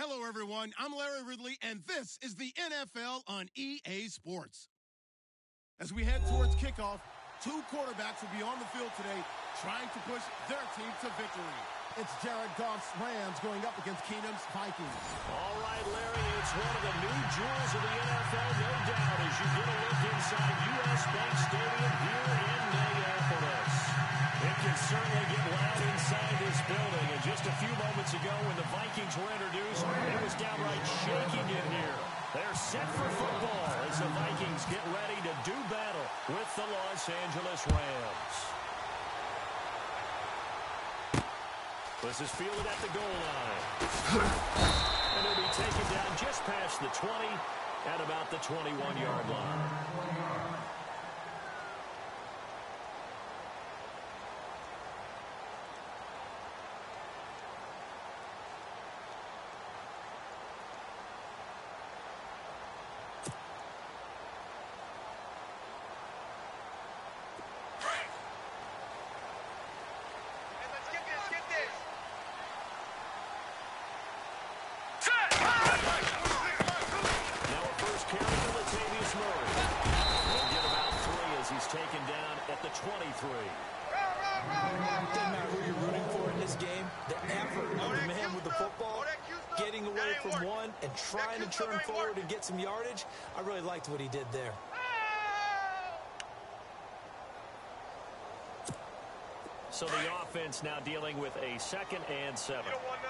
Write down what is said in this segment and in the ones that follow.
Hello, everyone. I'm Larry Ridley, and this is the NFL on EA Sports. As we head towards kickoff, two quarterbacks will be on the field today trying to push their team to victory. It's Jared Goff's Rams going up against Keenum's Vikings. All right, Larry, it's one of the new jewels of the NFL, no doubt, as you get a look inside U.S. Bank Stadium here in Minneapolis. It can certainly get loud inside this building. And just a few moments ago when the Vikings were introduced, it was downright shaking in here. They're set for football as the Vikings get ready to do battle with the Los Angeles Rams. This is fielded at the goal line. And it'll be taken down just past the 20 at about the 21-yard line. Now a first carry for Latavius Murray. He'll get about three as he's taken down at the 23. Doesn't matter who you're rooting for in this game. The effort of the man with the football, getting away from one and trying to turn forward and get some yardage. I really liked what he did there. So the offense now dealing with a second and seven. You don't want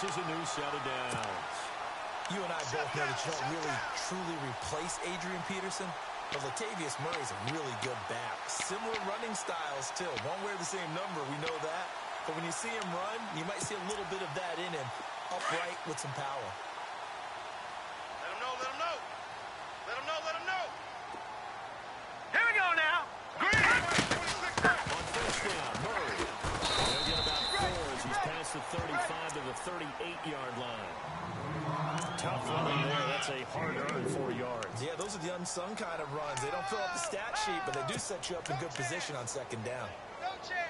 it a new set of downs. You and I both know that you don't really truly replace Adrian Peterson, but Latavius Murray's a really good back. Similar running styles, too. Won't wear the same number, we know that. But when you see him run, you might see a little bit of that in him, upright with some power. Let him know, let him know. Let him know, let him know. Here we go now. Green. 26 On first down, Murray. He'll get about four as he's past the 35 to the 38-yard line. Tough running there. That's a hard-earned four yards. Yeah, those are the unsung kind of runs. They don't fill out the stat sheet, but they do set you up in good position on second down. No chance.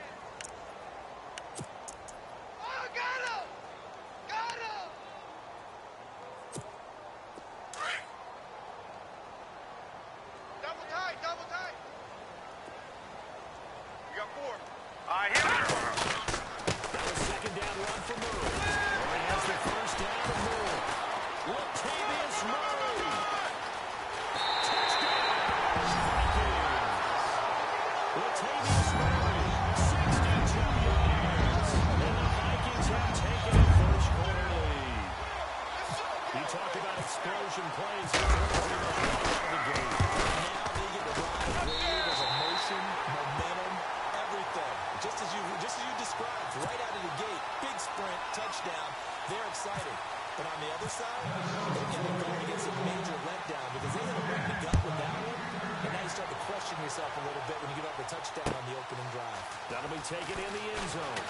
As you just as you described, right out of the gate, big sprint, touchdown. They're excited. But on the other side, they're getting going against a major letdown because they a run in the gut with that one. And now you start to question yourself a little bit when you give up a touchdown on the opening drive. That'll be taken in the end zone.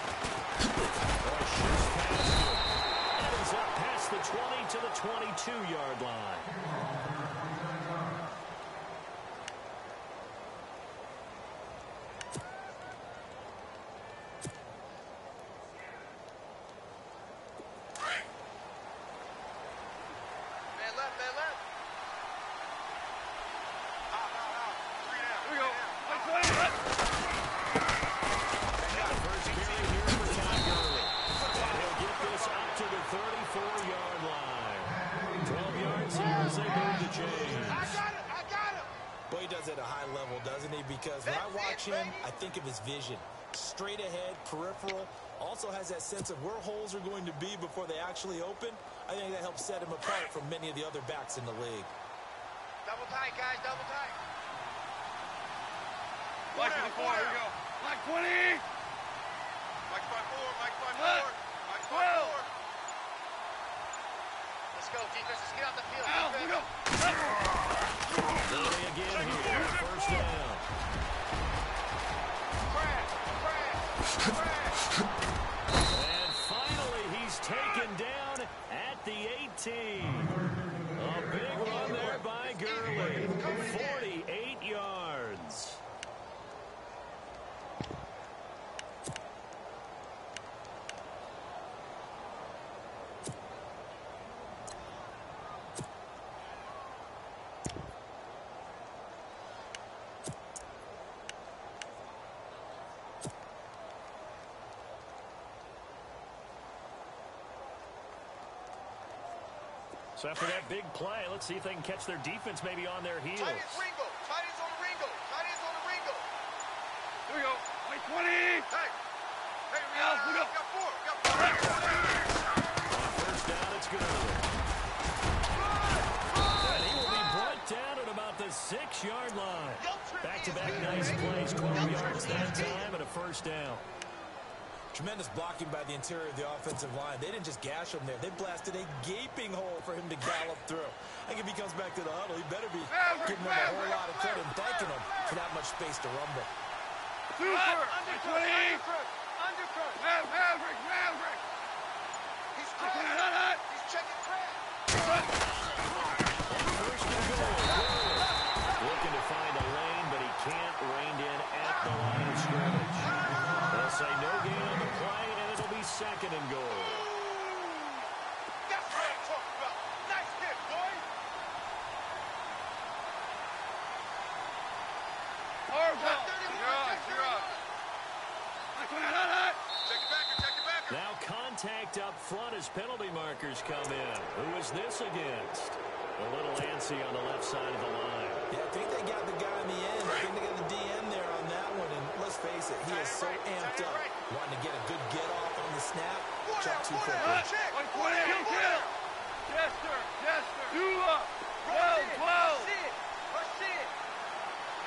Boy, past up past the 20 to the 22-yard line. Man left, man left. Out, out, out. Three down. Here we go. Three down. Wait, wait, wait. And the first carry here for Todd Gurley. And he'll get this up to the 34-yard line. 12 yards here as they move the chains. I got it, I got him. Well, he does it at a high level, doesn't he? Because when I That's it, watch him, baby. I think of his vision. Straight ahead, peripheral. Also has that sense of where holes are going to be before they actually open. I think that helps set him apart from many of the other backs in the league. Double tight, guys, double tight. Black Four down, 24. four Here we go. Black 20. Mike's by four, Mike's by What? four. Mike's by four. Let's go, defense. Let's get out the field. Out. Here we go. Gurley again here. First down. And finally, he's taken down at the 18. So after that big play, let's see if they can catch their defense maybe on their heels. Tight ends Ringo. Tight ends on the Ringo. Tight ends on the Ringo. Here we go. Wait, 20. Hey. Hey, we Al, got, we we go. got four. We got four. On first down, it's Gurley. And he will be brought down at about the six-yard line. Back-to-back nice plays, 12 yards that time, and a first down. Tremendous blocking by the interior of the offensive line. They didn't just gash him there. They blasted a gaping hole for him to gallop through. I think if he comes back to the huddle, he better be giving them a whole lot of credit and thanking them for that much space to rumble. Super. Undercut. 20. Undercut. Undercut. Maverick, Maverick. He's Hut, cracked. hut, hut. He's checking crack. Second and goal. That's what I'm talking about. Nice hit, boy. Power Got ball. 31. You're on, you're on. 31. Hut, hut, hut, hut. Check it back. Check it back. Now contact up front as penalty markers come in. Who is this against? A little antsy on the left side of the line. Yeah, I think they got the guy in the end. I think they got the DN there on that one. And let's face it, he is so amped up. Wanting to get a good get off on the snap. Four Jump down. too quickly. down. Check. One Four twenty. down. Four down. Yes, sir. Yes, sir. Two up. Rush 12, it. 12. Rush it. Rush it.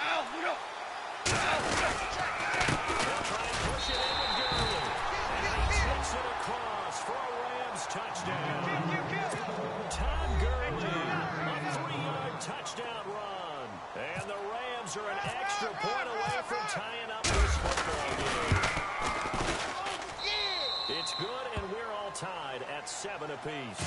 Al, we go. Al, we go. They'll try and push it in with Gurley. And he takes it across for a Rams touchdown. Todd Gurley, a three-yard touchdown run. And the Rams are an extra point away from tying up this football game. It's good, and we're all tied at seven apiece.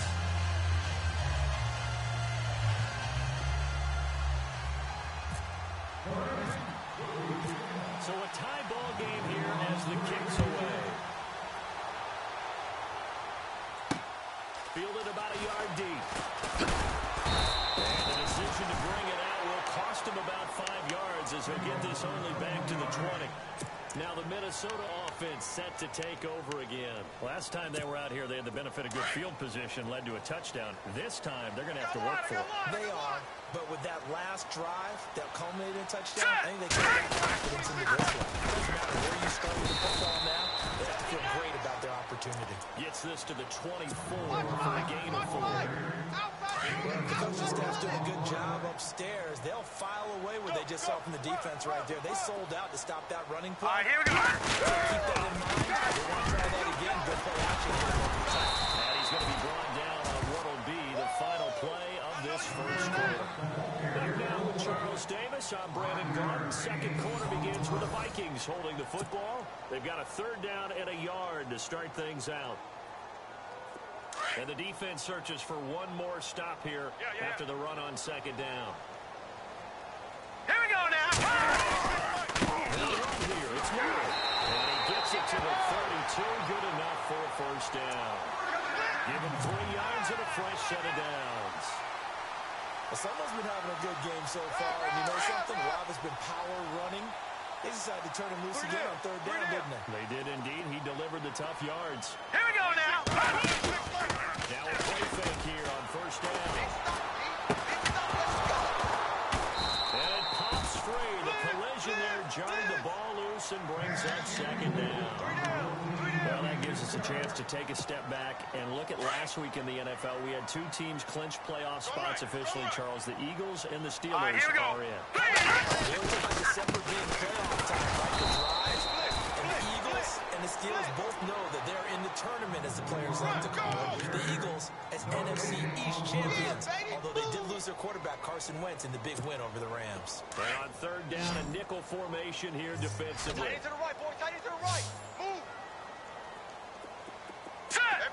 So a tie ball game here as the kick's away. Fielded about a yard deep. And the decision to bring it out will cost him about five yards as he'll get this only back to the 20. Now the Minnesota offense set to take over again. Last time they were out here, they had the benefit of good field position, led to a touchdown. This time, they're going to have to work for it. They are, but with that last drive that culminated in touchdown, I think they can get confidence into this one. Doesn't matter where you start with the football now, they have to feel great about their opportunity. Gets this to the 24 for a gain of four. The coaching staff's doing a good job upstairs. They'll file away what they just saw from the defense right there. They sold out to stop that running All right, play. here we go. So keep that in mind. They want to try that again. Good play action Davis. I'm Brandon Gaudin. Second quarter begins with the Vikings holding the football. They've got a third down and a yard to start things out. And the defense searches for one more stop here Yeah, yeah, after the run on second down. Here we go now. Run here, it's Moore. And he gets it to the 32. Good enough for a first down. Give him three yards and a fresh set of downs. Well, someone's been having a good game so far. And you know something? Rob has been power running. They decided to turn him loose again on third down, didn't they? They did indeed. He delivered the tough yards. Here we go now. Now a play fake here on first down. And it pops free. The collision there jarred the ball loose and brings up second down. Well, that gives us a chance to take a step back and look at last week in the NFL. We had two teams clinch playoff spots officially, Charles. The Eagles and the All right, Steelers here we go. are in. It was like December being playoff time, like the drive. And the Eagles and the Steelers both know that they're in the tournament, as the players like to call it. The Eagles as NFC East champions, although they did lose their quarterback, Carson Wentz, in the big win over the Rams. And on third down, a nickel formation here defensively. Tight end to the right, boy. Tight end to the right.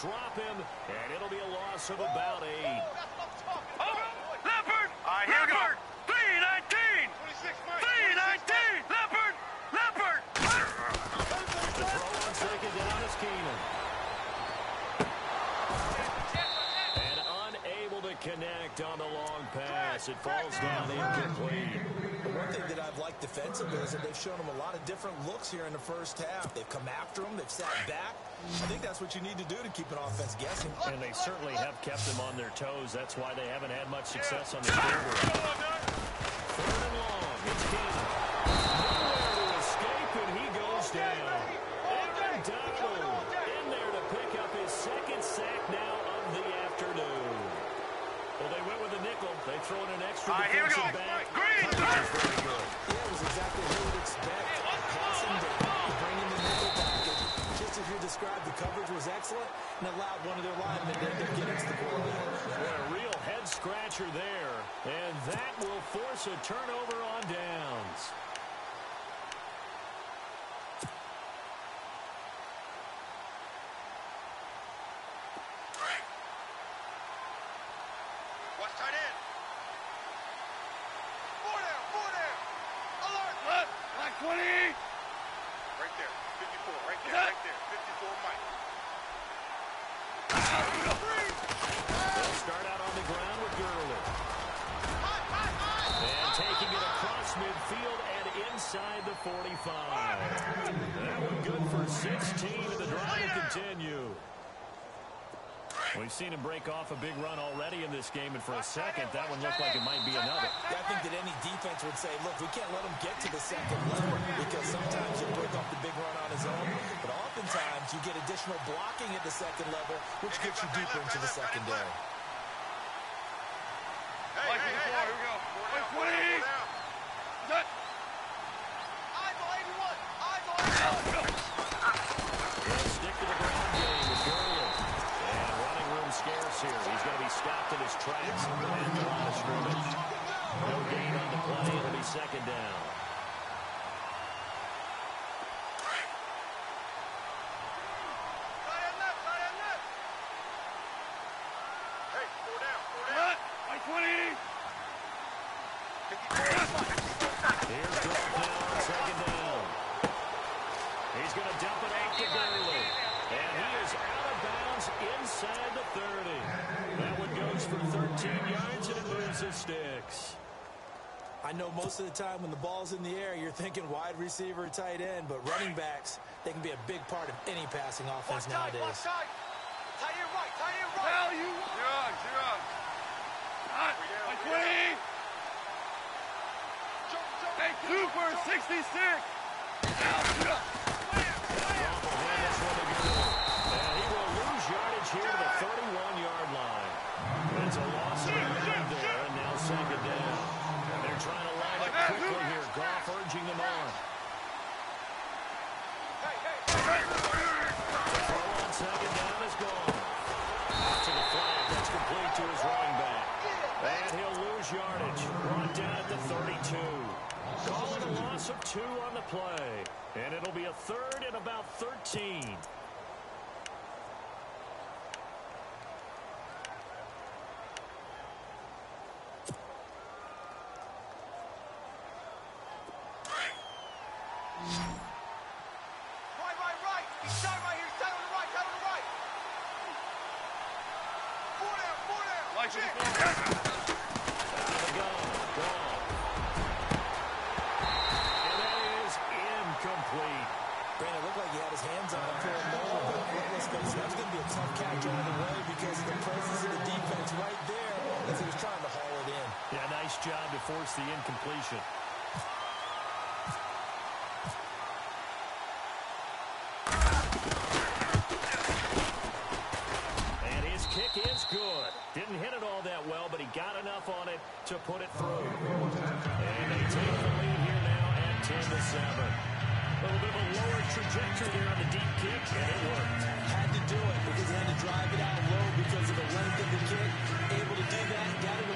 drop him, and it'll be a loss of about eight. Over! Leopard! Leopard! 319! 319! Leopard! Leopard! The throw on second down is Keenum. And unable to connect on the long pass. It falls down incomplete. The one thing that I've liked defensively is that they've shown them a lot of different looks here in the first half. They've come after them. They've sat back. I think that's what you need to do to keep an offense guessing. And they certainly have kept them on their toes. That's why they haven't had much success on the scoreboard. Third and long. Was excellent and allowed one of their linemen to end up getting to the quarterback. What a real head scratcher there. And that will force a turnover on downs. Watch tight end. Four down, four down. Alert. Left! Black 20! Right there. 54. Right there. Right there. 54 Mike. They'll start out on the ground with Gurley. And taking it across midfield and inside the 45. That one good for 16, and the drive will continue. We've seen him break off a big run already in this game, and for a second, that one looked like it might be another. Yeah, I think that any defense would say, look, we can't let him get to the second level because sometimes you break off the big run on his own, but oftentimes you get additional blocking at the second level, which gets you deeper into the secondary. Hey, Black hey, 54, hey, here hey. we go. Four Black down, four down, 20! four down. Set! Stick to the ground game with Gurley. And running room scarce here. He's going to be stopped in his tracks and the line of scrimmage. No gain on the play. It'll be second down. Tight end left, tight end left. Hey, four down, four down. Left! Black 20! 54 Here's Goff now on second down. He's going to dump it off to Gurley. And he is out of bounds inside the 30. That one goes for 13 yards and it moves the sticks. I know most of the time when the ball's in the air, you're thinking wide receiver, tight end, but running backs, they can be a big part of any passing offense nowadays. Hell, you Zero, zero. Hot! Black 20! Hey, Cooper, 66! Now, shoot up! Goff will hand this one to Gurley. And he will lose yardage here to the 31-yard line. It's a loss of a there, and now second down. They're trying to line up quickly here. Goff urging them on. Throw on second down is Goff. To the flat. That's complete to his running back. And he'll lose yardage. Brought down at the 32. Call it a loss of two on the play. And it'll be a third and about 13. Right, job to force the incompletion. And his kick is good. Didn't hit it all that well, but he got enough on it to put it through. And they take the lead here now at 10 to 7. A little bit of a lower trajectory there on the deep kick, and it worked. Had to do it because he had to drive it out low because of the length of the kick. Able to do that, got it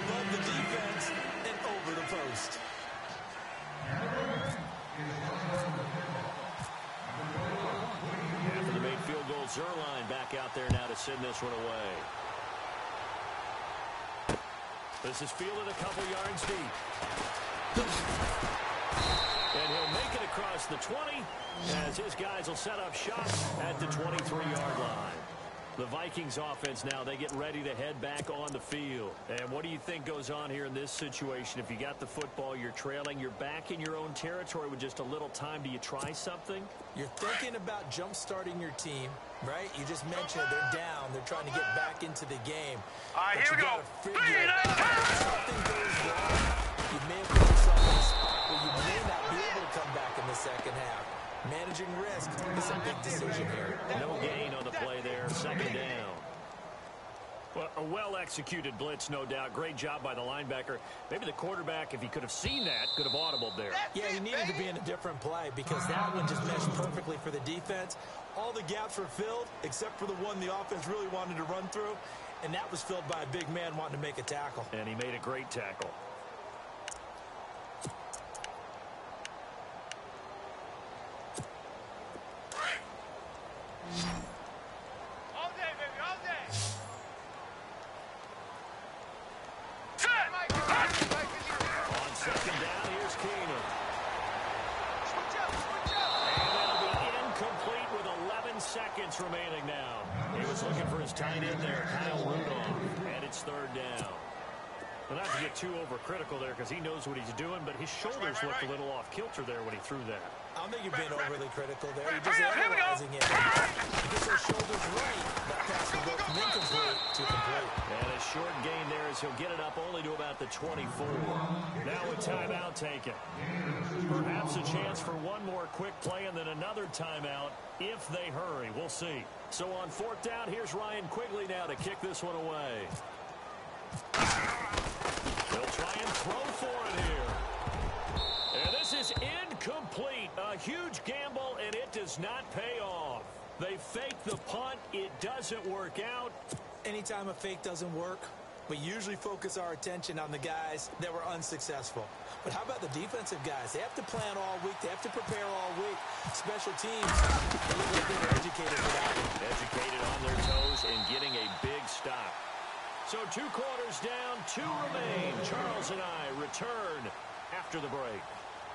After the made field goal, Zuerlein back out there now to send this one away. This is fielded a couple yards deep. And he'll make it across the 20 as his guys will set up shop at the 23-yard line. The Vikings offense now, they get ready to head back on the field. And what do you think goes on here in this situation? If you got the football, you're trailing, you're back in your own territory with just a little time. Do you try something? You're thinking about jump-starting your team, right? You just mentioned they're down. They're trying to get back into the game. All right, But here we go. figure Three, it nine, out. Something goes wrong, you may have put yourself in a spot where you may not be able to come back in the second half. Managing risk is a big decision here. No gain on the play there. Second down. Well, a well-executed blitz, no doubt. Great job by the linebacker. Maybe the quarterback, if he could have seen that, could have audibled there. Yeah, he needed to be in a different play because that one just meshed perfectly for the defense. All the gaps were filled except for the one the offense really wanted to run through, and that was filled by a big man wanting to make a tackle. And he made a great tackle. All day, baby, all day. Set. On second down, here's Keenum. Switch up, switch up. And that'll be incomplete with 11 seconds remaining now. He was looking for his tight end there, Kyle Rudolph. And it's third down. Well, not to get too overcritical there because he knows what he's doing, but his shoulders looked a little off kilter there when he threw that. I don't think you're being overly critical there. You're just Hurry up, here we go. analyzing it. He gets those shoulders right. That pass will go from incomplete to complete. And a short gain there as he'll get it up only to about the 24. Now a timeout taken. Perhaps a chance for one more quick play and then another timeout if they hurry. We'll see. So on fourth down, here's Ryan Quigley now to kick this one away. They'll try and throw for it here. This is incomplete. A huge gamble, and it does not pay off. They fake the punt. It doesn't work out. Anytime a fake doesn't work, we usually focus our attention on the guys that were unsuccessful. But how about the defensive guys? They have to plan all week. They have to prepare all week. Special teams, they look like they were educated for that. Educated on their toes and getting a big stop. So two quarters down, two remain. Charles and I return after the break.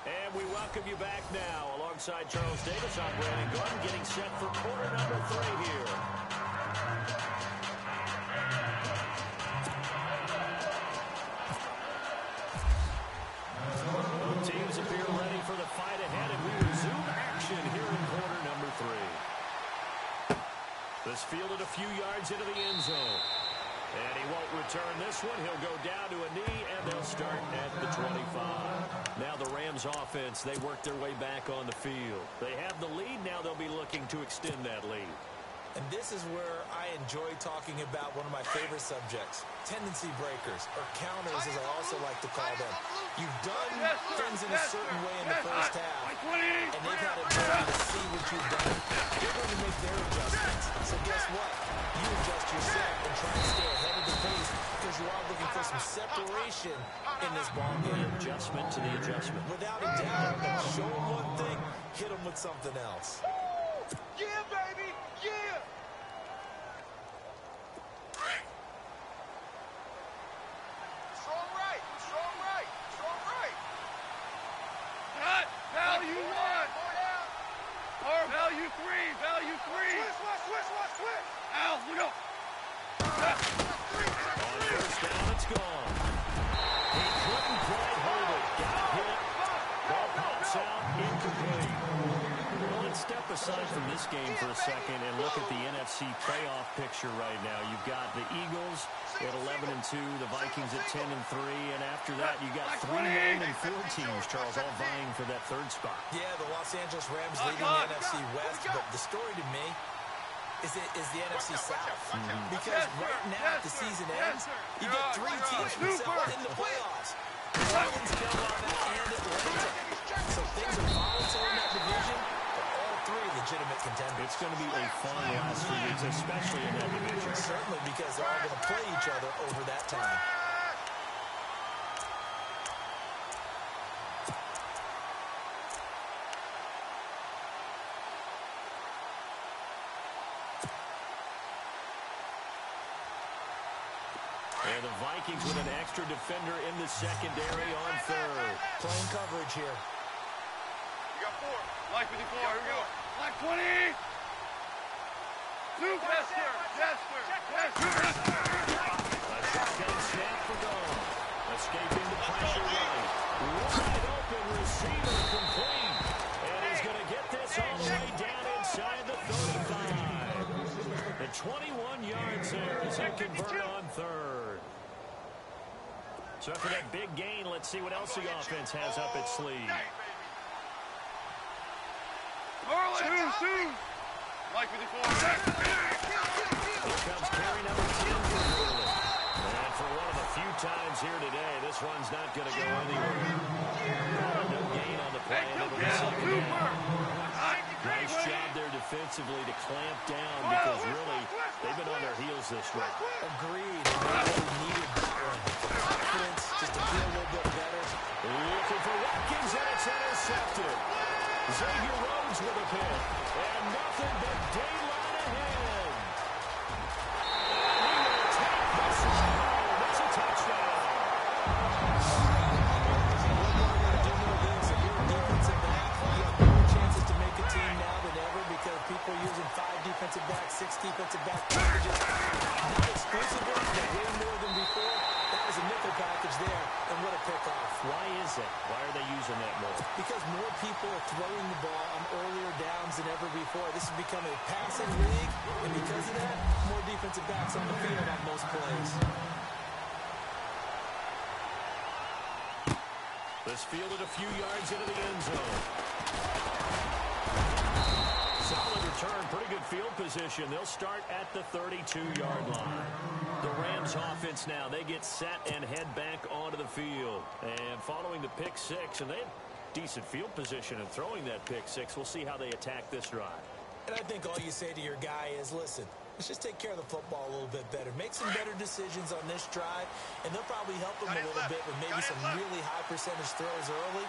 And we welcome you back now alongside Charles Davis. I'm Brandon Gaudin getting set for quarter number three here. Teams appear ready for the fight ahead, and we resume action here in quarter number three. This fielded a few yards into the end zone. And he won't return this one. He'll go down to a knee, and they'll start at the 25. Now the Rams offense, they work their way back on the field. They have the lead. Now they'll be looking to extend that lead. And this is where I enjoy talking about one of my favorite subjects, tendency breakers, or counters as I also like to call them. You've done Yes, things in a certain sir. way in the first sir. half, and they've had a ability to see what you've done. They're going to make their adjustments. So guess what? You adjust yourself and try to stay ahead of the pace because you are looking for some separation in this ball game. Adjustment to the adjustment. Without a doubt, show them one thing, hit them with something else. Yeah, baby. Yeah. Strong right. Strong right. Strong right. Cut. Value one. Four down. Or value three. Value three. Switch, switch, switch, switch, switch. Al, look up. On first down, it's Goff. He couldn't quite hold it. Got hit. Ball pops out, incomplete. Well, let's step aside from this game for a second and look at the NFC playoff picture right now. You've got the Eagles at 11 and 2, the Vikings at 10 and 3, and after that you got three 9 and 4 teams, Charles, all vying for that third spot. Yeah, the Los Angeles Rams leading the NFC West, but the story to me is it is the NFC watch South. out, watch out. Because Yes, right now, Yes, the season Yes, ends, sir. you get three you're on. teams from Super. South in the playoffs. Lions, Carolina, and Atlanta. So things are legitimate contender. It's going to be a fun last few weeks, especially in that division. Certainly because they're all going to play each other over that time. And the Vikings with an extra defender in the secondary on third. Playing coverage here. You got four. Like 54. Here we go. Like 20. Two. Jester. Jester. A shotgun snap for Goff. Escaping the pressure. Wide open receiver complete. And he's going to get this all the way down inside the 35. The 21 yards there as on third. So after that big gain, let's see what else the offense has up its sleeve. Merlin. Two. Two. Like 54. Here comes carry number 10 for Gurley. And for one of the few times here today, this one's not going to go anywhere. No gain on the play. it'll be. Nice job there defensively to clamp down because really they've been on their heels this run. Agreed. Needed uh, confidence just to feel a little bit better. Looking for Watkins, and it's intercepted. Xavier Rhodes with a pick. And nothing but daylight ahead. And he will take this one home. A touchdown. What more are going to do more than if you're a defensive back, you have more chances to make a team now than ever because people using five defensive backs, six defensive back packages. Not exclusively, but way more than before. That was a nickel package there, and what a pickoff. Why is that? Why are they using that more? Because more people are throwing the ball on earlier downs than ever before. This has become a passing league, and because of that, more defensive backs on the field on most plays. This fielded a few yards into the end zone. Solid return, pretty good field position. They'll start at the 32-yard line. The Rams offense now, they get set and head back onto the field. And following the pick six, and they decent field position and throwing that pick six. We'll see how they attack this drive. And I think all you say to your guy is, listen, let's just take care of the football a little bit better. Make some better decisions on this drive, and they'll probably help him a little bit with maybe some really high percentage throws early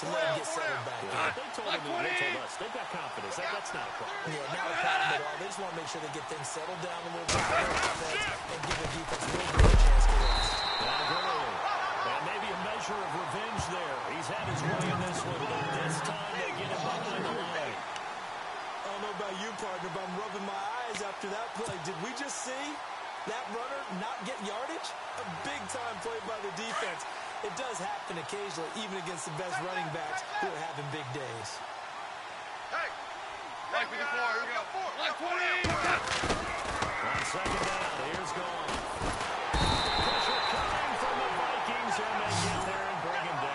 to let him get settled back in. They told, him, they told us they've got confidence. That, that's not a problem. Yeah, not a problem at all. They just want to make sure they get things settled down a little bit for their offense and give their defense a little bit of a chance to rest. And maybe a measure of revenge there. He's had his way in this one, but this time they get him behind the line. I don't know about you, partner, but I'm rubbing my eyes after that play. Did we just see that runner not get yardage? A big-time play by the defense. It does happen occasionally, even against the best running backs who are having big days. Hey. Like 54. Here we go. Like 20. On second down, here's Goff. Pressure coming from the Vikings, and they get there and bring him down.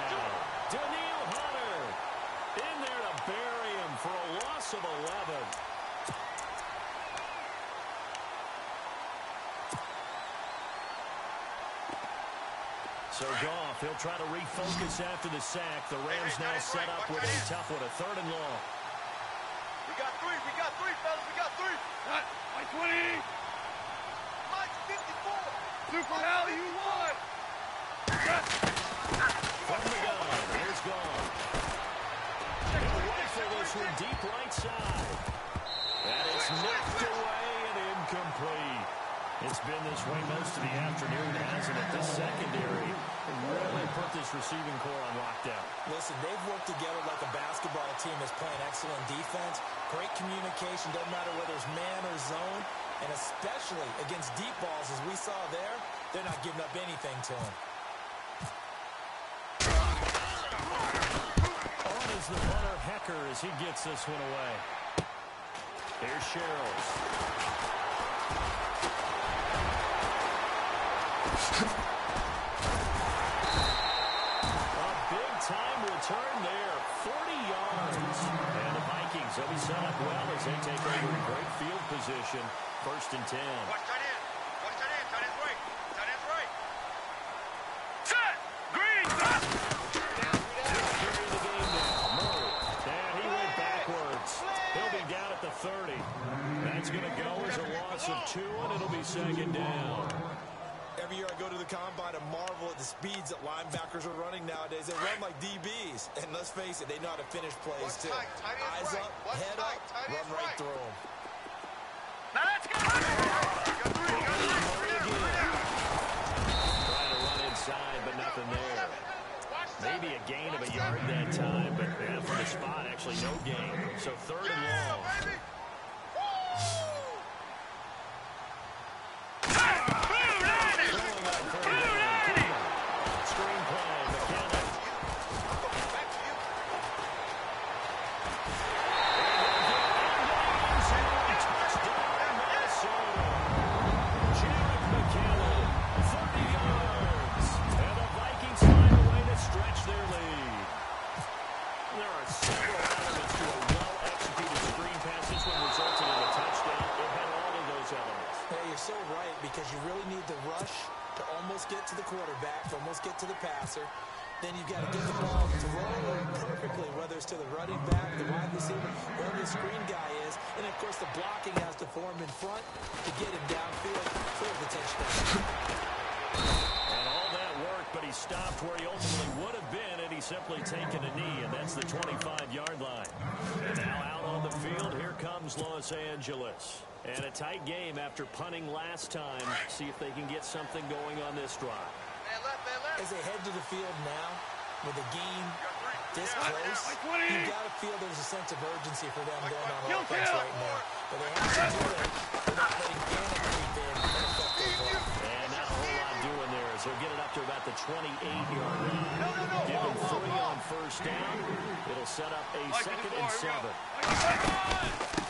Danielle Hunter in there to bury him for a loss of 11. So Goff, he'll try to refocus after the sack. The Rams now set up with a tough one, a third and long. We got three. We got three, fellas. We got three. Cut. Like 20. Mike's 54. Super value one. Cut. From the gun, here's Goff. He'll rifle this one deep right side. And it's knocked away and incomplete. It's been this way most of the afternoon, hasn't it? This secondary really put this receiving core on lockdown. Listen, they've worked together like a basketball team that's playing excellent defense. Great communication, doesn't matter whether it's man or zone. And especially against deep balls, as we saw there, they're not giving up anything to them. On is the punter, Hekker, as he gets this one away. Here's Sherels. A big-time return there, 40 yards. And the Vikings will be set up well as they take over a great field position, first and 10. Watch tight end. Watch That's going to go as a loss of two, and it'll be second down. Every year I go to the combine and marvel at the speeds that linebackers are running nowadays. They run like DBs. And let's face it, they know how to finish plays, Watch too. tight, tight Eyes right. up, Watch head tight, up, tight run right right. through them. Now let's go. You got three, you got three, three down, three down. Trying to run inside, but nothing there. Maybe a gain of a yard that time, but yeah, from the spot, actually no gain. So third and Yeah, long. And a tight game after punting last time. See if they can get something going on this drive. Man left, man left. As they head to the field now, with the game this Yeah, close, yeah, like you've got to feel there's a sense of urgency for them going on Kill, offense kill. right now. But they have to do it without letting panic creep in and affect their play. And not a whole lot doing there as they'll get it up to about the 28-yard line. No, no, no. Give Whoa, three on first down. It'll set up a Mike, second and ball, here we go. seven.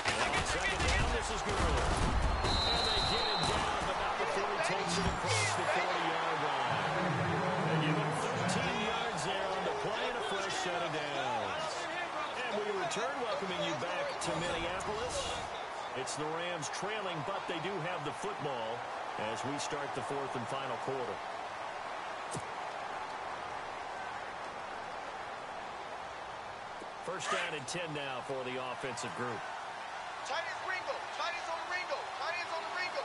Second down, this is good. And they get it down, but not before he takes it across the 40-yard line. And give him 13 yards there on the play and a fresh set of downs. And we return welcoming you back to Minneapolis. It's the Rams trailing, but they do have the football as we start the fourth and final quarter. First down and 10 now for the offensive group. Tight ends Ringo. Tight ends on the Ringo. Tight ends on the Ringo.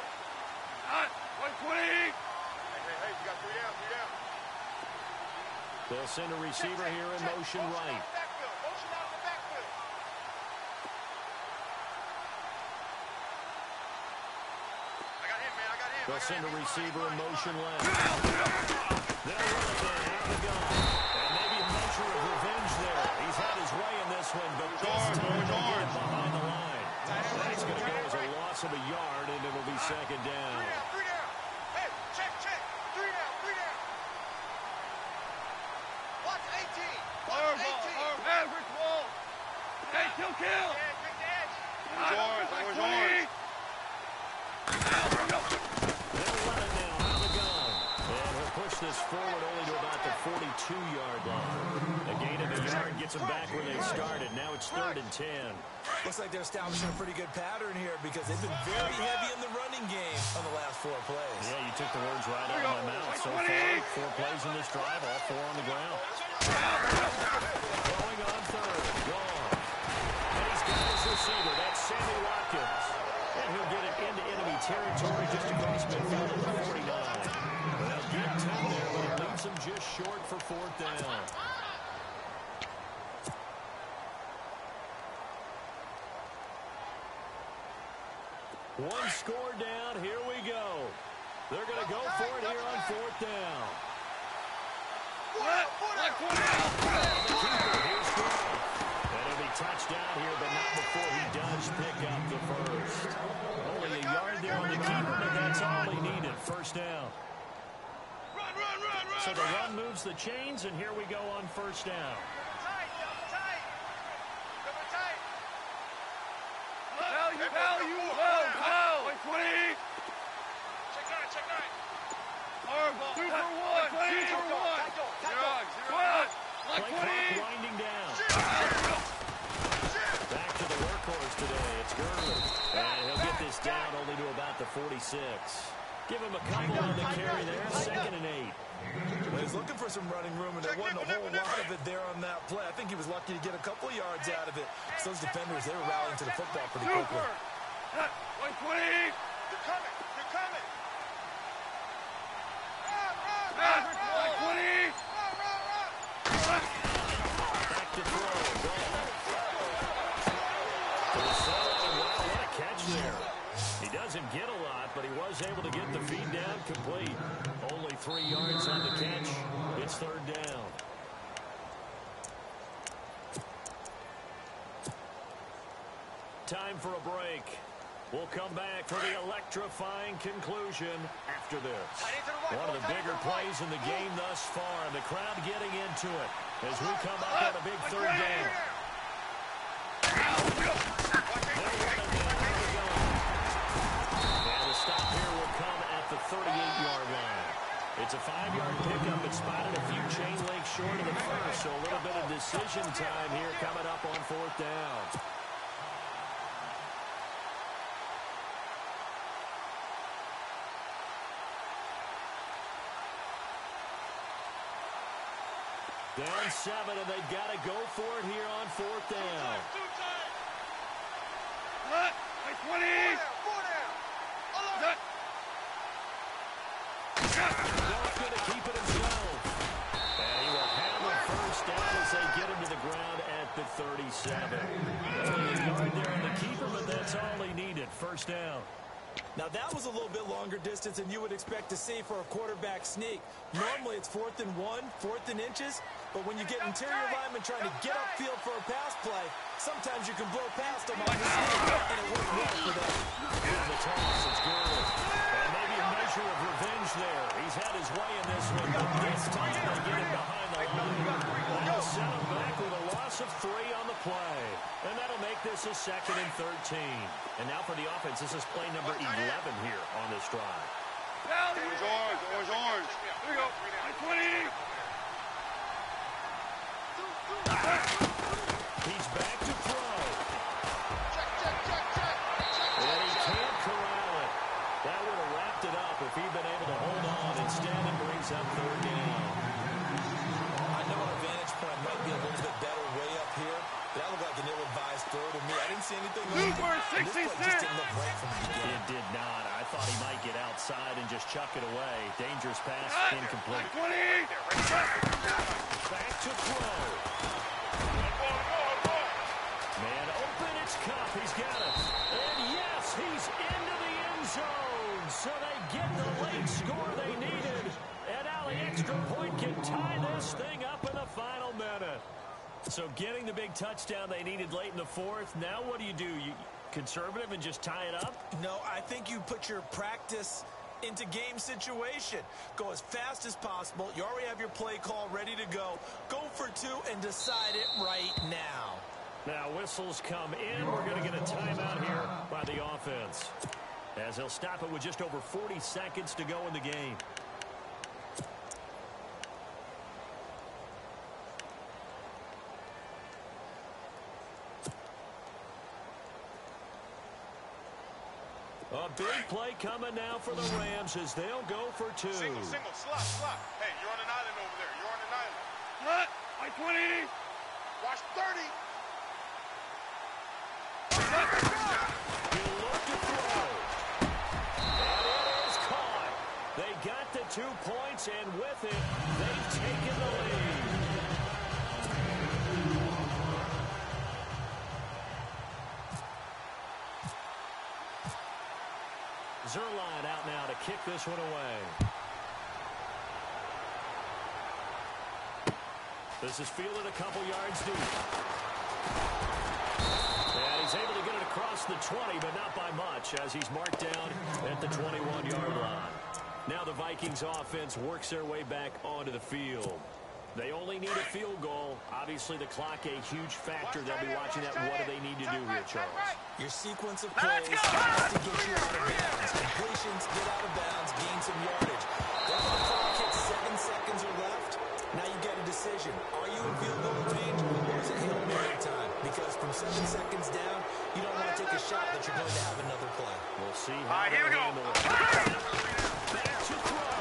Hot. 120. Hey, hey, hey. You got three down, three down. They'll send a receiver here in motion right. out of the backfield. Motion out of the backfield. I got him, man. I got him. I They'll send a receiver in motion left. They'll run it loss of a yard, and it'll be second down. Three down, three down. Hey, check, check. Three down, three down. Watch 18. Watch 18. Hey, Rick Wall. Hey, kill, kill. Yeah, take the edge. George, George, George. They'll run it now out of the gun. And he'll push this forward only to about the 42-yard line. A gain of yard gets them back where they started. Now it's third and 10. Looks like they're establishing a pretty good pattern here because they've been very heavy in the running game on the last four plays. Yeah, you took the words right out of my mouth. So far, four plays in this drive, all four on the ground. Going on third, gone. And he's got his receiver. That's Sammy Watkins. And he'll get it into enemy territory just across midfield at the 49. They'll get 10 there, but it leaves them just short for fourth down. One score down. Here we go. They're going to go for it here on fourth down. What? What? The keeper, here's Goff. And he'll be touchdown here, but not before he does pick up the first. Only a yard there on the keeper, but that's all he needed. First down. Run, run, run, run. So the run moves the chains, and here we go on first down. Tight, tight. Double tight. Value, value, value, value. 120. Check nine, check nine. Horrible. Two for one. Two for one. Zero, zero. Play clock winding down. Back to the workhorse today. It's Gurley. And he'll get this down only to about the 46. Give him a couple on the carry there. Second and eight. Well, he's looking for some running room, and there wasn't a whole lot of it there on that play. I think he was lucky to get a couple of yards out of it. So those defenders, they were rallying to the football pretty quickly. Super. 120. You're coming. You're coming. Run, run, run, run. 20. Run, run, run. Back to throw. The sideline. Wow, what a catch there. He doesn't get a lot, but he was able to get the feed down complete. Three yards on the catch. It's third down. Time for a break. We'll come back for the electrifying conclusion after this. One of the bigger plays in the game thus far. The crowd getting into it as we come up on a big third down. And the stop here will come at the 38-yard line. It's a five-yard pickup. It spotted a few chain links short of the first, so a little bit of decision time here coming up on fourth down. Down seven, and they've got to go for it here on fourth down. What? My 20. Four down. Four down. Not going to keep it himself. And he will have a first down as they get him to the ground at the 37. Only a yard there on the keeper, but that's all he needed. First down. Now, that was a little bit longer distance than you would expect to see for a quarterback sneak. Normally, it's fourth and one, fourth and inches, but when you get interior linemen trying to get upfield for a pass play, sometimes you can blow past them on the sneak, and it worked well for them. And the toss is good. And maybe a measure of there. He's had his way in this one, but this time they get him behind the line. And they'll set him back with a loss of three on the play. And that'll make this a second and 13. And now for the offense, this is play number 11 here on this drive. Orange, orange, orange, orange. Here we go. 20. He's back to throw. Check, check, check, check. And he can't corral it. That would have wrapped it up if he'd been able to hold on. Instead, it brings up third down. I know our vantage point might be a little bit better way up here, but that looked like an ill-advised throw to me. I didn't see anything on it. Super And 66. just didn't look right from the beginning. It did not. I thought he might get outside and just chuck it away. Dangerous pass, My incomplete. 20. Back to throw. Man open, it's Kupp. He's got it. And yes, he's into the end zone. So they get the late score they needed. And now the extra point can tie this thing up in the final minute. So getting the big touchdown they needed late in the fourth. Now what do you do? You conservative and just tie it up? No, I think you put your practice into game situation. Go as fast as possible. You already have your play call ready to go. Go for two and decide it right now. Now whistles come in. We're going to get a timeout here by the offense. As they'll stop it with just over 40 seconds to go in the game. Big play coming now for the Rams as they'll go for two. Single, single, slot, slot. Hey, you're on an island over there. You're on an island. What? My 20. Watch 30. He looked to throw. And it is caught. They got the two points, and with it, they've taken the lead. Zuerlein out now to kick this one away. This is fielded a couple yards deep. And he's able to get it across the 20, but not by much, as he's marked down at the 21-yard line. Now the Vikings offense works their way back onto the field. They only need a field goal. Obviously, the clock a huge factor. They'll be watching that. What do they need to do here, Charles? Your sequence of plays has to get you out of bounds. Completions, get out of bounds, gain some yardage. Then when the clock hits seven seconds or left, now you get a decision. Are you in field goal range or is it Hail Mary time? Because from seven seconds down, you don't want to take a shot that you're going to have another play. We'll see All how right, here we go. Back to throw.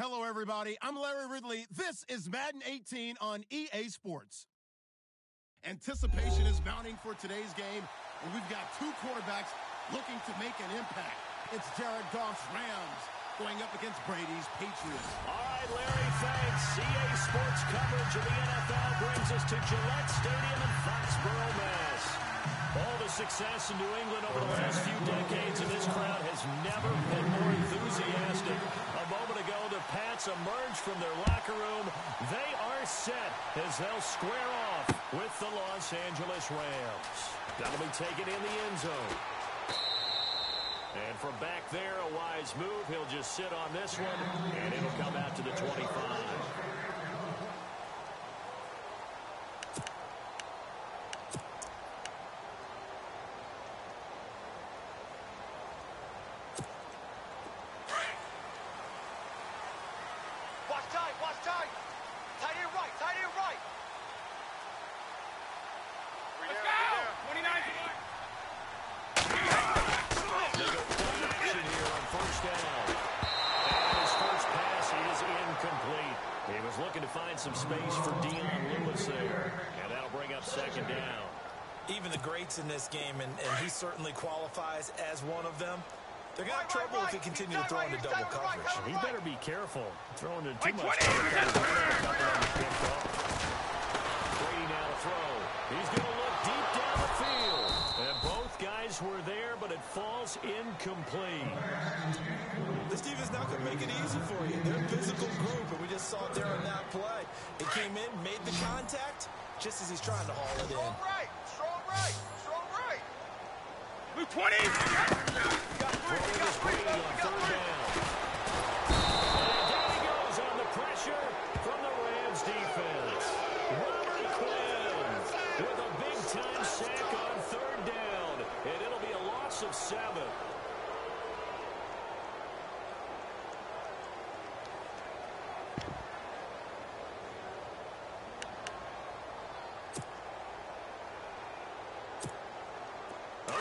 Hello, everybody. I'm Larry Ridley. This is Madden 18 on EA Sports. Anticipation is mounting for today's game, and we've got two quarterbacks looking to make an impact. It's Jared Goff's Rams going up against Brady's Patriots. All right, Larry, thanks. EA Sports coverage of the NFL brings us to Gillette Stadium in Foxborough, Mass. All the success in New England over the last few decades, and this crowd has never been more enthusiastic. A moment Pats emerge from their locker room. They are set as they'll square off with the Los Angeles Rams. That'll be taken in the end zone. And from back there, a wise move. He'll just sit on this one, and it'll come out to the 25. Watch tight, watch tight. Tight end right, tight end right. Let's go. 29. They go play action here on first down. And his first pass is incomplete. He was looking to find some space for Dion Lewis there. And that'll bring up second down. Even in this game, and, and he certainly qualifies as one of them, they're going to have trouble right, if he right. continues to throw right, into double right, right, coverage. He better be careful throwing to too Like much. 20, coverage. he's got A couple of them picked off. Brady now to throw. He's going to look deep down the field. And both guys were there, but it falls incomplete. This defense is not going to make it easy for you. They're a physical group, and we just saw it there on that play. He came in, made the contact, just as he's trying to haul it in. Strong right, strong right. Move 20. Throwing You got three, got three, Brady on you got third down. And down goes on pressure from the Rams defense. Robert Quinn with a big-time sack on third down. And it'll be a loss of seven.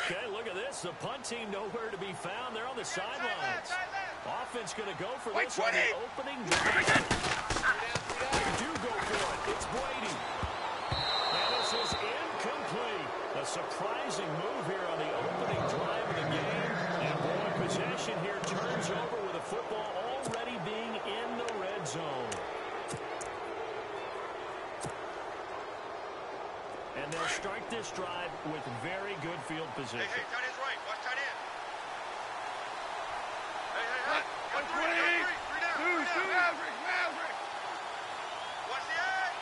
Okay, look at this. The punt team nowhere to be found. They're on the sidelines. Offense going to go for Wait, this on the 20. opening drive. They do go for it. It's Brady. And this is incomplete. A surprising move here on the opening drive of the game. And boy, possession here turns over with the football already being in the red zone. And they'll start this drive with very good field position. hey, tight end's right. Watch tight end. Hey, hey, hey. Got Like three, 20. got three. Three down, Two, three two. down. Maverick, Maverick. Watch the edge.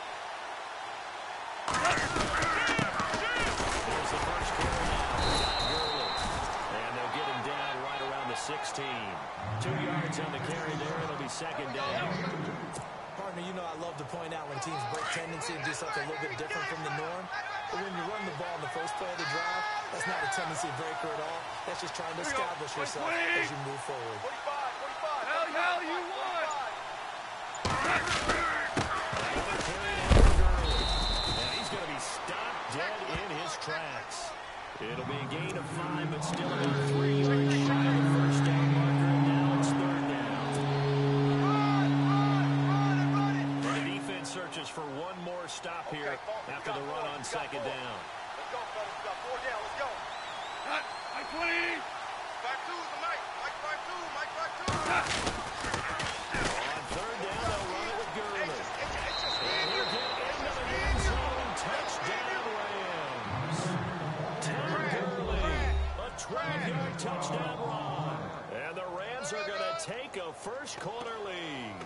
There's the first carry now for Gurley. And they'll get him down right around the 16. Two yards on the carry there. It'll be second down. Partner, you know I love to point out when teams break tendency and do something a little bit different from the norm. But when you run the ball in the first play of the drive, that's not a tendency breaker at all. That's just trying to Here we go. establish yourself as you move forward. 45, 45. Hell, hell, you won. Another carry now for Gurley. And he's going to be stopped dead in his tracks. It'll be a gain of five, but still about three yards shy of the first searches for one more stop here after the run on second down. Let's go, fellas. We got four down. Let's go. Hut, like 20. Five two is the Mike. Mike five two. Mike five two. On third down, they'll run it with Gurley. It's just, it's just, it's just And he'll get into end zone. Touchdown, Rams. Todd Gurley, a 12-yard touchdown run. And the Rams are going to take a first quarter lead.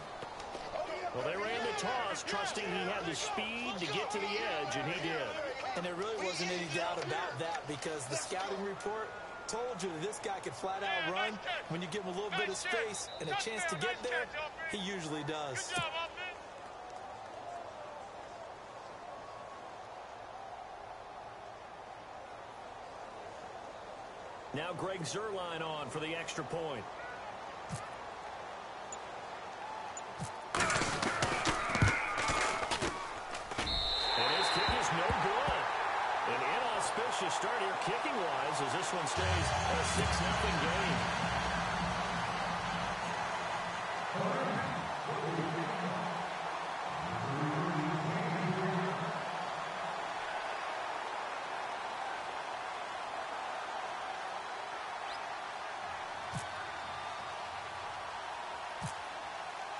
Well, they ran the toss, trusting he had the speed to get to the edge, and he did. And there really wasn't any doubt about that because the scouting report told you that this guy could flat out run. When you give him a little bit of space and a chance to get there, he usually does. Good job, offense. Now Greg Zuerlein on for the extra point. as this one stays a 6-0 game.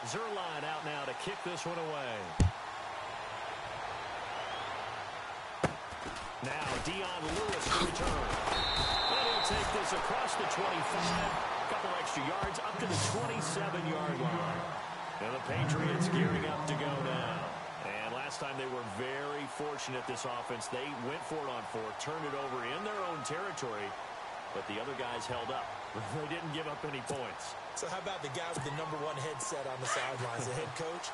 Zuerlein out now to kick this one away. Now Dion Lewis to return. And he'll take this across the 25. A couple extra yards up to the 27-yard line. And the Patriots gearing up to go now. And last time they were very fortunate, this offense. They went for it on fourth, turned it over in their own territory, but the other guys held up. They didn't give up any points. So how about the guy with the number one headset on the sidelines, the head coach?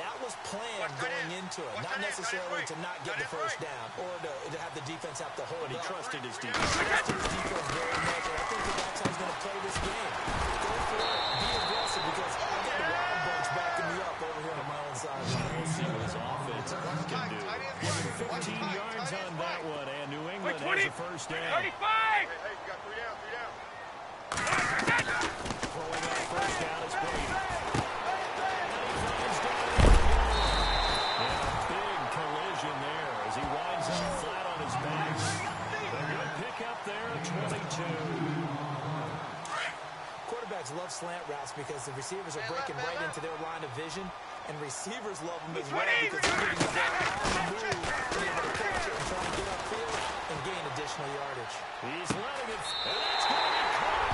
That was planned going into it, not necessarily to not get the first down or to, to have the defense have to hold But he up. trusted his He defense. trusted his defense very much, and I think that that's how he's going to play this game. Go for it, be aggressive, because oh, I got the wild bunch backing me up over here on my own side. We'll see what his offense can do. 15 yards on that one, and New England has a first down. 35! Hey, hey, you got three down, three down. Throwing up down Quarterbacks love slant routes because the receivers are breaking right into their line of vision, and receivers love them as well because they're getting the ball on the move, being able to catch it and trying to get upfield and gain additional yardage. He's letting it, and that's going to be caught.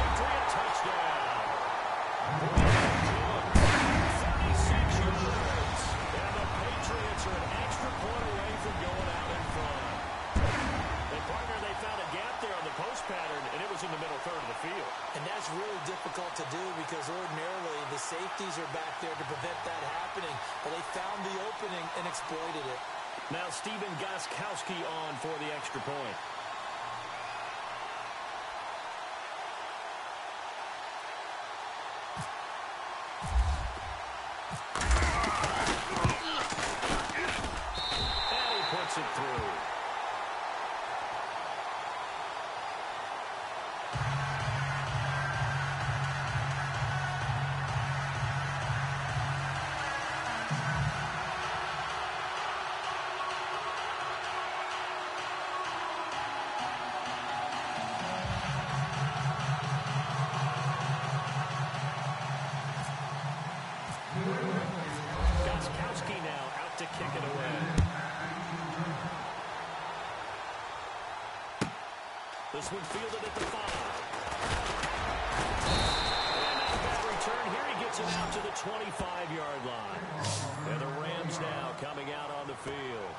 Patriot touchdown. There on the post pattern, and it was in the middle third of the field. And that's really difficult to do because ordinarily the safeties are back there to prevent that happening, but they found the opening and exploited it. Now Stephen Gostkowski on for the extra point. Fielded at the five. Return here, he gets it out to the 25-yard line. And the Rams now coming out on the field.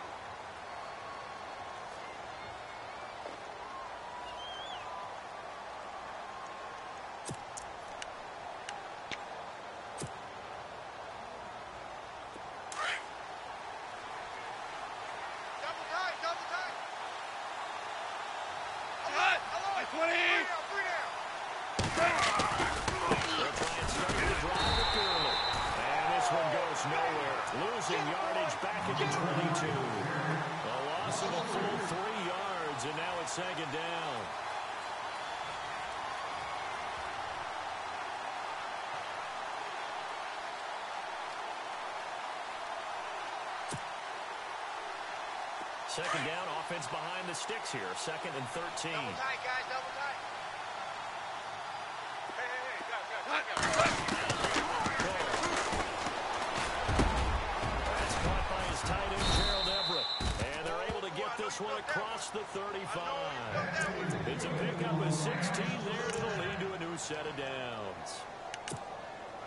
Double tight, double tight. Cut! By 20! Three down, three down. They're trying starting to drive it early. And this one goes nowhere. Losing yardage back at the 22. A loss of a full three yards, and now it's second down. Second down, offense behind the sticks here. Second and 13. Double tight, guys, double tight. Hey, hey, hey, guys, guys, guys. That's caught by his tight end, Gerald Everett. And they're able to get this one across the 35. It's a pickup of 16 there that'll lead to a new set of downs.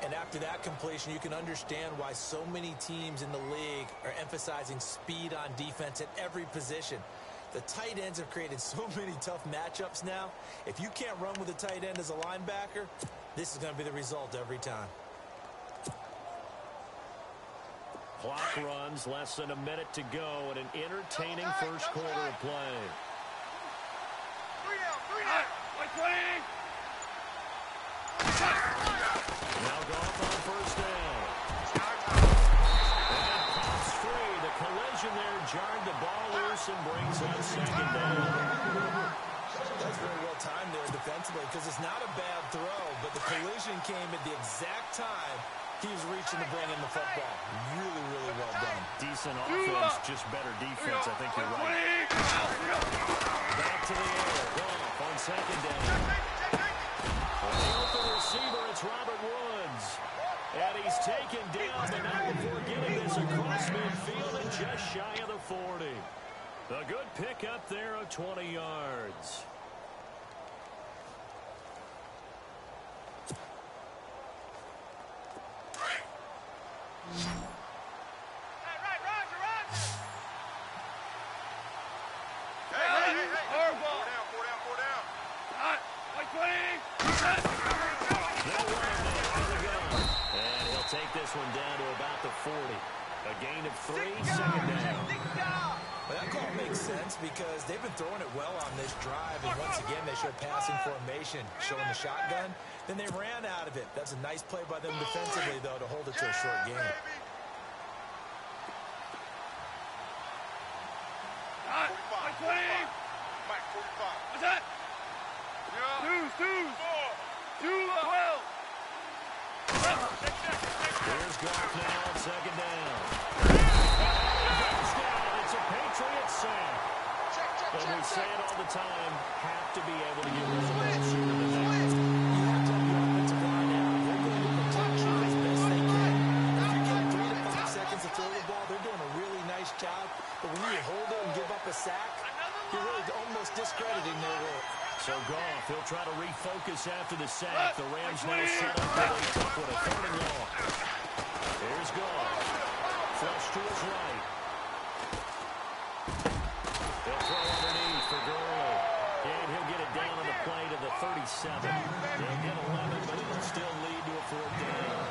And after that completion, you can understand why so many teams in the league are emphasizing speed on defense at every position. The tight ends have created so many tough matchups now. If you can't run with a tight end as a linebacker, this is going to be the result every time. Clock runs, less than a minute to go, and an entertaining first quarter of play. Three down, three down. By 20! Now Goff on first down. And pops free. The collision there jarred the ball loose and brings up second down. That's very well timed there defensively because it's not a bad throw, but the collision came at the exact time he was reaching to bring in the football. Really, really well done. Decent offense, just better defense. I think you're right. Back to the air. Goff on second down. On the open receiver, it's Robert Woods. And he's taken down, the not before getting this across midfield and just shy of the 40. A good pickup there of 20 yards. Three. Shotgun. Then they ran out of it. That's a nice play by them defensively, though, to hold it to a short game. Sack. The Rams now set up for a tough one, a third and long. Here's Goff. Flush to his right. He'll throw underneath for Gurley. And he'll get it down on the play to the 37. They'll get 11, but it'll still lead to a fourth down.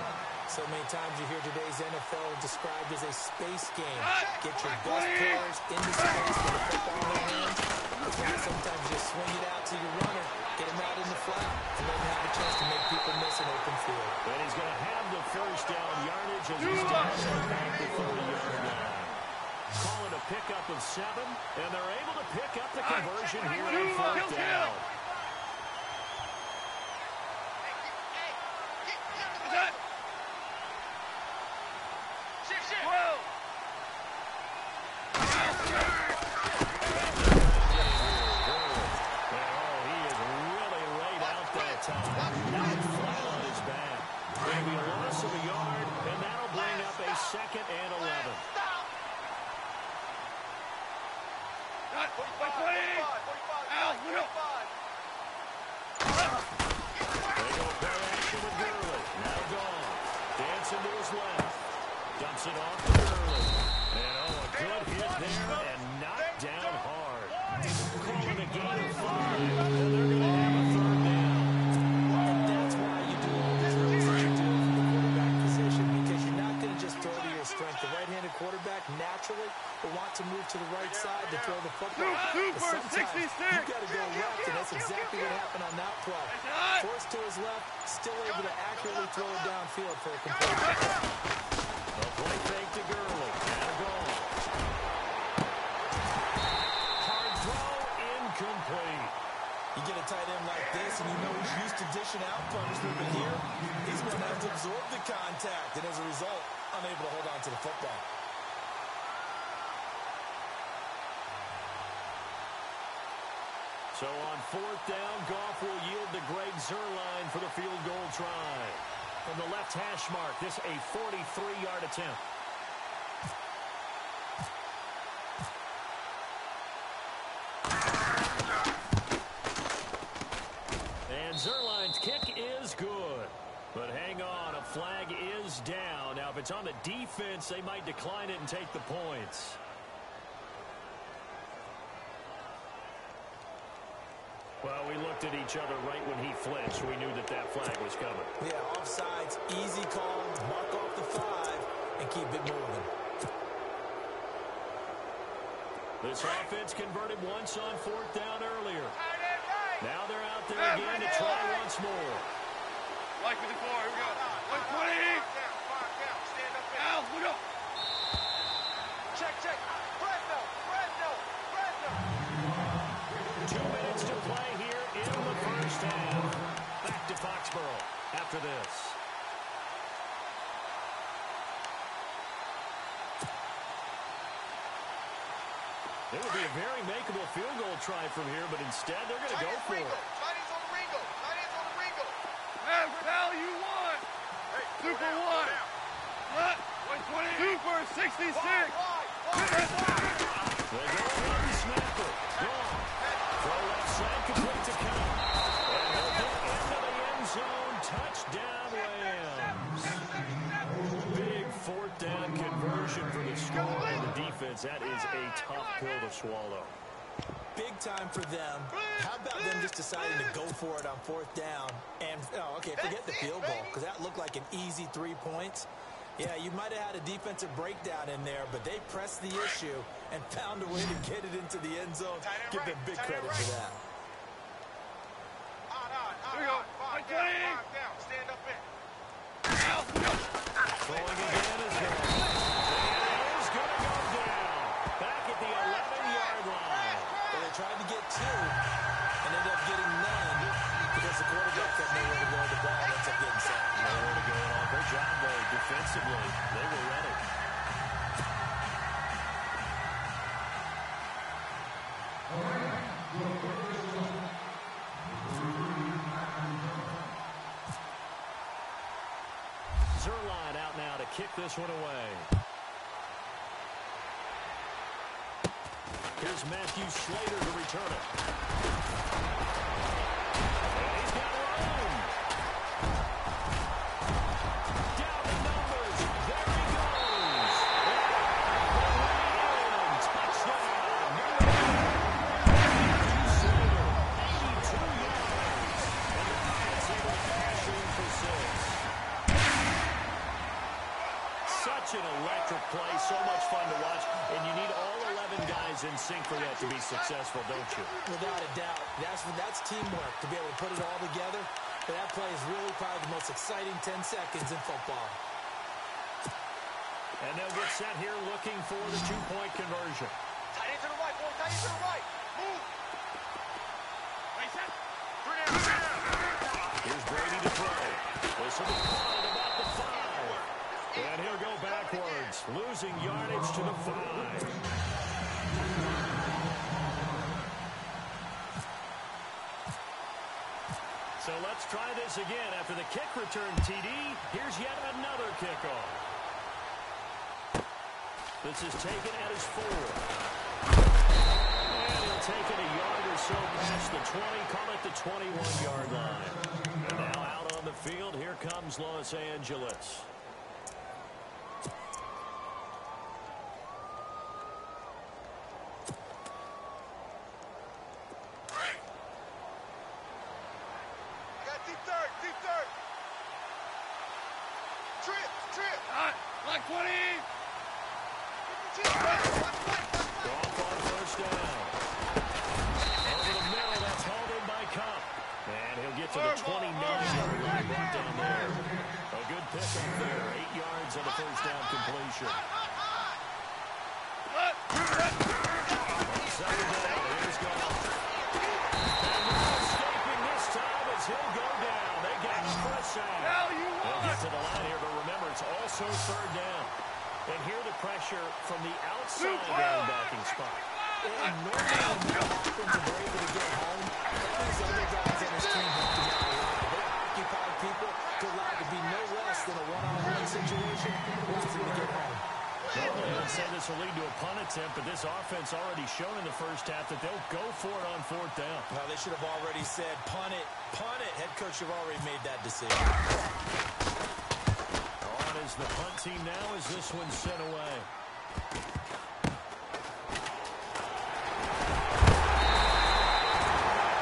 So many times you hear today's NFL described as a space game. Get your best players into space with the football in their hands. Sometimes you just swing it out to your runner, get him out in the flat, and then have a chance to make people miss an open field. And he's going to have the first down yardage as he's down back the 30-yard line. Call it a pickup of seven, and they're able to pick up the conversion here on fourth down. Mark, this a 43-yard attempt. And Zuerlein's kick is good. But hang on, a flag is down. Now, if it's on the defense, they might decline it and take the points. Well, we looked at each other right when he flinched. We knew that that flag was coming. Yeah, offsides, easy call, mark off the five, and keep it moving. This offense converted once on fourth down earlier. Now they're out there again to try once more. Like with the four, here we go. 120. Al, look up. Check, check. Fresno, Fresno, Fresno. Two minutes to play here in the. Back to Foxborough after this. It would be a very makeable field goal try from here, but instead they're going to go for Ringo. it. Chinese on the Ringo. Chinese on the Ringo. Al, Al, you won. Hey, Super down, one. go. What? 120. Super 66. Wide, wide. They go ahead and snap it. Gone. Throw left side, complete to count. Defense. That is a tough pill to swallow. Big time for them. How about them just deciding to go for it on fourth down? And, oh, okay, forget the field goal, because that looked like an easy three points. Yeah, you might have had a defensive breakdown in there, but they pressed the issue and found a way to get it into the end zone. Give them big credit for that. Here we go. Five down, five down. Stand up in. Throwing again is going. And is going to go down. Back at the 11-yard line. Well, they tried to get two and ended up getting none because the quarterback nowhere to go. The ball ends up getting sacked. Nowhere to go at all. Great job, though, defensively. They were ready. Zuerlein out now to kick this one away. Here's Matthew Slater to return it. Be successful, don't you? Without a doubt. That's, that's teamwork to be able to put it all together. But that play is really probably the most exciting 10 seconds in football. And they'll get set here looking for the two-point conversion. Tight end to the right, boy. Tight end to the right. Move. Right set. Three down, three down. Here's Brady to throw. This will be caught about the five. And he'll go backwards, losing yardage to the five. So let's try this again. After the kick return TD, here's yet another kickoff. This is taken at his four. And he'll take it a yard or so past the 20, call it the 21-yard line. And now out on the field, here comes Los Angeles. Got deep third, deep third. Trip, trip. Hot. Like 20. Off on first down. Over the middle, that's hauled in by Kupp. And he'll get to the 29-yard line, brought down there. A good pickup there, eight yards on the first down completion. Second down, here's Goff. And no escaping this time as he'll go down. They got him for a sack. They'll get to the line here, but remember, it's also third down. And here the pressure from the outside linebacking spot. And normally when that happens and they're able to get home, all these other guys on his team have to get a lot. They occupy people to allow it to be no less than a one-on-one situation. Wants them to get home. Normally, I'd say this will lead to a punt attempt, but this offense already shown in the first half that they'll go for it on fourth down. Well, they should have already said, punt it, punt it. Head coach should have already made that decision. On is the punt team now as this one sent away.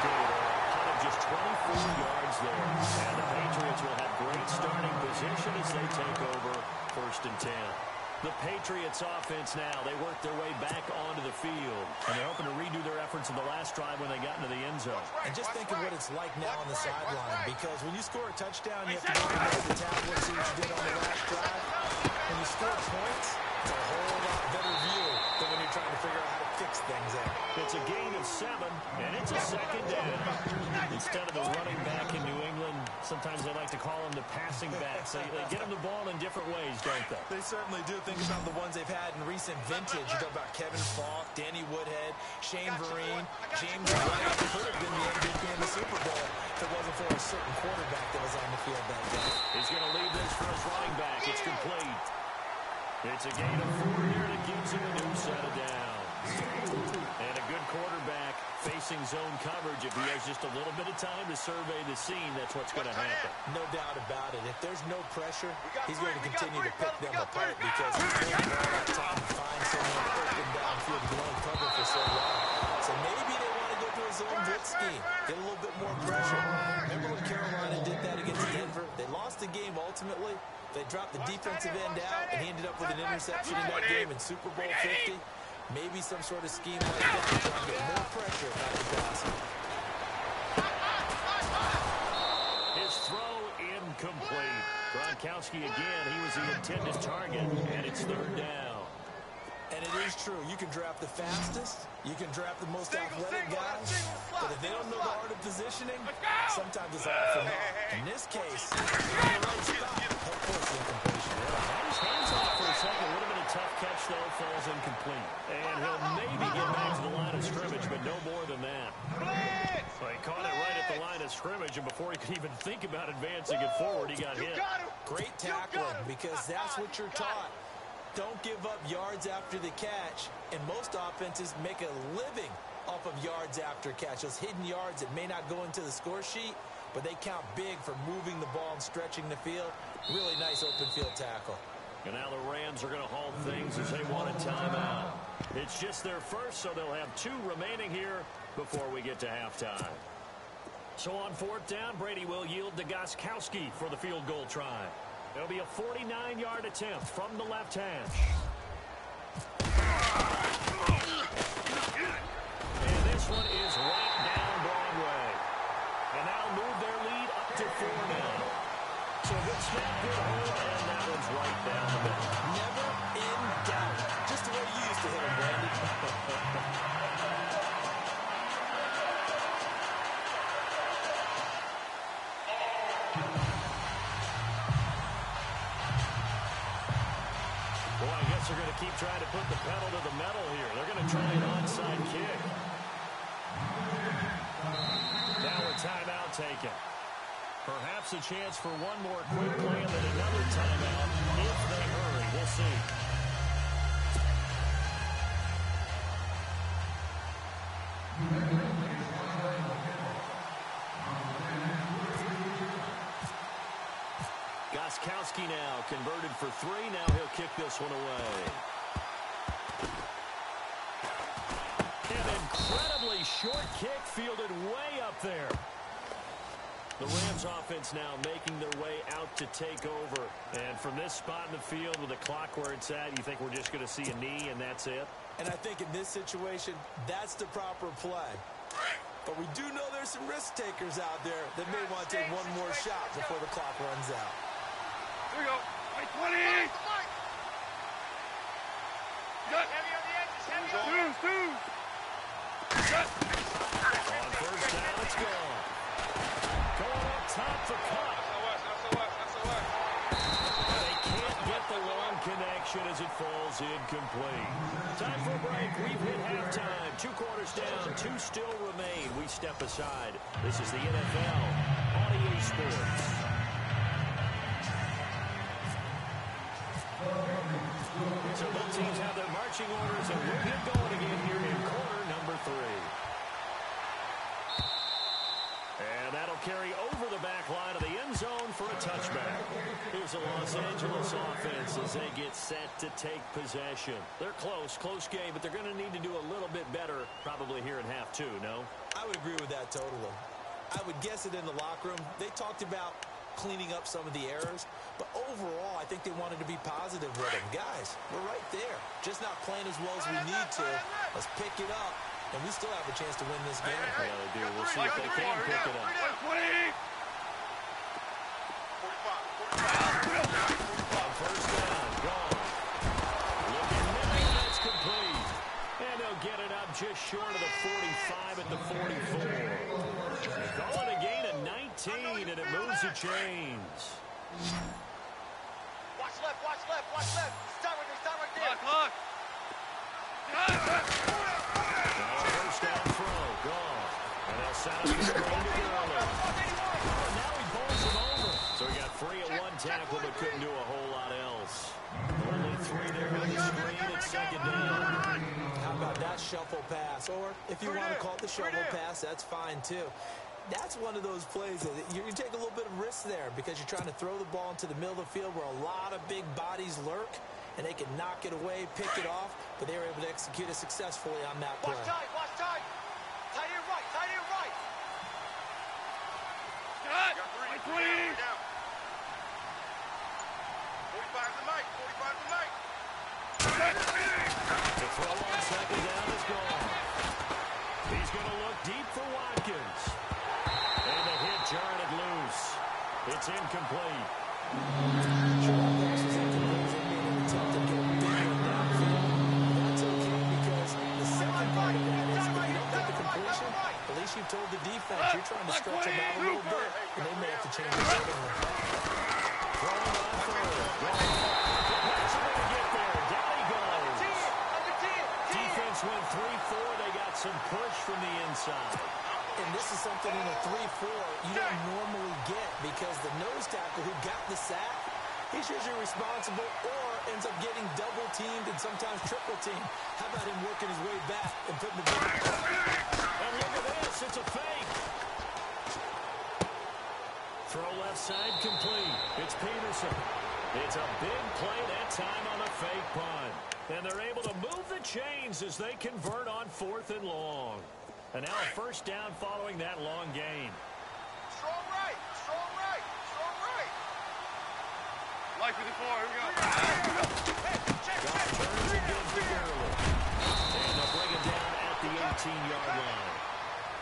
Good. Of just 24 yards there. And the Patriots will have great starting position as they take over first and 10. The Patriots offense now, they work their way back onto the field. And they're hoping to redo their efforts in the last drive when they got into the end zone. And just think of what it's like now on the sideline. Because when you score a touchdown, you have to go to the tablet, see what you did on the last drive. When you score points, it's a whole lot better view than when you're trying to figure out how to fix things there. It's a gain of seven, and it's a second down. Instead of the running back in New England, sometimes they like to call them the passing backs. They, they get them the ball in different ways, don't they? They certainly do. Think about the ones they've had in recent vintage. You talk about Kevin Faulk, Danny Woodhead, Shane Vereen, James White. Could have been the MVP in the Super Bowl if it wasn't for a certain quarterback that was on the field that day. He's going to leave this for his running back. It's complete. It's a gain of four here that gives him a new set of downs. And a good quarterback facing zone coverage. If he has just a little bit of time to survey the scene, that's what's going to happen. No doubt about it. If there's no pressure, he's going to continue to pick them apart because he's going to all that time to find someone open downfield. He can only cover for so long. So maybe they want to go to a zone blitz scheme, get a little bit more pressure. Remember when Carolina did that against Denver? They lost the game ultimately. They dropped the defensive end out, and he ended up with an interception in that game in Super Bowl 50. Maybe some sort of scheme like that to try and get more pressure about the passing. His throw incomplete. Gronkowski again, he was the intended target, and it's third down. And it is true. You can draft the fastest. You can draft the most athletic guys. But if they don't know the art of positioning, sometimes it's all for naught. In this case, in the right spot, of course, incompletion. Had his hands off for a second. A little bit of tough catch, though, falls incomplete. And he'll maybe get back to the line of scrimmage, but no more than that. So he caught it right at the line of scrimmage, and before he could even think about advancing it forward, he got hit. Great tackling because that's what you're taught. Don't give up yards after the catch. And most offenses make a living off of yards after catch. Those hidden yards that may not go into the score sheet, but they count big for moving the ball and stretching the field. Really nice open field tackle. And now the Rams are going to hold things as they want a timeout. It's just their first, so they'll have two remaining here before we get to halftime. So on fourth down, Brady will yield to Gostkowski for the field goal try. It'll be a 49-yard attempt from the left hash. Chance for one more quick play and then another timeout if they hurry. We'll see. Gostkowski now converted for three. Now he'll kick this one away. An incredibly short kick fielded way up there. The Rams offense now making their way out to take over. And from this spot in the field with the clock where it's at, you think we're just going to see a knee and that's it? And I think in this situation, that's the proper play. But we do know there's some risk takers out there that may want to take one more shot before the clock runs out. Here we go. Right 20. Heavy on the edges, heavy on Twos, twos. Good. On first down, it's gone. Going up top for Kupp. They can't get the long connection as it falls incomplete. Time for a break. We've hit halftime. Two quarters down. Two still remain. We step aside. This is the NFL on EA Sports. So both teams have their marching orders, and we'll get going again here in quarter number three. And that'll carry over the back line of the end zone for a touchback. Here's the Los Angeles offense as they get set to take possession. They're close, close game, but they're going to need to do a little bit better probably here in half two, no? I would agree with that totally. I would guess it in the locker room. They talked about cleaning up some of the errors, but overall, I think they wanted to be positive with them. Guys, we're right there. Just not playing as well as we need to. Let's pick it up, and we still have a chance to win this game. Yeah, they do. We'll see if they can pick it up. Right 20. 45, 45. On first down, gone. Looking middle, that's complete. And they'll get it up just short of the 45 at the 44. Going to gain a 19, and it moves the chains. Watch left, watch left, watch left. Stop right there, stop right there. Clock. Now first down throw, gone. And they'll set up the screen to Gurley. Oh, now he bowls him over. So he got free at one tackle, but couldn't do a whole lot else. Only three there on the screen. It's second down. How about that shuffle pass? Or if you want to call it the shuffle pass, that's fine too. That's one of those plays that you take a little bit of risk there because you're trying to throw the ball into the middle of the field where a lot of big bodies lurk, and they can knock it away, pick it off, but they were able to execute it successfully on that play. Watch tight, watch tight. Tight end right, tight end right. Cut. Three. It's incomplete. Sure, that incomplete. They made to get a big one downfield. That's okay because the second part of that is if you don't get the completion, at least you've told the defense. You're trying to stretch them out a little bit, and they may have to change the second one. Throwing on third. Where's he going to get there? Down he goes. Defense went 3-4. They got some push from the inside. And this is something in a 3-4 you don't normally get because the nose tackle who got the sack, he's usually responsible or ends up getting double teamed and sometimes triple teamed. How about him working his way back and putting the ball And look at this. It's a fake. Throw left side complete. It's Peterson. It's a big play that time on a fake punt. And they're able to move the chains as they convert on fourth and long. And now a first down following that long gain. Strong right, strong right, strong right. Mike 54. Here we go. Hey, check, check. turns it good for Gurley. And they'll bring it down at the 18-yard line.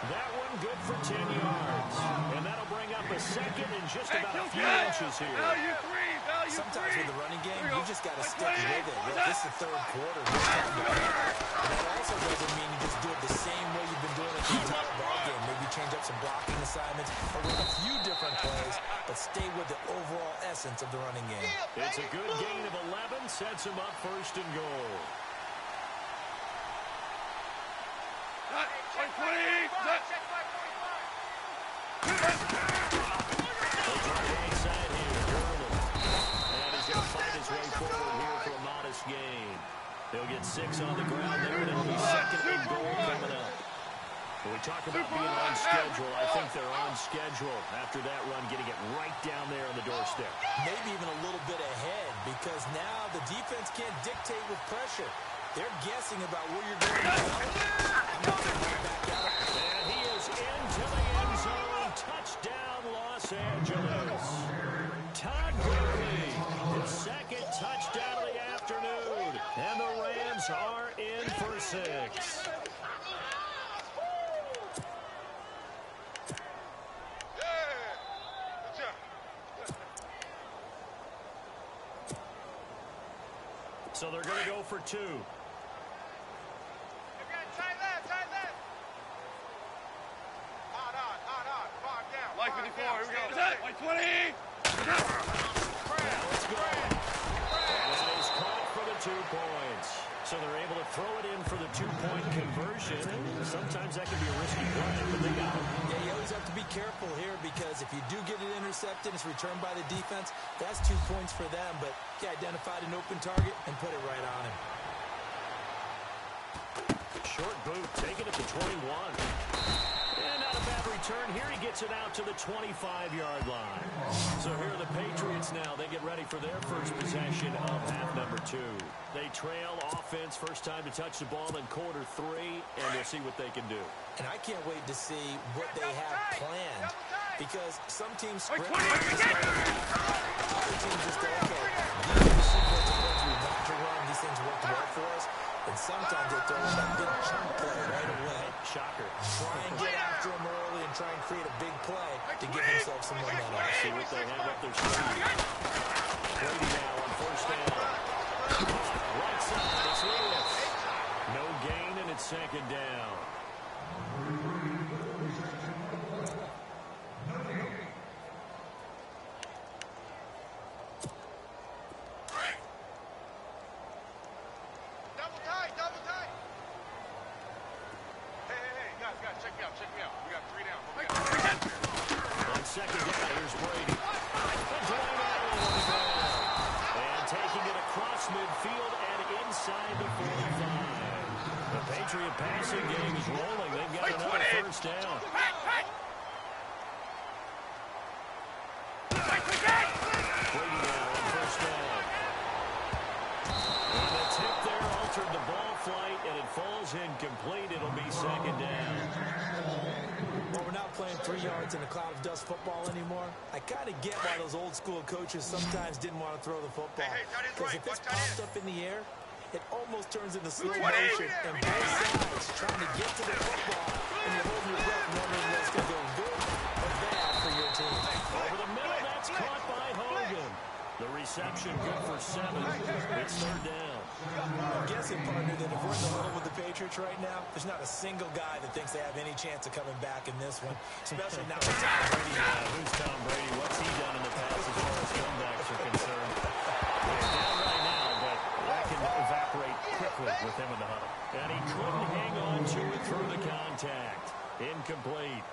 That one good for 10 yards. And that'll bring up a second and just about a few inches here. Value three. Value Sometimes three. with the running game, you just got to Like stick with it. Look, this is the third quarter. This time to. That also doesn't mean you just do it the same way you've been doing it the entire ballgame. Maybe change up some blocking assignments or run a few different plays, but stay with the overall essence of the running game. It's a good gain of 11, sets him up first and goal. Cut. Like 20. Cut. Check my 45. They try the inside here, Gurley. And he's going to find his way forward here for a modest gain. They'll get six on the ground there, and it'll be second and goal coming up. When we talk about being on schedule, I think they're on schedule after that run, getting it right down there on the doorstep. Maybe even a little bit ahead because now the defense can't dictate with pressure. They're guessing about where you're going So they're going to go for two. Again, tight left, tight left. Hard on, hard on. Five down. Like five 54. down. Here we go. Stand Cut. Like 20. Crab, Let's go. crab, crab. And he's caught for the two points. So they're able to throw it in for the two-point conversion. Sometimes that can be a risky play, but they got it. Yeah, you always have to be careful here because if you do get it intercepted, it's returned by the defense. That's two points for them, but he identified an open target and put it right on him. Short boot, taken it to 21. And not a bad return. Here he gets it out to the 25-yard line. So here are the Patriots now. They get ready for their first possession of half number two. They trail offense, first time to touch the ball in quarter three, and we'll see what they can do. And I can't wait to see what they have planned because some teams Like script other teams just go, okay, these are the sequence of plays we want to run. These things work well for us. And sometimes they throw in that big chunk play right away. Shocker. Try and get after them early and try and create a big play to give themselves some momentum. See what they have up their sleeve. Brady now on first down. Right side, it's Lewis. No gain, and it's second down. Double tight, double tight. Hey, hey, hey, guys, guys, check me out, check me out. We got three down. What we got? On second down, here's Brady. And Dwayne Allen on the ground. And taking it across midfield passing game is rolling. They've got another first down. Brady now on first down. And the tip there altered the ball flight, and falls incomplete. It'll be second down. Well, we're not playing three yards in a cloud of dust football anymore. I kind of get why those old school coaches sometimes didn't want to throw the football. Because if it's popped up in the air, it almost turns into slow motion. And both sides trying to get to the football, and you're holding your breath wondering what's going to go good or bad for your team. Over the middle, that's caught by Hogan. The reception good for seven. It's third down. I'm guessing, partner, that if we're in the huddle with the Patriots right now, there's not a single guy that thinks they have any chance of coming back in this one, especially now with Tom Brady. Who's Tom Brady? What's he done in the past as far as comebacks are concerned? They're down right now, but that can evaporate quickly with him in the huddle. And he couldn't hang on to it through the contact. Incomplete.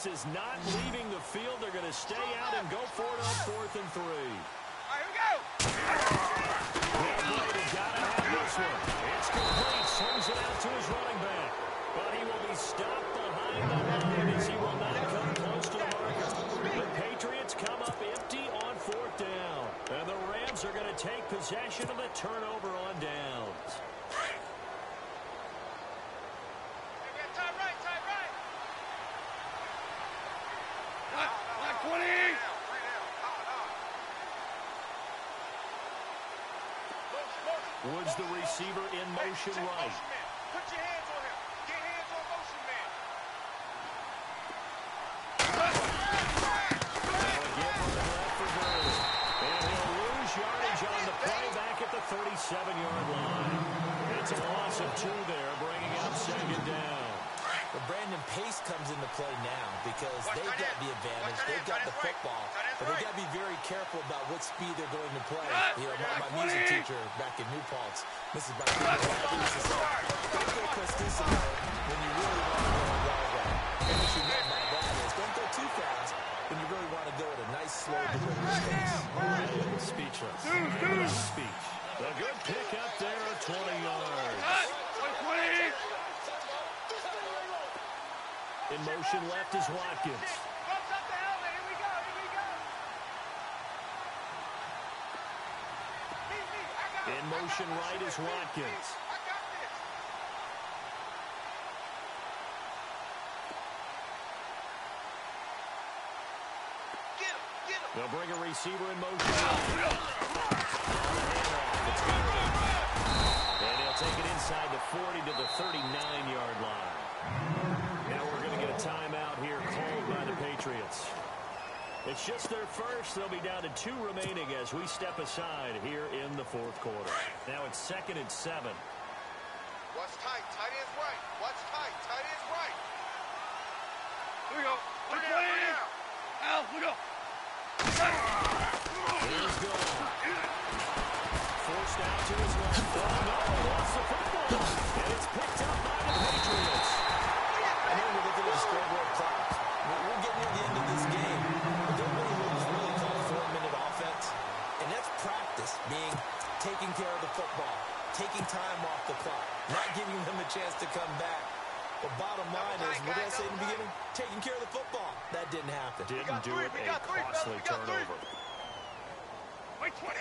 The offense is not leaving the field. They're going to stay out and go for it on fourth and three. All right, here we go. Brady got to have this one. It's complete. Swings it out to his running back. But he will be stopped behind the line as he will not come close to the marker. The Patriots come up empty on fourth down. And the Rams are going to take possession of the turnover on downs. Hey, we got time right, time right. Not, not 20. Woods the receiver in motion right. Put your hands on him. Get hands on motion man. Again the left for Gurley. And he'll lose yardage on the play back at the 37-yard line. It's a loss of two there, bringing up second down. But Brandon Pace comes into play now because Watch they've got end. the advantage. Watch They've got Tight the football. But they've got to be very careful about what speed they're going to play. Cut. You know, my, my music teacher back in New Paltz, Mrs. Bautista, used to don't go prestissimo when you really want to go a wild way. And what she meant by that is don't go too fast when you really want to go at a nice, slow, deliberate pace. Speechless. Without Speech. A good pick up there at 20 yards. Cut. 20. In motion left is Watkins. In motion right is. Watkins. They'll bring a receiver in motion. And he'll take it inside the 40 to the 39-yard line. Now we're going to get a timeout here called by the Patriots. It's just their first. They'll be down to two remaining as we step aside here in the fourth quarter. Now it's second and seven. Watch tight. Tight end's right. Watch tight. Tight end's right. Here we go. Look down. Look down. Al, look up. Here's Gold. Forced out to his left. Oh, no. Lost the football. And it's picked up by the Patriots. Care of the football, taking time off the clock, not giving them a chance to come back. But bottom line is, what did I say in the beginning? Taking care of the football. That didn't happen. Didn't do it a got three, fellas, costly we got three. turnover. Wait, 20.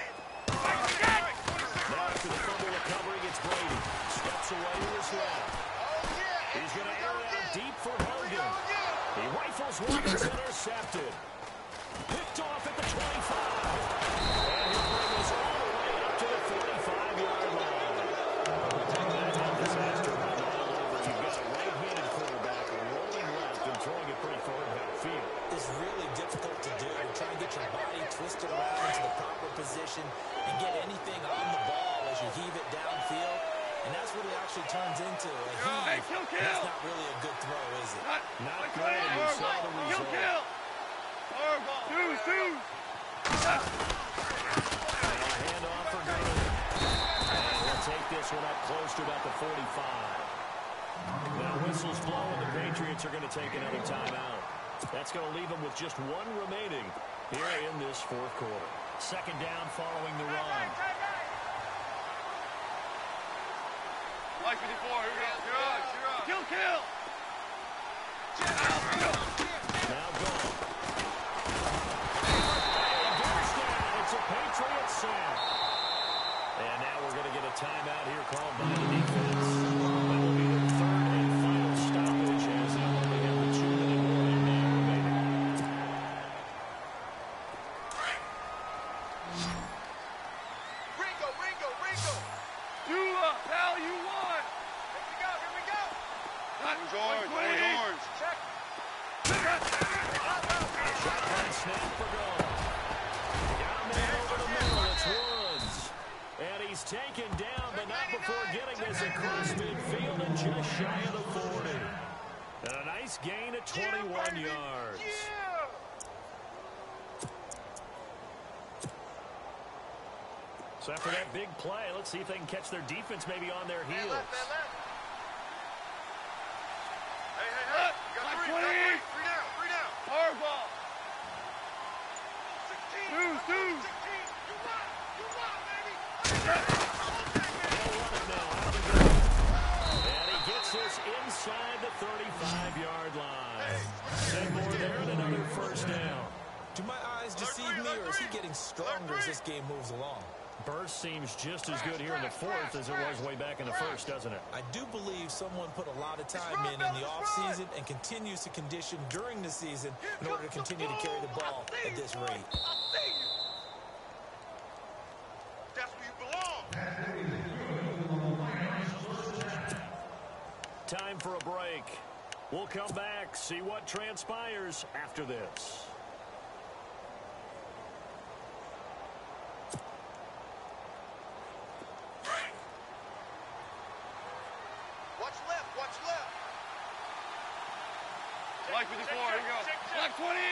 Now after the fumble recovery, it's Brady. Steps away to his left. Oh. He's going to air it out deep for Here we go Hogan. again. He rifles one, it's intercepted. Turns into. A Hey, heave. kill, kill. That's not really a good throw, is it? Not, Not like good, and you Horrible. saw the Kill, result. kill. Horrible. Two, two. Now a handoff for Gurley. And he'll take this one up close to about the 45. Now whistles blow and the Patriots are going to take another timeout. That's going to leave them with just one remaining here in this fourth quarter. Second down following the run. Like 54, here. Kill, kill. Now. It's a Patriot sack. And now we're going to get a timeout here called by the defense. See if they can catch their defense maybe on their heels. left, man left. Hey, hey, hey. You got three, you got three. Three down, three down. Hard ball. 16. Two, two. 16. You won, you won, baby. They'll run it now out of the gun. And he gets this inside the 35-yard line. Ten more there and another first down. Do my eyes deceive me, or is he getting stronger as this game moves along? Burst seems just as good here in the fourth as it was way back in the first, doesn't it? I do believe someone put a lot of time in in the offseason and continues to condition during the season in order to continue to carry the ball at this rate. That's where you belong. Time for a break. We'll come back, see what transpires after this. Watch left, watch left. Like 54, here we go. Like 20.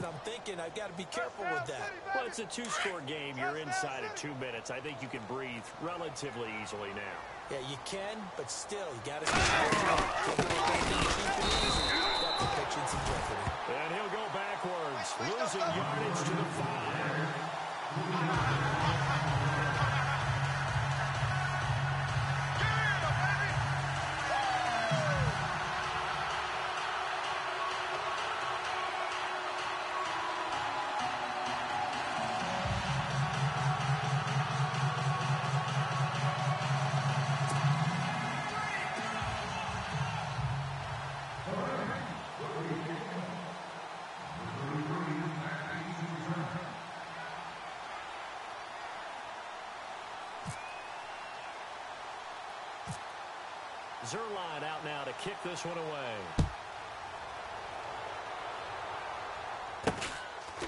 And I'm thinking I've got to be careful with that. Well, it's a two-score game. You're inside of two minutes. I think you can breathe relatively easily now. Yeah, you can, but still, you got to stay vigilant. Can't do anything cheap and. That could in jeopardy. And he'll go backwards, losing yardage to the five. Zuerlein out now to kick this one away.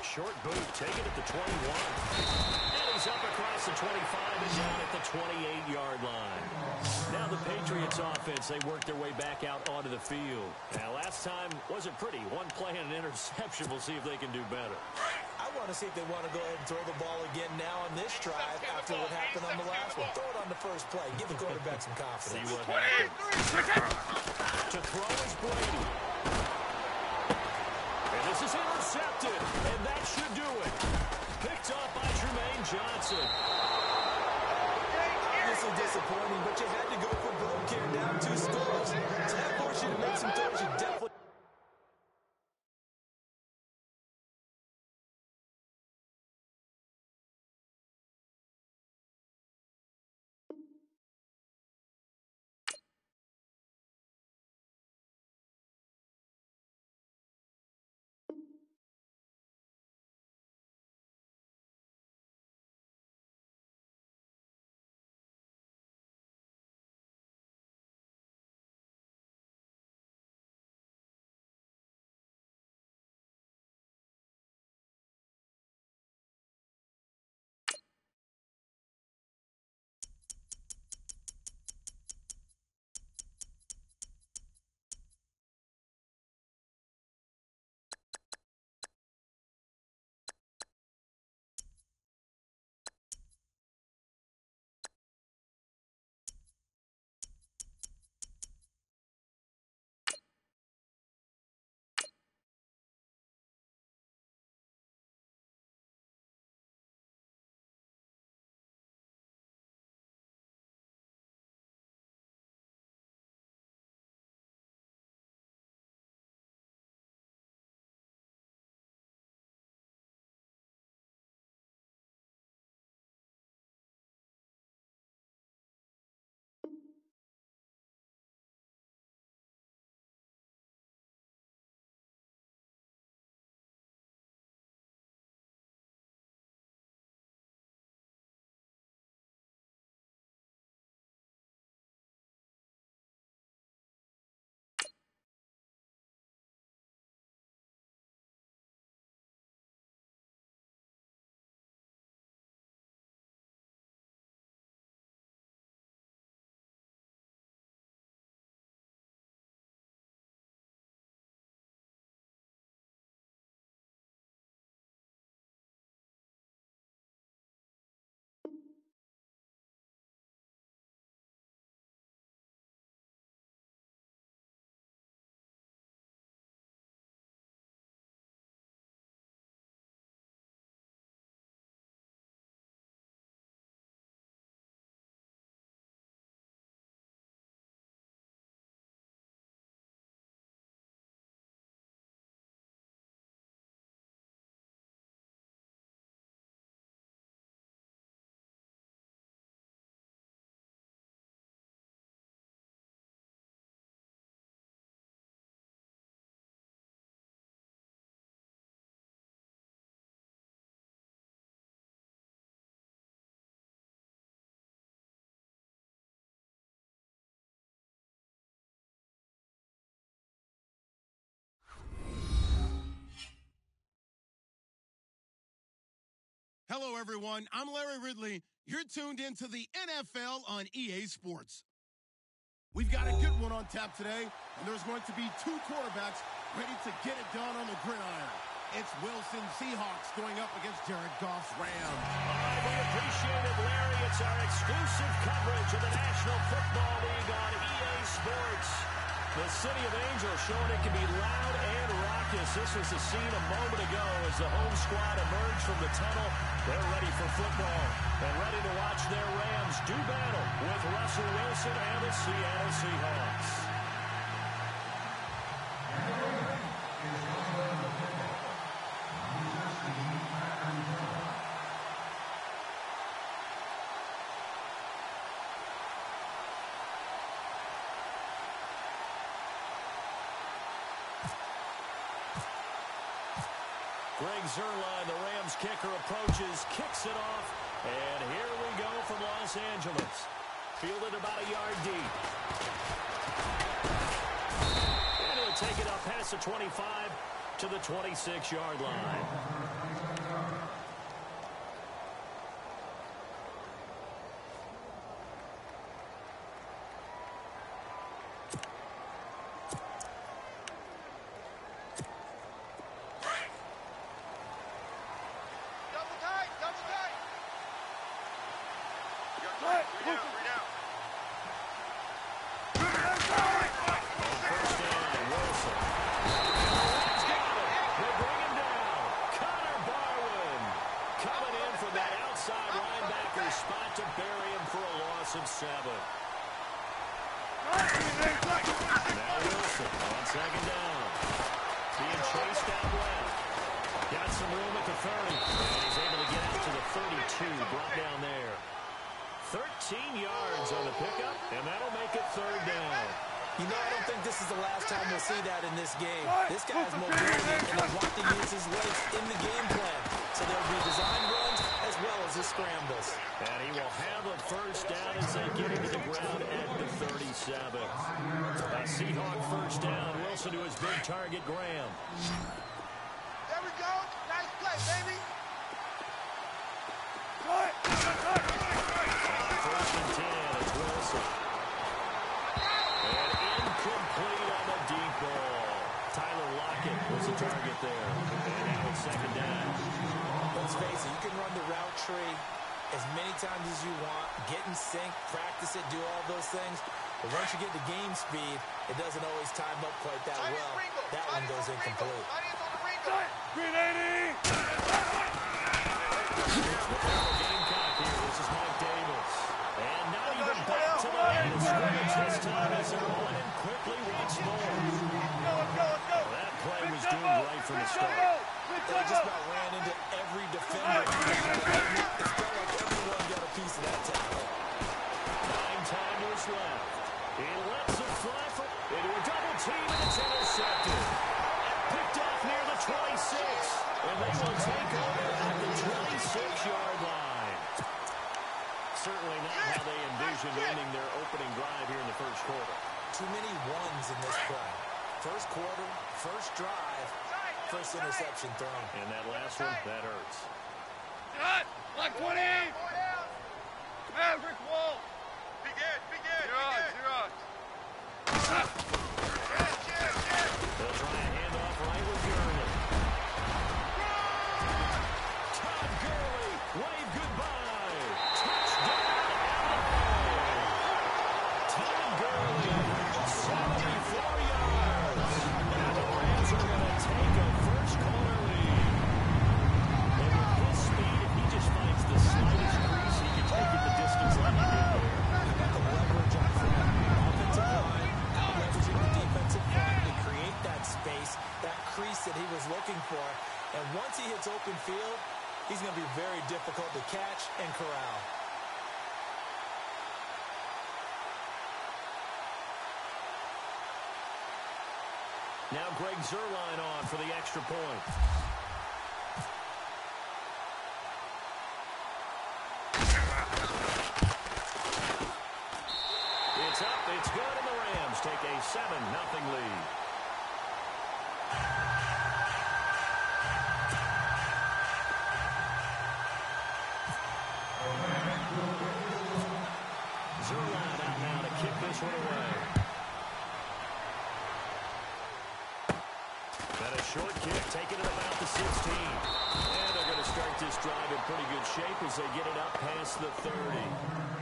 Short boot, take it at the 21. And he's up across the 25 and down at the 28-yard line. Now the Patriots offense, they work their way back out onto the field. Now last time wasn't pretty. One play and an interception. We'll see if they can do better. Want to see if they want to go ahead and throw the ball again now on this drive after what happened on the last one. Throw it on the first play. Give the quarterback some See confidence. what happens. To throw is Brady. And this is intercepted. And that should do it. Picked up by Jermaine Johnson. Obviously disappointing, but you had to go for broke here, down two scores. That forced you to make some throws you definitely Hello, everyone. I'm Larry Ridley. You're tuned into the NFL on EA Sports. We've got a good one on tap today, and there's going to be two quarterbacks ready to get it done on the gridiron. It's Wilson Seahawks going up against Jared Goff's Rams. All right, we appreciate it, Larry. It's our exclusive coverage of the National Football League on EA Sports. The City of Angels showing it can be loud and raucous. This was the scene a moment ago as the home squad emerged from the tunnel. They're ready for football and ready to watch their Rams do battle with Russell Wilson and the Seattle Seahawks. Greg Zuerlein, the Rams kicker, approaches, kicks it off, and here we go from Los Angeles. Fielded about a yard deep. And he'll take it up past the 25 to the 26-yard line. Double tight, double tight. You're tight. Three down, three down. First down, Wilson. He's got it. They bring him down. Connor Barwin coming in from that outside linebacker spot to bury him for a loss of seven. Now Wilson on second down. Being chased out left. Got some room at the 30. And he's able to get out to the 32. Brought down there. 13 yards on the pickup, and that'll make it third down. You know, I don't think this is the last time we'll see that in this game. This guy has mobility, and they want to use his legs in the game plan. So there'll be design runs as well as the scrambles. And he will have a first down as they get into the ground at the 37. A Seahawk first down. Wilson to his big target, Graham. There we go. Nice play, baby. First and 10, it's Wilson. And incomplete on the deep ball. Tyler Lockett was the target there. And now it's second down. Let's face it, you can run the route tree as many times as you want, get in sync, practice it, do all those things. But once you get to game speed, it doesn't always time up quite that Tight well. Ringo. That Tight one goes on incomplete. Tight end on the Ringo. Green 80! The Gamecock here. This is Mike Davis. And not even back to the line of scrimmage this time as they're on quickly once more. Go, go, go! That play was doomed right from the start. They just about ran into every defender. It felt like everyone got a piece of that tackle. Nine timers left. He lets it fly for into a double team and it's intercepted. Picked off near the 26. And they will take over at the 26-yard line. Certainly not how they envisioned ending their opening drive here in the first quarter. Too many ones in this play. First quarter, first drive, first interception thrown. And that last one, that hurts. Cut! Like 20! Maverick Wall! Edge, big edge, Zero, zero. Zuerlein on for the extra point. It's up, it's good, and the Rams take a 7-0 lead. Zuerlein out now to kick this one away. Short kick taken about the 16. And they're going to start this drive in pretty good shape as they get it up past the 30.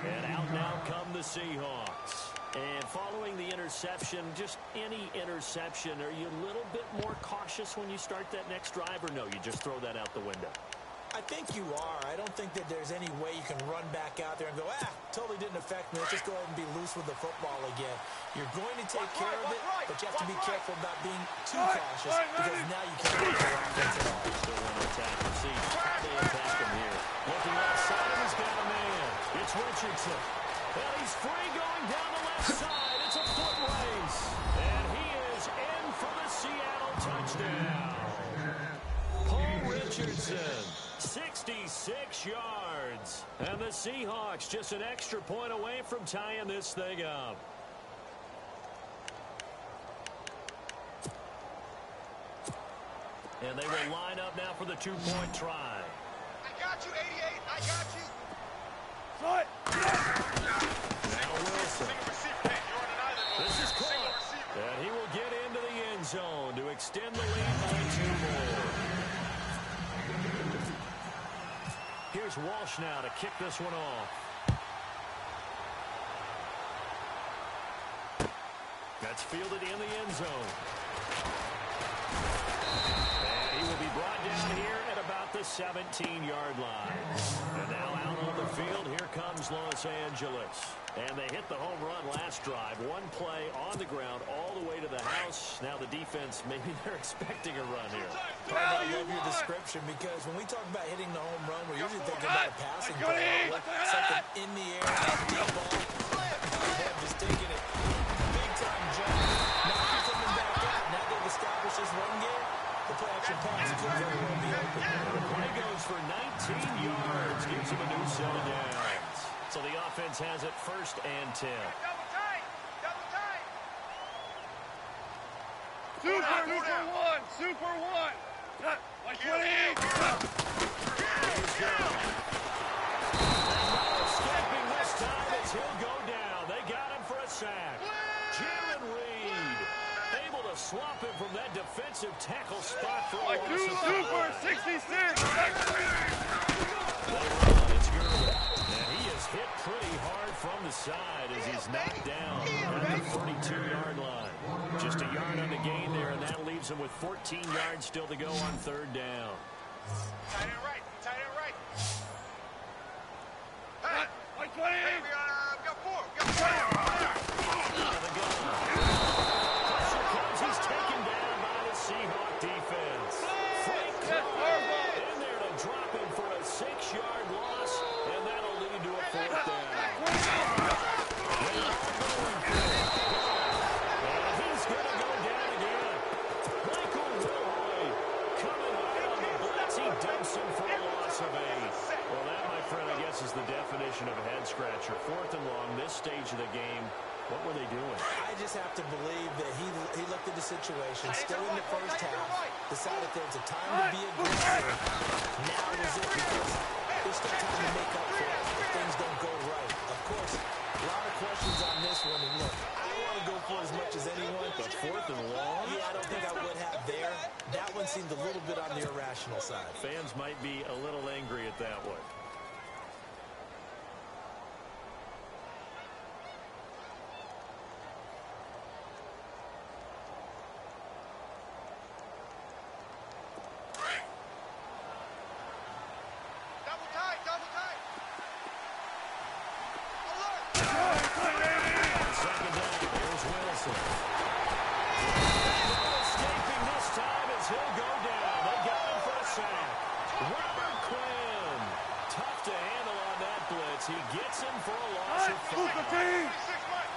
And out now come the Seahawks. And following the interception, just any interception, are you a little bit more cautious when you start that next drive, or no, you just throw that out the window? I think you are. I don't think that there's any way you can run back out there and go, ah, totally didn't affect me. Let's just go ahead and be loose with the football again. You're going to take care of it, but you have to be careful about being too cautious because now you can't make your offense at all. Still want to attack the seat. How they attack him here. Looking outside, and he's got a man. It's Richardson. And he's free going down the left side. It's a foot race. And he is in for the Seattle touchdown. Paul Richardson, 66 yards. And the Seahawks just an extra point away from tying this thing up. And they will line up now for the two-point try. I got you, 88. I got you. Cut. Now Wilson. Single receiver. Hey, you're on an island. This is Single caught. And he will get into the end zone to extend the lead by two more. Here's Walsh now to kick this one off. That's fielded in the end zone. And he will be brought down here at about the 17-yard line. And now on the field, here comes Los Angeles. And they hit the home run last drive. One play on the ground all the way to the house. Now the defense, maybe they're expecting a run here. I love your description because when we talk about hitting the home run, we're usually thinking about a passing I got ball, something in the air, a deep ball. Just taking it big time jump. Now he's coming back out. Now they've established this run game. The play action pass could very well be open. The play goes for 19 yards. Gives him a new set of downs. So the offense has it first and 10. Double tight. Double tight. Super, super one. Super one. Like 20. Cut. This time as he'll go down. They got him for a sack. Jarran Reed able to swap him from that defensive tackle spot for a Like two super. 66. It's Gervin. And he is hit pretty hard from the side as he's knocked down at the 42-yard line. Just a yard on the gain there, and that leaves him with 14 yards still to go on third down. Tight end right. Tight end right. Cut. Like 20. Hey, we got, uh, got four. Got four. Out of the gun. Pressure comes. He's taken down by the Seahawk defense. Frank Yes, Harbaugh. in there to drop him for a six-yard loss, and that'll lead to a fourth down. And he's going to go down again. Michael Wilhoite coming out on the blitz. He dumps him for a loss of eight. Well, that, my friend, I guess is the definition of a head-scratcher. Fourth and long, this stage of the game. What were they doing? I just have to believe that he he looked at the situation, still in the first half, decided there's a time to be aggressive. Now is it because there's still time to make up for it if things don't go right. Of course, a lot of questions on this one. And look, I don't want to go for as much as anyone, but Fourth and long? yeah, I don't think I would have there. That one seemed a little bit on the irrational side. Fans might be a little angry at that one. Double tight. Double tight. Alert. Second down. Here's Wilson. Escaping this time as he'll go down. They got him for a sack. Robert Quinn. Tough to handle on that blitz. He gets him for a loss Cut. of Super five. team. Six man.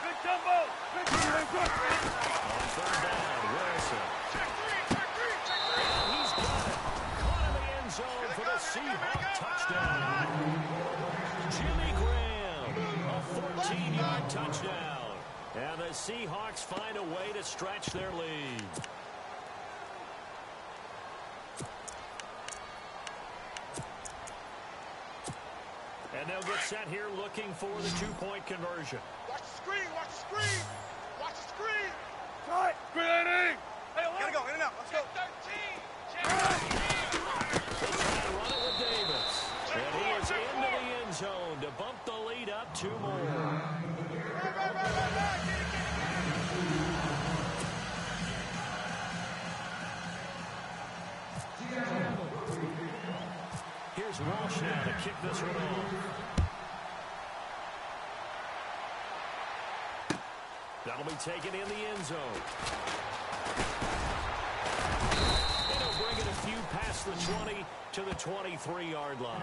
Big jumbo. Big jumbo. On third down, Wilson. Check three. Check three. Check three. And he's got it. Caught in the end zone for the Seahawk touchdown. Jimmy Graham, a 14-yard touchdown. And the Seahawks find a way to stretch their lead. And they'll get set here looking for the two-point conversion. Taken in the end zone. And he'll bring it a few past the 20 to the 23-yard line.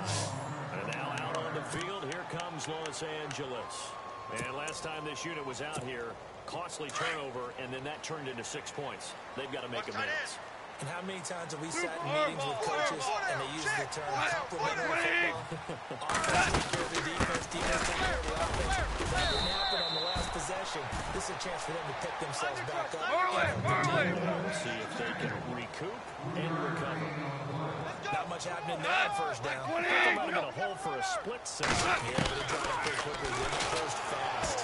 And now out on the field, here comes Los Angeles. And last time this unit was out here, costly turnover, and then that turned into six points. They've got to make amends. And how many times have we sat in meetings with coaches and they use the term complementary football? Offense take care of the defense, defense take care of the offense. That didn't happen on the last possession. This is a chance for them to pick themselves back up. Marley, Marley. See if they can recoup and recover. Not much happening there on first down. There might have been a hole for a split second. Yeah, but it dropped up pretty quickly. They got closed fast.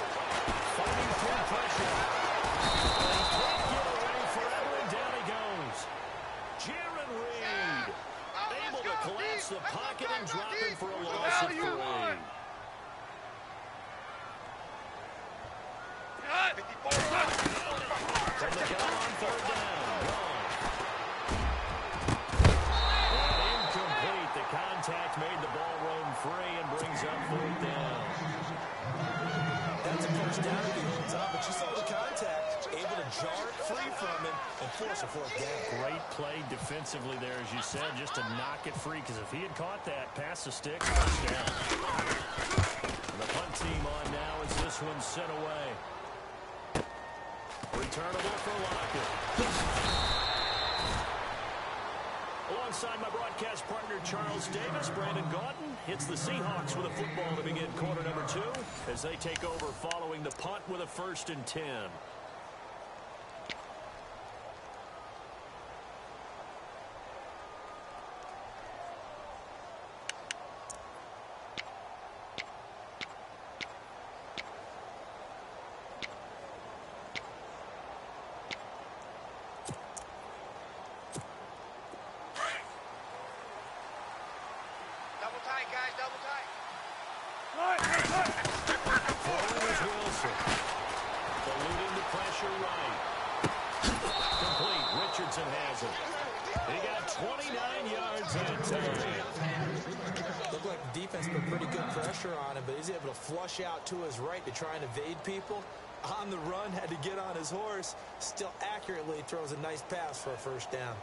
Fighting through pressure. He can't get away forever, and down he goes. Jarran Reed able to collapse the pocket and drop him for a loss of three. Great play defensively there, as you said, just to knock it free. Because if he had caught that, pass the stick, first down. And the punt team on now as this one's set away. Returnable for Lockett. Alongside my broadcast partner, Charles Davis, Brandon Gaudin hits the Seahawks with a football to begin quarter number two as they take over following the punt with a first and ten. Double tight, guys, double tight. Tight, tight. Forward is Wilson. Eluding the pressure right. Complete. Richardson has it. He got 29 yards that time. Looked like the defense put pretty good pressure on him, but he's able to flush out to his right to try and evade people. On the run, had to get on his horse. Still accurately throws a nice pass for a first down.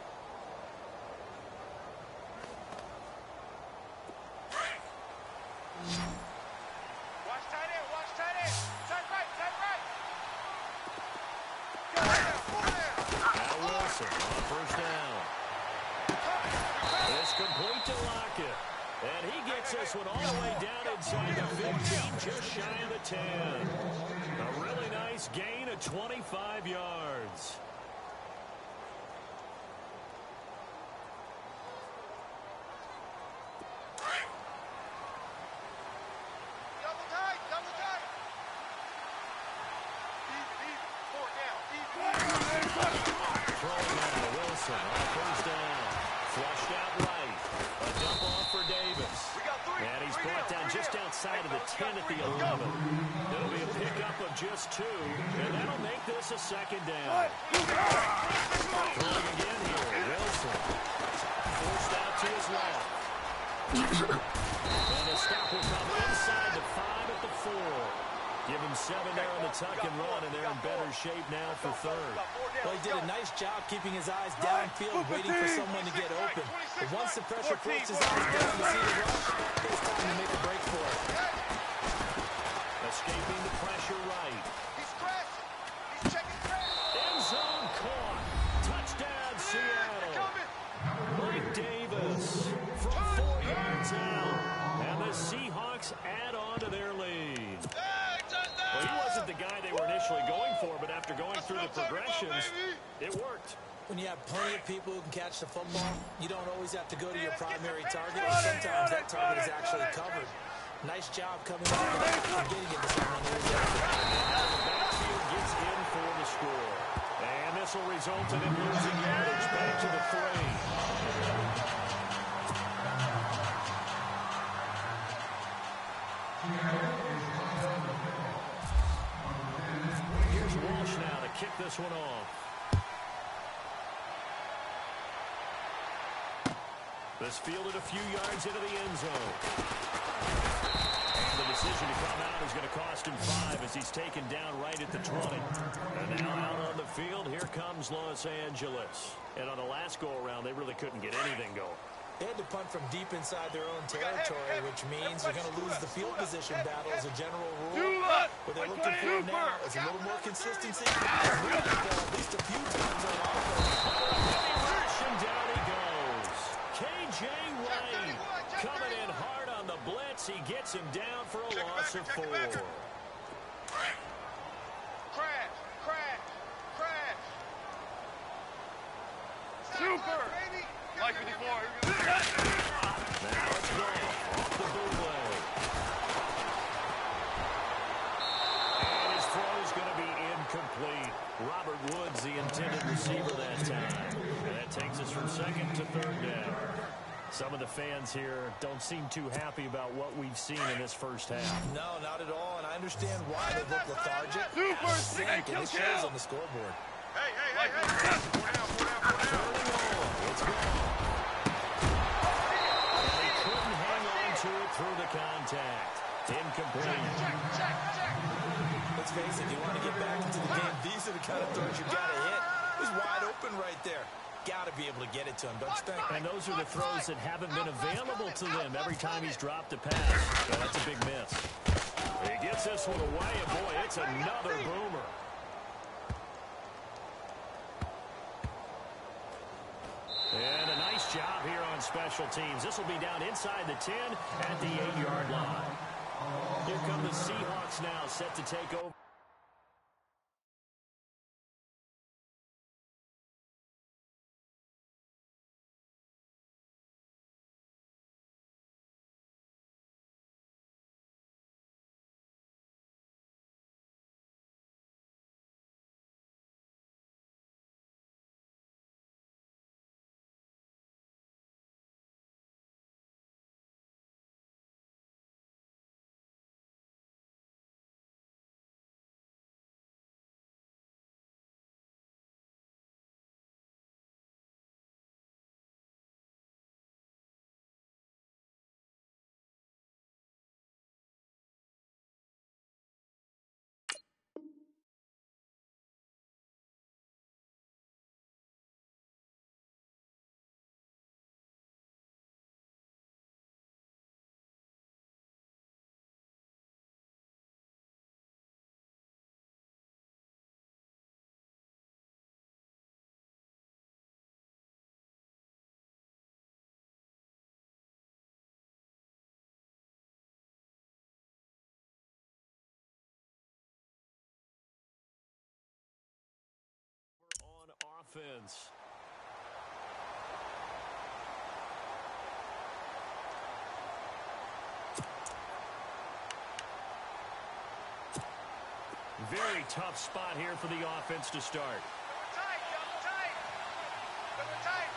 25 yards. Double tight, double tight. Deep, deep, four down, deep, deep. Throwing now to Wilson on first down. Flushed out right. A dump off for Davis. We got three. And he's three brought down, down three just down. outside of the Hey, 10 at the let's go. 11. It'll be a pickup of just two, and that'll make this a second down. Throwing again here, Wilson. Forced out to his left. and a stop will come inside the five at the four. Give him seven there on the tuck and run, and they're in better shape now for third. Got four down, Well, he did a nice job keeping his eyes downfield, waiting for someone to get open. But once the pressure puts his eyes down to see the rush, it's time to make a break for it. Escaping the pressure right. Progressions, it worked. When you have plenty of people who can catch the football, you don't always have to go to your primary target. and Sometimes that target is actually covered. Nice job coming out and getting it to someone who. Backfield gets in for the score. And this will result in him losing yardage back to the three. Kick this one off. This fielded a few yards into the end zone. And the decision to come out is going to cost him five as he's taken down right at the 20. And now out on the field, here comes Los Angeles. And on the last go-around, they really couldn't get anything going. They had to punt from deep inside their own territory, which means they're going to lose the field position battle as a general rule. What they're looking for now is a little more consistency. Moving the ball at least a few times on offense. And down he goes. K.J. Wright coming in hard on the blitz. He gets him down for a loss of four. Crash, crash, crash. Super. Fans here don't seem too happy about what we've seen in this first half. No, not at all, and I understand why they look lethargic. Super. Out of Hey, kill, it kill. on the scoreboard. Hey, hey, hey, hey, hey. Four down, four down, four down. Early on, it's gone. And they couldn't hang on to it through the contact. Incomplete. Check, check, check. Let's face it, you want to get back into the game. These are the kind of throws you got to hit. It was wide open right there. Got to be able to get it to him, don't you think? And those are the throws that haven't been available to them every time he's dropped a pass. So that's a big miss. He gets this one away, and boy, it's another boomer. And a nice job here on special teams. This will be down inside the 10 at the 8-yard line. Here come the Seahawks now, set to take over. Very tough spot here for the offense to start. Double tight, double tight. Double tight.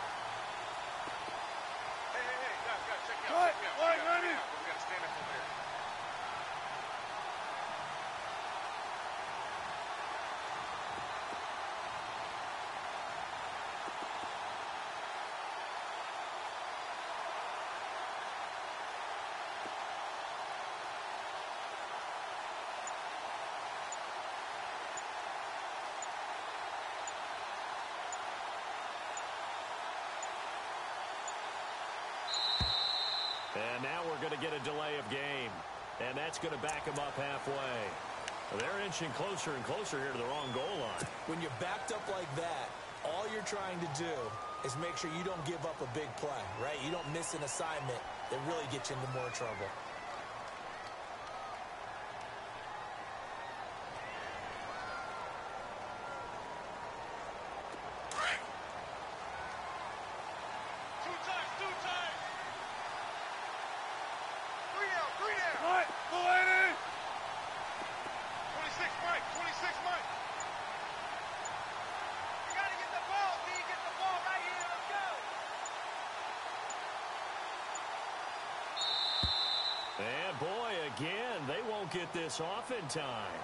Hey, hey, hey, guys, guys, check me out. Cut. Check me out. Line, check me out, ready. check me out. We gotta stand up over here. And now we're going to get a delay of game. And that's going to back them up halfway. They're inching closer and closer here to the wrong goal line. When you're backed up like that, all you're trying to do is make sure you don't give up a big play, right? You don't miss an assignment that really gets you into more trouble. Two times, two times. Three down, three down. Cut. Get this off in time.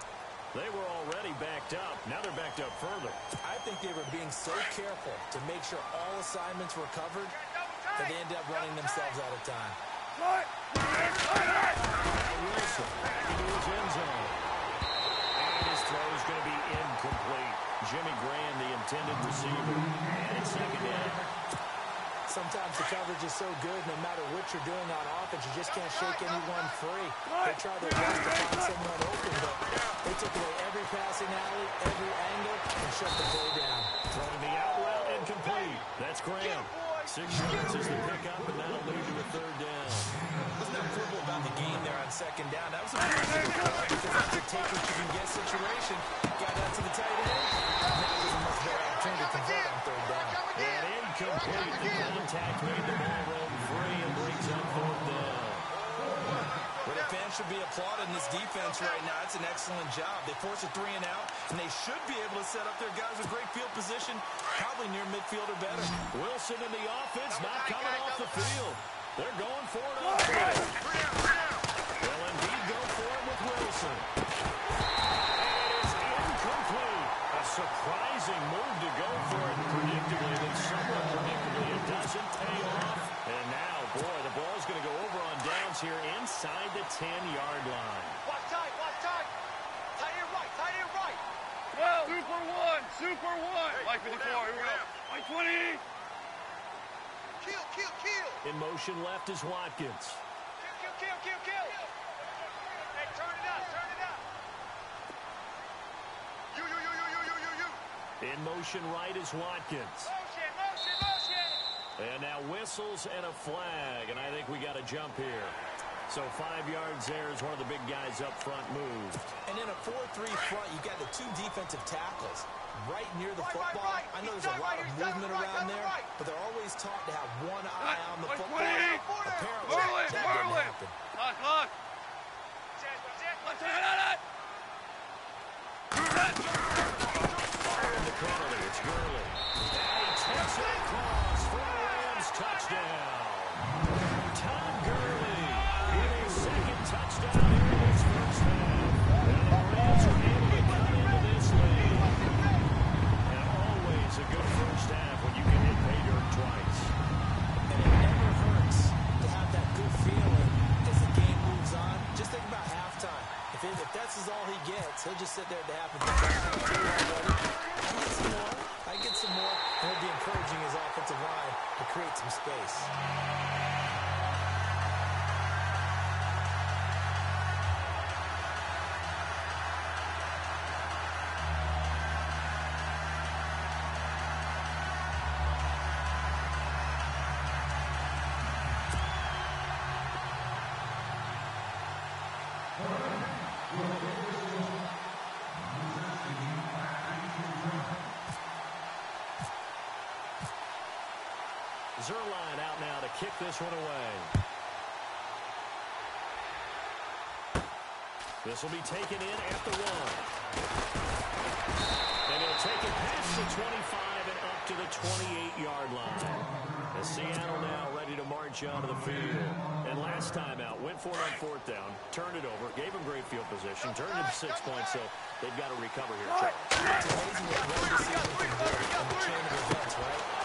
They were already backed up. Now they're backed up further. I think they were being so careful to make sure all assignments were covered that they ended up running themselves out of time. Wilson into his end zone. And his throw is going to be incomplete. Jimmy Graham, the intended receiver. And it's second down. Sometimes the coverage is so good, no matter what you're doing on offense, you just can't shake anyone free. They tried their best to find someone open, but they took away every passing alley, every angle, and shut the play down. Throwing the out route incomplete. That's Graham. Six yards is the pickup, and that'll lead to a third down. There's no quibble about the game there on second down. That was a good call because that's a take what you can get situation. Got out to the tight end. Now there's a much better opportunity to convert on third down. And The contact made the ball roam free and brings up fourth down. Well, the fans should be applauding this defense right now. It's an excellent job. They force a three and out, and they should be able to set up their guys with great field position, probably near midfield or better. Wilson in the offense not coming off the field. They're going for it on. Will indeed go for it with Wilson. And it is incomplete. A surprising move to go for it predictably, but somewhat predictably it doesn't pay off. And now, boy, the ball's going to go over on downs here inside the 10-yard line. Watch tight, watch tight. Tight end right, tight end right. Well, super one, super one. Mike 54, here we go. Mike 20. Kill, kill, kill. In motion left is Watkins. Kill, kill, kill, kill, kill. Hey, turn it up, turn it up. You, you, you, you, you, you, you, you. In motion right is Watkins. Motion, motion, motion. And now whistles and a flag, and I think we got a jump here. So five yards there is one of the big guys up front moved. And in a 4-3 front, you got the two defensive tackles right near the Right, football. right, right. I know He's there's a lot right, of movement right, around there, right. but they're always taught to have one eye on the Right, football. 20. Apparently, Merlin, that didn't Merlin. happen. Lock, lock. Lock, lock, lock. Penalty, it's Gurley. And he takes it across for a Rams touchdown. Todd Gurley with his second touchdown in this first half. And the Rams are able to cut into this lead. And always a good first half when you can hit pay dirt twice. And it never hurts to have that good feeling as the game moves on. Just think about halftime. If, it, if that's all he gets, he'll just sit there at the half and some Zuerlein out now to kick this one away. This will be taken in at the one. And he'll take it past the 25 and up to the 28-yard line. As Seattle now ready to march onto the field. And last time out, went for it on fourth down, turned it over, gave him great field position, turned it to six points, so they've got to recover here. Charlie. It's amazing what decision can do in the right?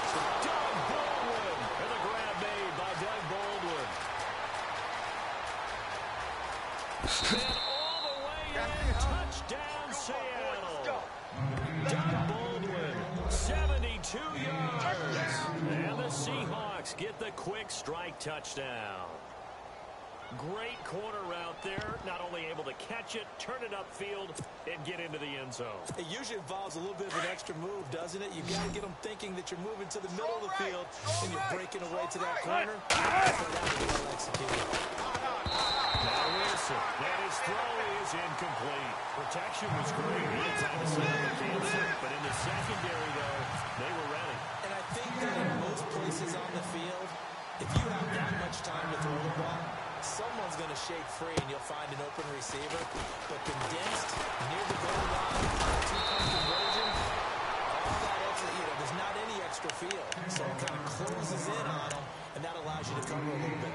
Quick strike touchdown. Great corner route there. Not only able to catch it, turn it upfield, and get into the end zone. It usually involves a little bit of an extra move, doesn't it? You got to get them thinking that you're moving to the middle of the field and you're breaking away to that corner. That would be well executed. Now Wilson, and his throw is incomplete. Protection was great. He had time to set up a cancel, but in the secondary, though, they were ready. And I think that in most places on the field, if you have that much time to throw the ball, someone's going to shake free and you'll find an open receiver. But condensed, near the goal line, two-point conversion, all that extra, you know, there's not any extra field. So it kind of closes in on them, and that allows you to cover a little bit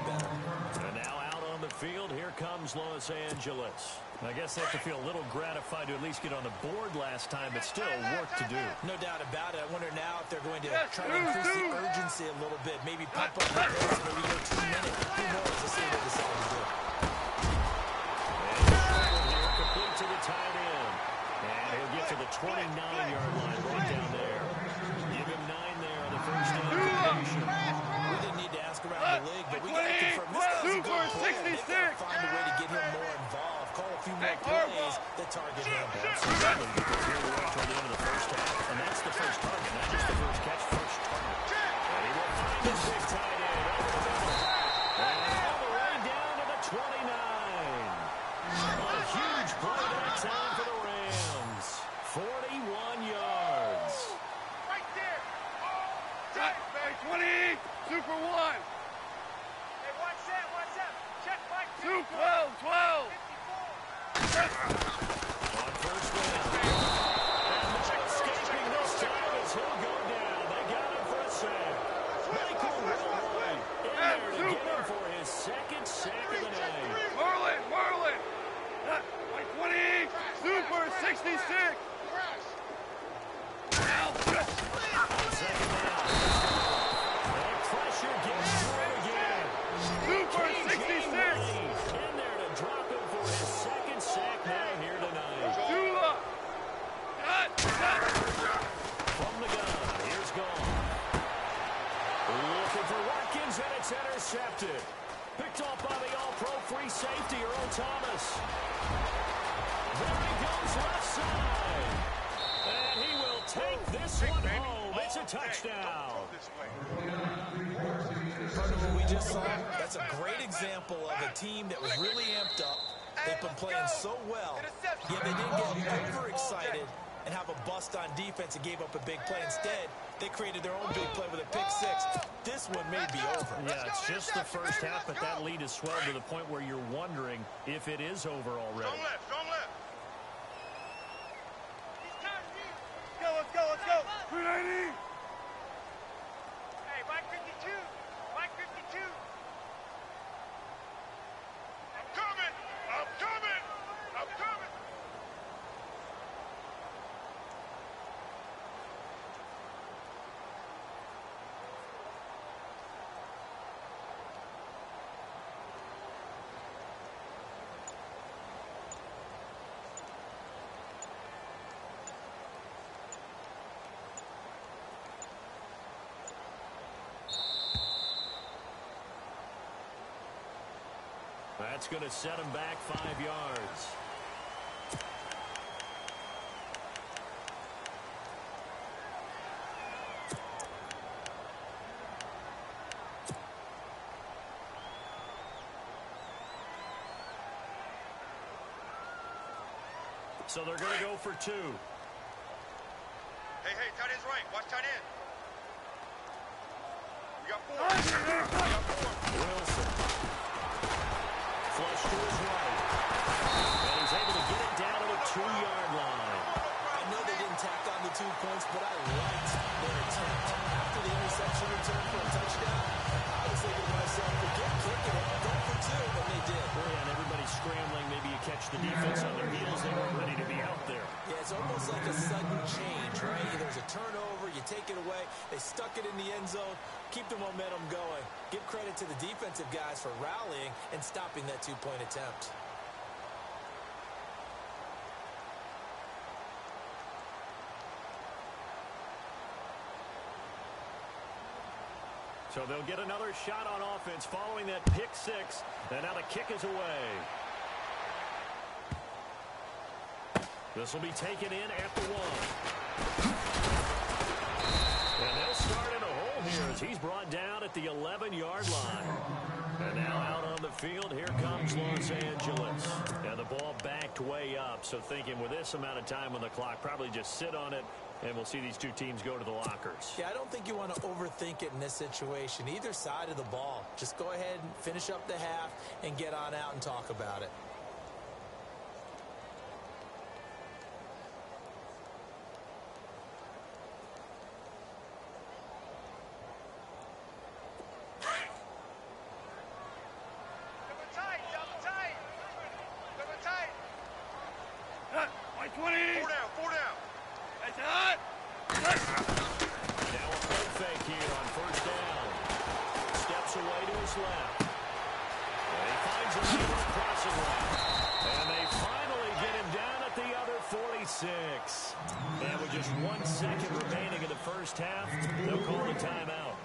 better. And now out on the field, here comes Los Angeles. I guess they have to feel a little gratified to at least get on the board last time, but still work to do. No doubt about it. I wonder now if they're going to try to increase the urgency a little bit. Maybe pump up the pace, maybe go two minutes. Who knows? Let's see what they decide to do. And here complete to the tight end. And he'll get to the 29-yard line right down there. Give him nine there on the first down completion. We didn't need to ask around the league, but we got to confirm this Super good player. They've got to 66. find a way to get him more involved. Call a few more plays that target him. Absolutely, because here we are toward the end of the first half. And that's the first target, not just the first catch, 66. Super 66. In there to drop him for his second sack now here tonight. Intercepted. Picked off by the All-Pro free safety, Earl Thomas side. And he will take this one home. It's a touchdown. This way. Part of what we just saw, that's a great example of a team that was really amped up. They've been playing so well, yet they didn't get overexcited and have a bust on defense and gave up a big play. Instead, they created their own big play with a pick six. This one may be over. Yeah, it's just the first half, but that lead has swelled to the point where you're wondering if it is over already. Strong left, strong left. go, let's go. 380. That's going to set him back five yards. So they're going to go for two. Hey, hey, tight end's right. Watch tight end. We got four. We got four. Wilson. Flush to his right. And he's able to get it down to the two-yard line. I know they didn't tack on the two points, but I liked their attempt. After the interception return for a touchdown, I was thinking to myself, forget kicking it, go for two, and they did. Boy, and everybody's scrambling. Maybe you catch the defense on their heels. They weren't ready to be out there. Yeah, it's almost like a sudden change, right? There's a turnover, you take it away, they stuck it in the end zone, keep the momentum going. Give credit to the defensive guys for rallying and stopping that two-point attempt. So they'll get another shot on offense following that pick six. And now the kick is away. This will be taken in at the one. He's brought down at the 11-yard line. And now out on the field, here comes Los Angeles. And the ball backed way up. So thinking with this amount of time on the clock, probably just sit on it, and we'll see these two teams go to the lockers. Yeah, I don't think you want to overthink it in this situation. Either side of the ball. Just go ahead and finish up the half and get on out and talk about it. Double tight, double tight. Double tight. By 20. Four down, four down. That's hot. Now a play fake here on first down. Steps away to his left. And he finds a receiver crossing left. And they finally get him down at the other 46. And with just one second remaining in the first half, they'll call the timeout.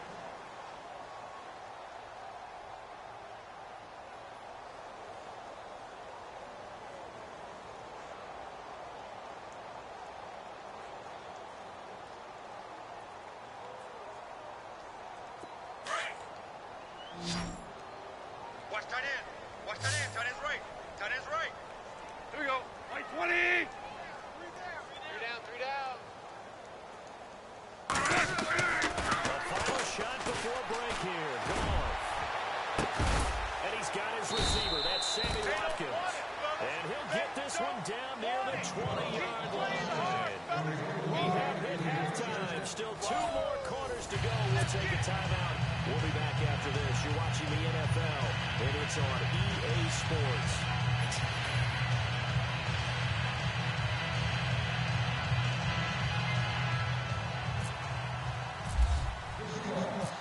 Tight end. Watch tight end. Tight end's right. Tight end's right. Here we go. By 20. Three down, three down. A final shot before break here. And he's got his receiver. That's Sammy Watkins. And he'll get this one down near the 20-yard line. We have hit halftime. Still two more quarters to go. We'll take a timeout. We'll be back after this. You're watching the NFL, and it's on EA Sports.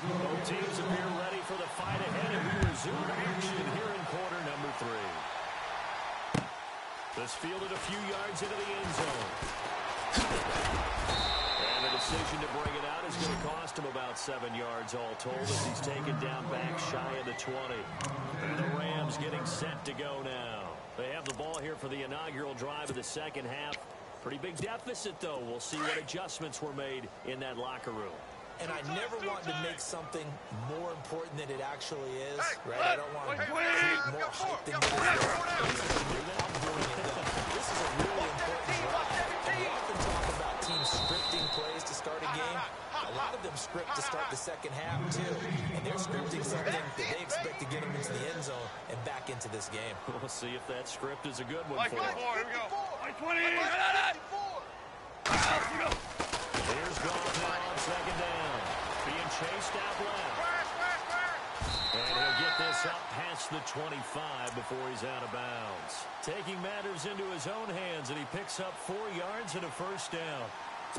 Both teams appear ready for the fight ahead, and we resume action here in quarter number three. This fielded a few yards into the end zone. And the decision to bring it out is going to cost him about seven yards all told as he's taken down back shy of the 20. And the Rams getting set to go now. They have the ball here for the inaugural drive of the second half. Pretty big deficit, though. We'll see what adjustments were made in that locker room. And I never want to make something more important than it actually is, right? I don't want to Hey, create more hype than it is. It though. This is a really important drive. Game. A lot of them script to start the second half too. And they're scripting something that they expect to get them into the end zone and back into this game. We'll see if that script is a good one By for 54. him. Here we go. By 20. Here. Here's Goff now on second down. Being chased out left. And he'll get this up past the 25 before he's out of bounds. Taking matters into his own hands, and he picks up four yards and a first down.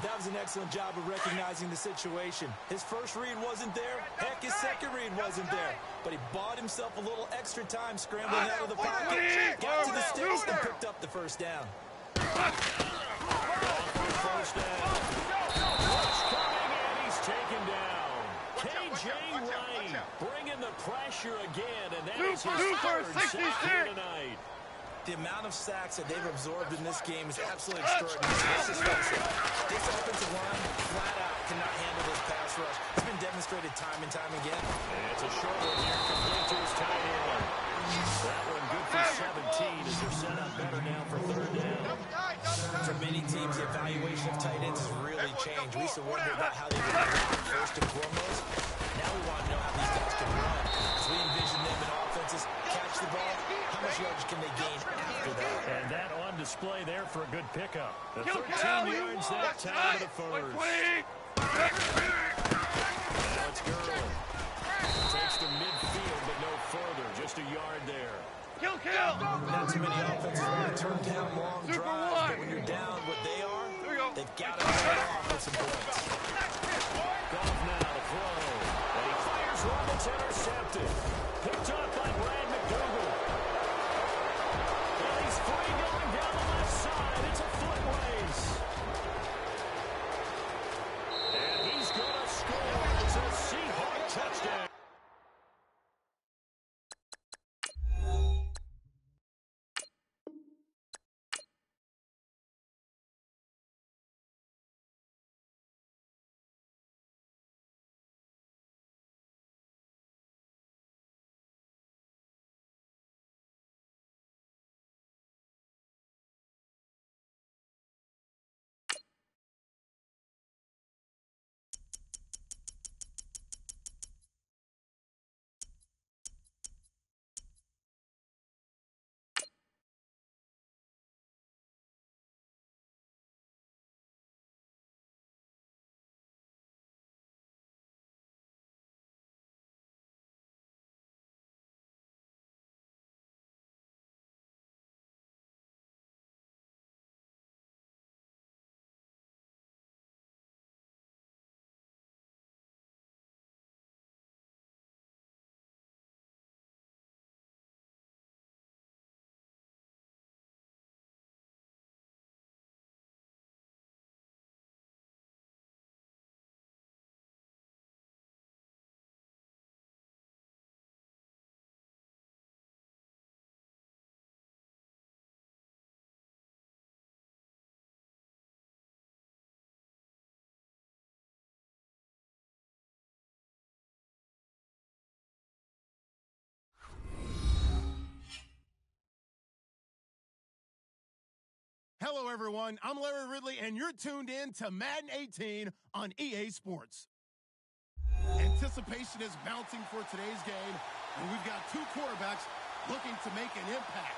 That was an excellent job of recognizing the situation. His first read wasn't there. Heck, his second read wasn't there. But he bought himself a little extra time scrambling out of the pocket, got to the sticks, and picked up the first down. First down. Blitz coming, and he's taken down. KJ Wright bringing the pressure again, and that is his Two for third sack 66. here tonight. The amount of sacks that they've absorbed in this game is absolutely extraordinary. Let's just face it. This offensive line, flat out, cannot handle this pass rush. It's been demonstrated time and time again. And it's a short one here, complete to his tight end. That one good for 17 as they're set up better now for third down. For many teams, the evaluation of tight ends has really changed. We used to wonder about how they block first and foremost. Display there for a good pickup. The 13 yards that time of the first. Now it's Gurley. Takes to midfield, but no further. Just a yard there. Kill, kill. Not too many offenses want to turn down long Super drives, one. but when you're down what they are, Here we go. they've got to start off with some points. Goff now to throw. And he fires one that's intercepted. Hello, everyone. I'm Larry Ridley, and you're tuned in to Madden 18 on EA Sports. Anticipation is mounting for today's game, and we've got two quarterbacks looking to make an impact.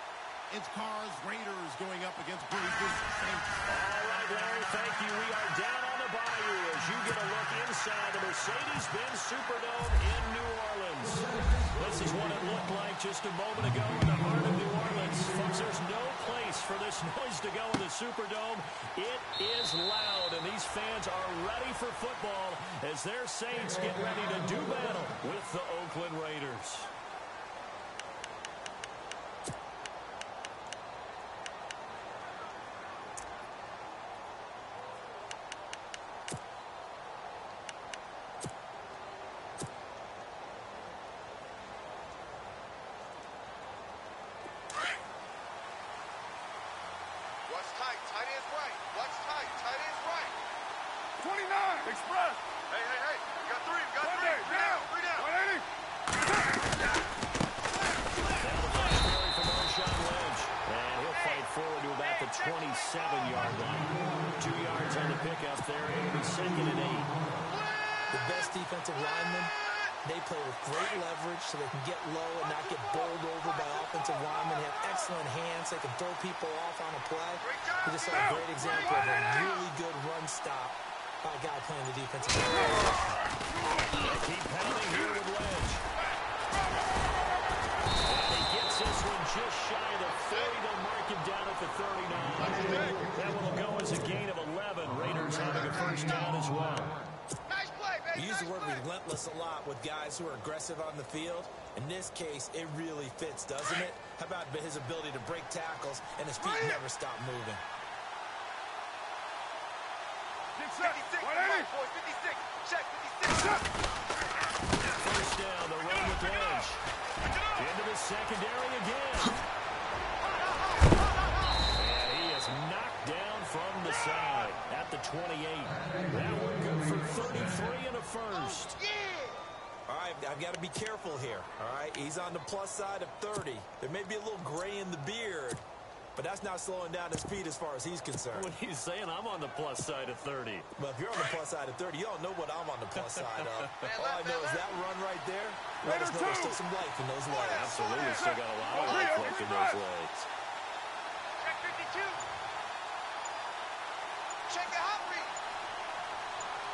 It's Carr's Raiders going up against Brees's Saints. All right, Larry, thank you. We are down as you get a look inside the Mercedes-Benz Superdome in New Orleans. This is what it looked like just a moment ago in the heart of New Orleans. Folks, there's no place for this noise to go in the Superdome. It is loud, and these fans are ready for football as their Saints get ready to do battle with the Oakland Raiders. What's tight? Tight ends right. What's tight? Tight ends right. 29. Express. Hey, hey, hey. We got three. We got three. Monday. Three down. Three down. 180. Carry from Marshawn Lynch. And he'll fight forward to about the 27-yard line. Two yards on the pickup there. It'll be second and eight. The best defensive linemen, they play with great leverage so they can get low and not get bowled over by offensive linemen. They have excellent hands. They can throw people off on a play. We just saw a great example of a really good run stop by a guy playing the defensive. They keep pounding here with Lynch. And he gets this one just shy of the 40. They'll mark him down at the 39. That one will go as a gain of 11. Raiders having a first down as well. Nice play, baby. We use the nice word play. Relentless a lot with guys who are aggressive on the field. In this case, it really fits, doesn't it? How about his ability to break tackles and his feet never stop moving? Get set. 56. 180. Boys, 56. Check 56. First down, the run with Lynch. Into the secondary again. The side at the 28. That one good for 33 and a first. All right, I've got to be careful here. All right, he's on the plus side of 30. There may be a little gray in the beard, but that's not slowing down his speed as far as he's concerned. What he's saying, I'm on the plus side of 30. Well, if you're on the plus side of 30, you don't know what I'm on the plus side of. All I know is that run right there. Let us know there's still some life in those legs. Absolutely, still got a lot of life left in those legs. Check 52. Check the hot read.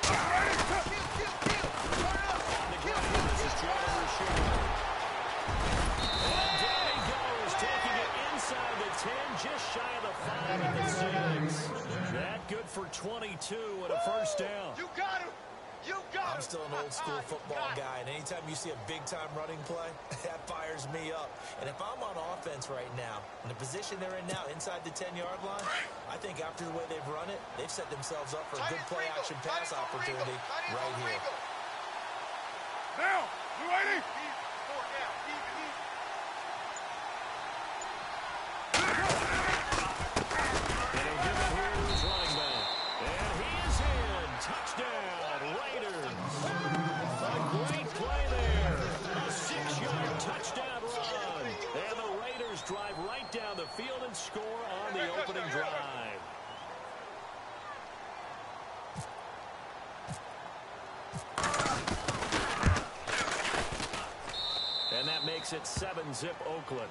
Kill, kill, kill. Turn it up. Kill, kill, This is kill. Jalen And down he goes, taking it inside the 10, just shy of the 5 at the 6. That good for 22 and a first down. You got him. You got. I'm still an old school football guy, and anytime you see a big time running play, that fires me up. And if I'm on offense right now, in the position they're in now, inside the 10 yard line, I think after the way they've run it, they've set themselves up for a good play action pass opportunity right here. Regal. Now. 280. Easy. Four down. Easy, easy. And he'll give it here to his running back. And he is in. Touchdown, Raiders. A great play there. A six-yard touchdown run. And the Raiders drive right down the field and score on the opening drive. And that makes it 7-zip Oakland.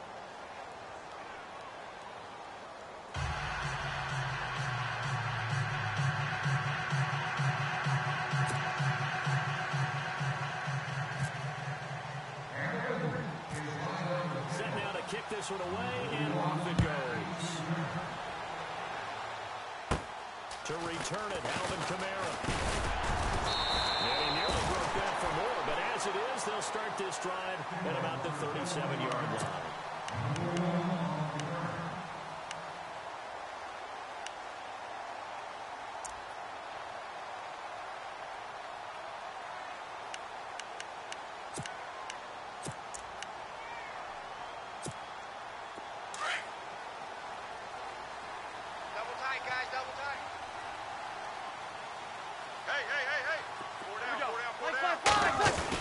Set now to kick this one away, and off it goes. To return it, Alvin Kamara. And he nearly broke that for more, but as it is, they'll start this drive at about the 37-yard line. Double tight, guys. Double tight. Hey, hey, hey, hey. Four down, four down, four down.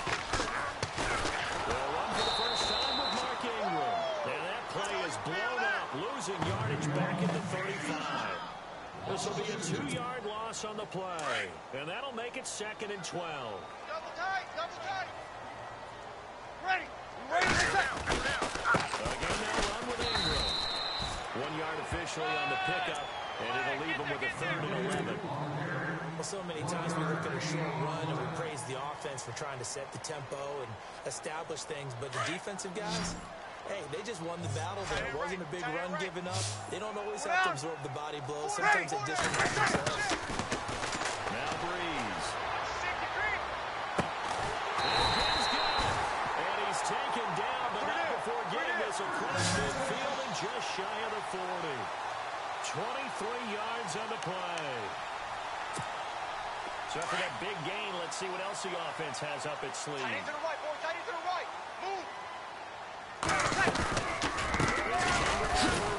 They'll run for the first time with Mark Ingram. And that play is blown up, losing yardage back at the 35. This will be a two-yard loss on the play. And that'll make it second and 12. Double tight, double tight. Ready. Ready to set. Again, they'll run with Ingram. One yard officially on the pickup, and it'll leave them with a third and 11. Well, so many times we look at a short run and we praise the offense for trying to set the tempo and establish things, but the defensive guys, hey, they just won the battle there. It wasn't a big run given up. They don't always have to absorb the body blows. Sometimes they just themselves. Now Brees. 63. And he's got it. And he's taken down, but not before getting this across midfield and just shy of the 40. 23 yards on the play. So after that big gain, let's see what else the offense has up its sleeve. Tight to the right, boy. Tight to the right. Move.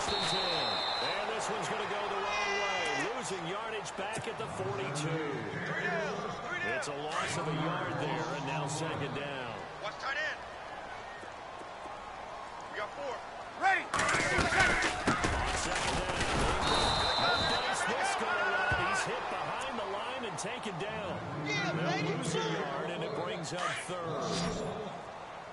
And this one's going to go the wrong way. Losing yardage back at the 42. It's a loss of a yard there, and now second down. Watch tight end. We got four. Ready. On second down. No dice this go around. He's hit behind the line and taken down. They'll lose a yard, and it brings up third.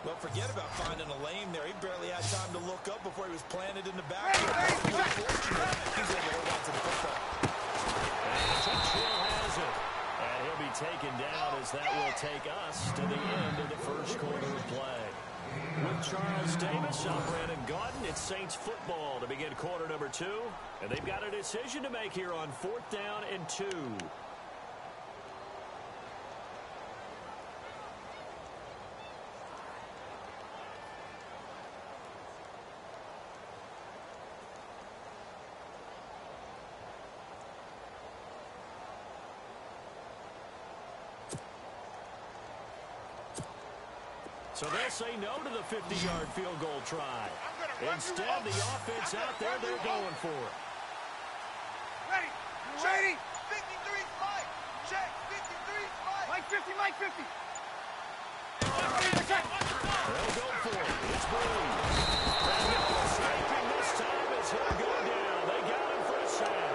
Well, forget about finding a lane there. He barely had time to look up before he was planted in the back. He was fortunate. He's able to hold on to the football. And Tunchville has it. And he'll be taken down as that will take us to the end of the first quarter of play. With Charles Davis, I'm Brandon Gaudin. It's Saints football to begin quarter number two. And they've got a decision to make here on fourth down and two. So they'll say no to the 50-yard field goal try. Instead, the offense out there, they're going for it. Ready. Ready? 53 Mike. Check. 53 Mike. Mike 50, Mike 50. They'll go for it. It's Brees. And no sniping this time as he'll go down. They got him for a sack.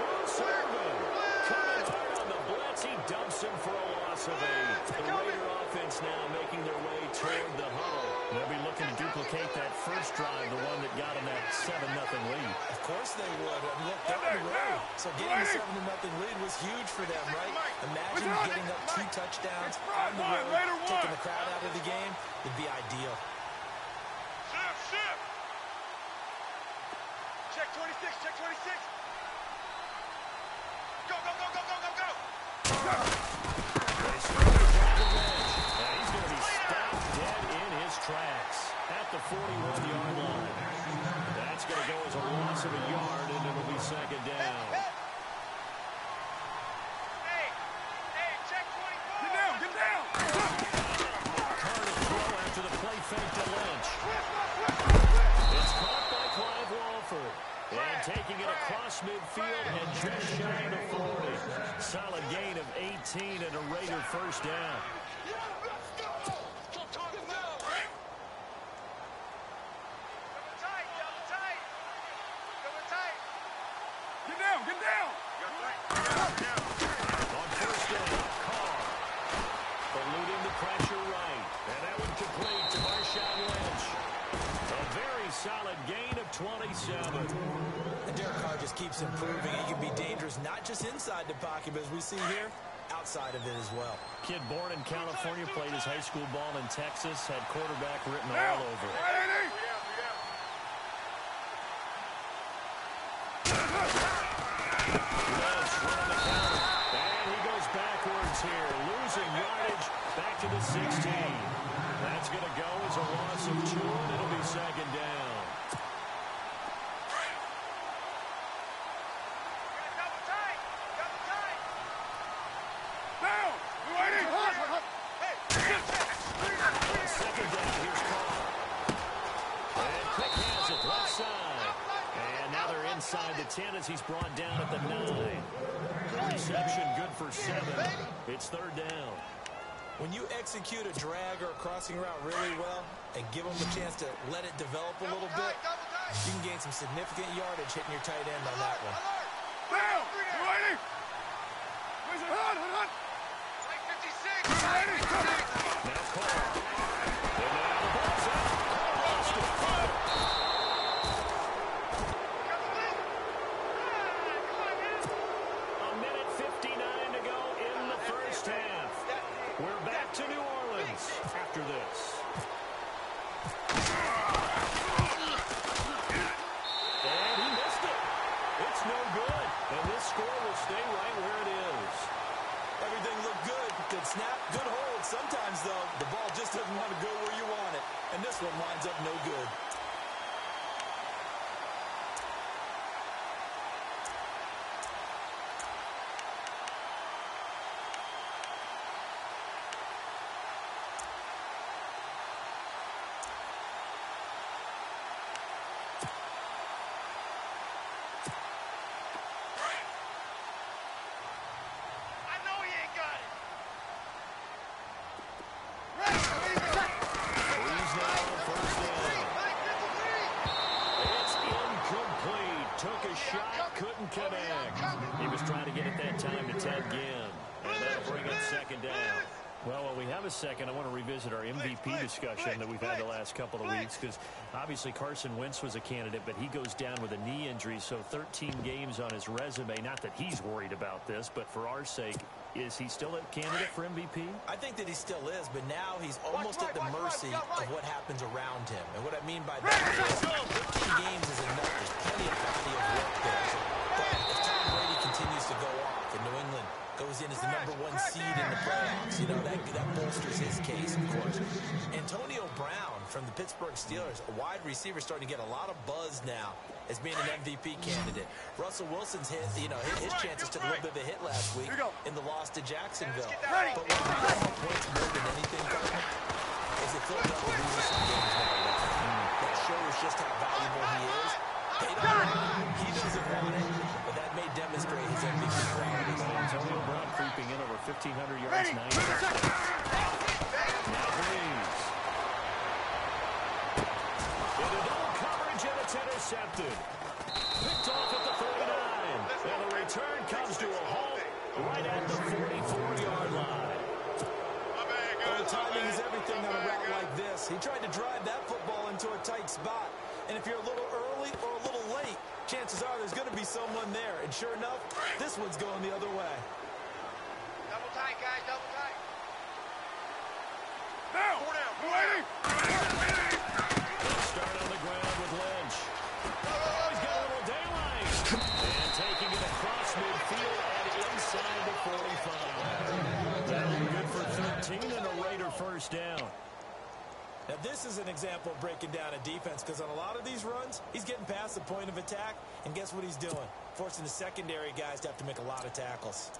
Bruce Irvin coming hard on the blitz. He dumps him for a loss of eight. The Raider offense now making their way toward the huddle. They'll be looking to duplicate that first drive, the one that got them that 7-0 lead. Of course they would. I mean, look, down the road. So getting the 7 to nothing lead was huge for them, right? Imagine getting up two touchdowns on the road, taking the crowd out of the game. It'd be ideal. Shift, shift. Check 26, check 26. Go, go, go, go, go, go, go. They start to grab the wedge. And he's going to be stopped dead in his tracks at the 41-yard line. That's going to go as a loss of a yard, and it'll be second down. Hey, hey, check 24. Get down, get down. Carter throw after the play fake to Lynch. Switch, switch, switch, switch. It's caught by Clive Walford. And taking it across midfield and just shy of the 40. Solid gain of 18 and a Raider first down. Double tight, double tight. Double tight. Get down, get down. On first down, Carr. Eluding the pressure right. And that one complete to Marshawn Lynch. A very solid gain of 27. And Derek Carr just keeps improving. He can be dangerous not just inside the pocket, but as we see here, outside of it as well. Kid born in California, played his high school ball in Texas, had quarterback written all over it. He's brought down at the nine. Reception, good for seven. It's third down. When you execute a drag or a crossing route really well and give them a chance to let it develop a little bit, you can gain some significant yardage hitting your tight end on that one. Now, Whitey! Where's it? Hold on, hold 56! Discussion that we've had the last couple of weeks because obviously Carson Wentz was a candidate, but he goes down with a knee injury, so 13 games on his resume. Not that he's worried about this, but for our sake, is he still a candidate for MVP? I think that he still is, but now he's almost at the mercy of what happens around him. And what I mean by that is 15 games is enough. There's plenty of body of work there. But if Tom Brady continues to go off and New England goes in as the number one seed in the playoffs. You know, that, that bolsters his case, of course. Antonio Brown from the Pittsburgh Steelers, a wide receiver, starting to get a lot of buzz now as being an MVP candidate. Russell Wilson's hit, you know, his, his chances took a little bit of a hit last week in the loss to Jacksonville. But what points more than anything, is that Philadelphia loses some games now. That shows just how valuable he is. They don't want it. He doesn't want it. But that may demonstrate his MVP qualities. Antonio Brown creeping in over 1,500 yards, nine touchdowns. Now Brees. Into double coverage, and it's intercepted. Picked off at the 39. And the return comes to a halt right at the 44-yard line. Well, timing is everything on a route like this. He tried to drive that football into a tight spot. And if you're a little early or a little late, chances are there's going to be someone there. And sure enough, this one's going the other way. Double tight, guys, double tight. Now, Four down, four ready? Start on the ground with Lynch. Oh, oh, oh, he's got a little daylight. And taking it across midfield and inside the 45. That'll be good for 13 and a Raider first down. This is an example of breaking down a defense because on a lot of these runs, he's getting past the point of attack, and guess what he's doing? Forcing the secondary guys to have to make a lot of tackles.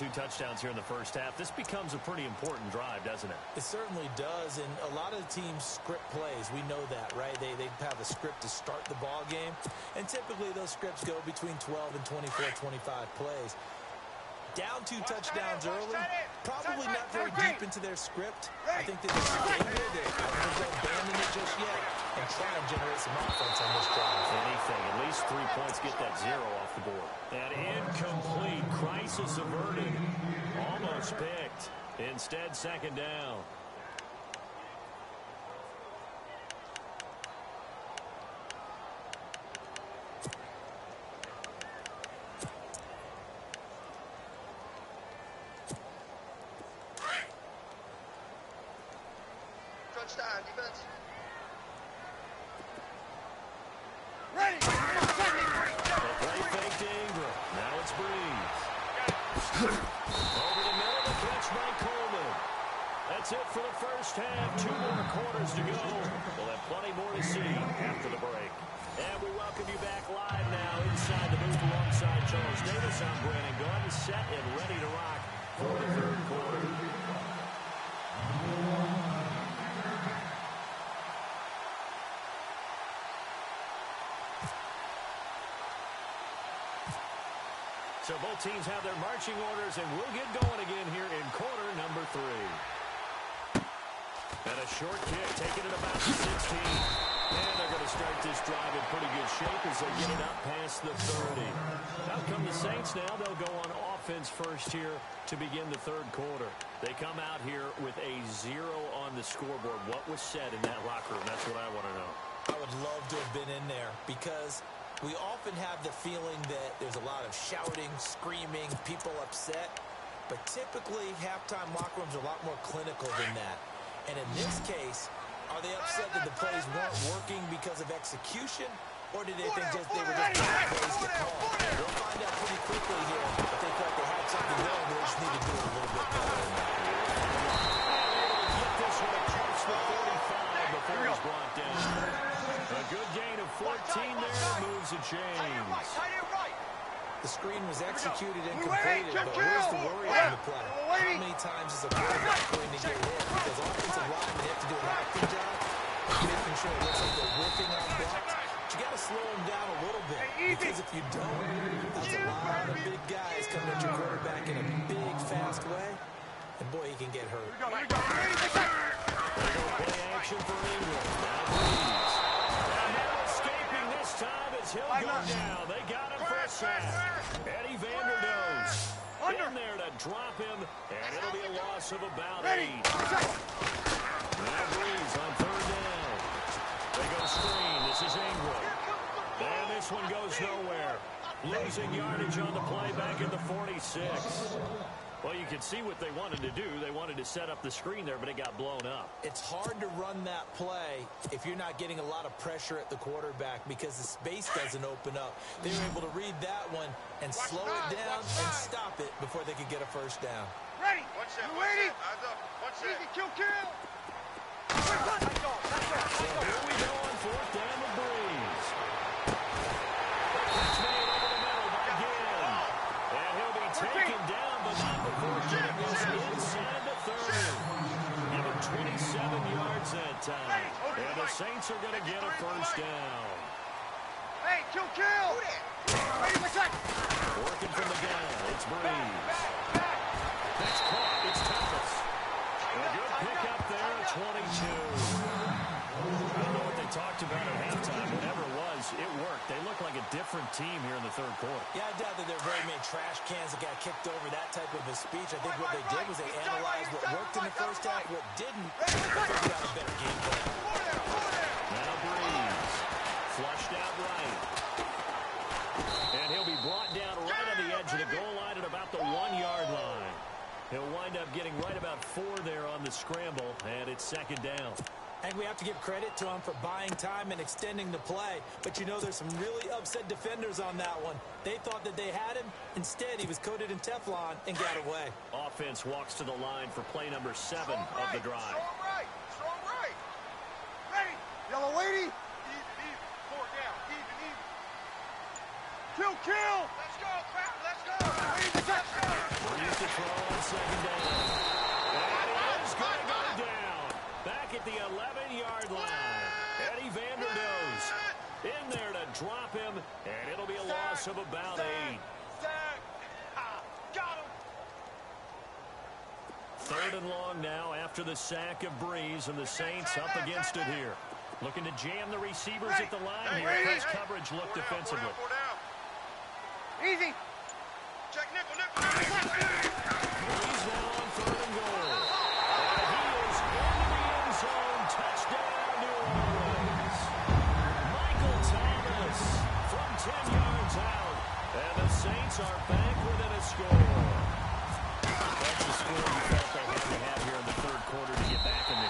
Two touchdowns here in the first half. This becomes a pretty important drive, doesn't it? It certainly does, and a lot of the teams script plays. We know that, right? They, they have a script to start the ball game, and typically those scripts go between 12 and 24, 25 plays. Down two touchdowns early, probably not very deep into their script. I think they just stay with it. I don't think they'll abandon it just yet and try and generate some offense on this drive. Anything, at least three points, get that zero off the board. An incomplete crisis averted. Almost picked. Instead, second down. Touchdown, defense. Ready. The play fake to Ingram. Now it's Brees. Over the middle, the catch by Coleman. That's it for the first half. Two more quarters to go. We'll have plenty more to see after the break. And we welcome you back live now set and ready to rock for the third quarter. So both teams have their marching orders, and we'll get going again here in quarter number three. And a short kick, taken at about 16. And they're going to start this drive in pretty good shape as they get it up past the 30. Out come the Saints now. They'll go on offense first here to begin the third quarter. They come out here with a zero on the scoreboard. What was said in that locker room? That's what I want to know. I would love to have been in there because we often have the feeling that there's a lot of shouting, screaming, people upset. But typically, halftime locker rooms are a lot more clinical than that. And in this case, are they upset that the plays weren't working because of execution? Or did they think just they were just bad plays to call? We'll find out pretty quickly here if they thought they had something going. They just need to do it a little bit better than that. Get this one across the 45 before he's brought down. A good of 14 there moves the chains. The screen was executed and completed, but here's the worry on the play. How many times is a quarterback going to get hit? Because offensive linemen have to do an active job of making sure it looks like they're whipping on blocks. But you got to slow them down a little bit. Because if you don't, there's a lot of big guys coming at your quarterback in a big, fast way. And boy, he can get hurt. Play action for Ingram. Now Brees. And now escaping this he'll go down. They got him for a sack. Eddie Vanderdoes in there to drop him, and it'll be a loss of about eight. Now Brees on third down. They go screen. This is Ingram. And this one goes nowhere. Losing yardage on the play back at the 46. Well, you can see what they wanted to do. They wanted to set up the screen there, but it got blown up. It's hard to run that play if you're not getting a lot of pressure at the quarterback because the space doesn't open up. They were able to read that one and slow it down and stop it before they could get a first down. Ready. One set, You one ready? set. Eyes up. One set. Easy, kill, kill. So here we go Saints are going to get a first down. Hey, kill, kill. Ready for. Working from the gun, it's Brees. That's caught, it's Thomas. A good pickup there at 22. I don't know what they talked about at halftime. Whatever it it worked. They look like a different team here in the third quarter. Yeah, I doubt that there are very many trash cans that got kicked over that type of a speech. I think what they did was they analyzed what worked in the first half, what didn't, and figured out a better game plan. Now Brees. Flushed out right. And he'll be brought down right on the edge of the goal line at about the one-yard line. He'll wind up getting right about four there on the scramble, and it's second down. And we have to give credit to him for buying time and extending the play. But you know there's some really upset defenders on that one. They thought that they had him. Instead, he was coated in Teflon and got away. Offense walks to the line for play number seven of the drive. Strong right. Strong right. Ready. Yellow lady. Even, even. Four down. Even, even. Kill, kill. Let's go, crowd. Let's go. Ready for attack. Brees to throw on second down. And he is going to go down. Back at the 11-yard line. Eddie Vanderdoes in there to drop him, and it'll be a loss of about eight. Sack. Ah, got him. Third and long now after the sack of Brees, and the Saints up against it here. Looking to jam the receivers at the line Hey, here. hey, coverage look down, defensively. down, down. Easy. Check nickel, nickel,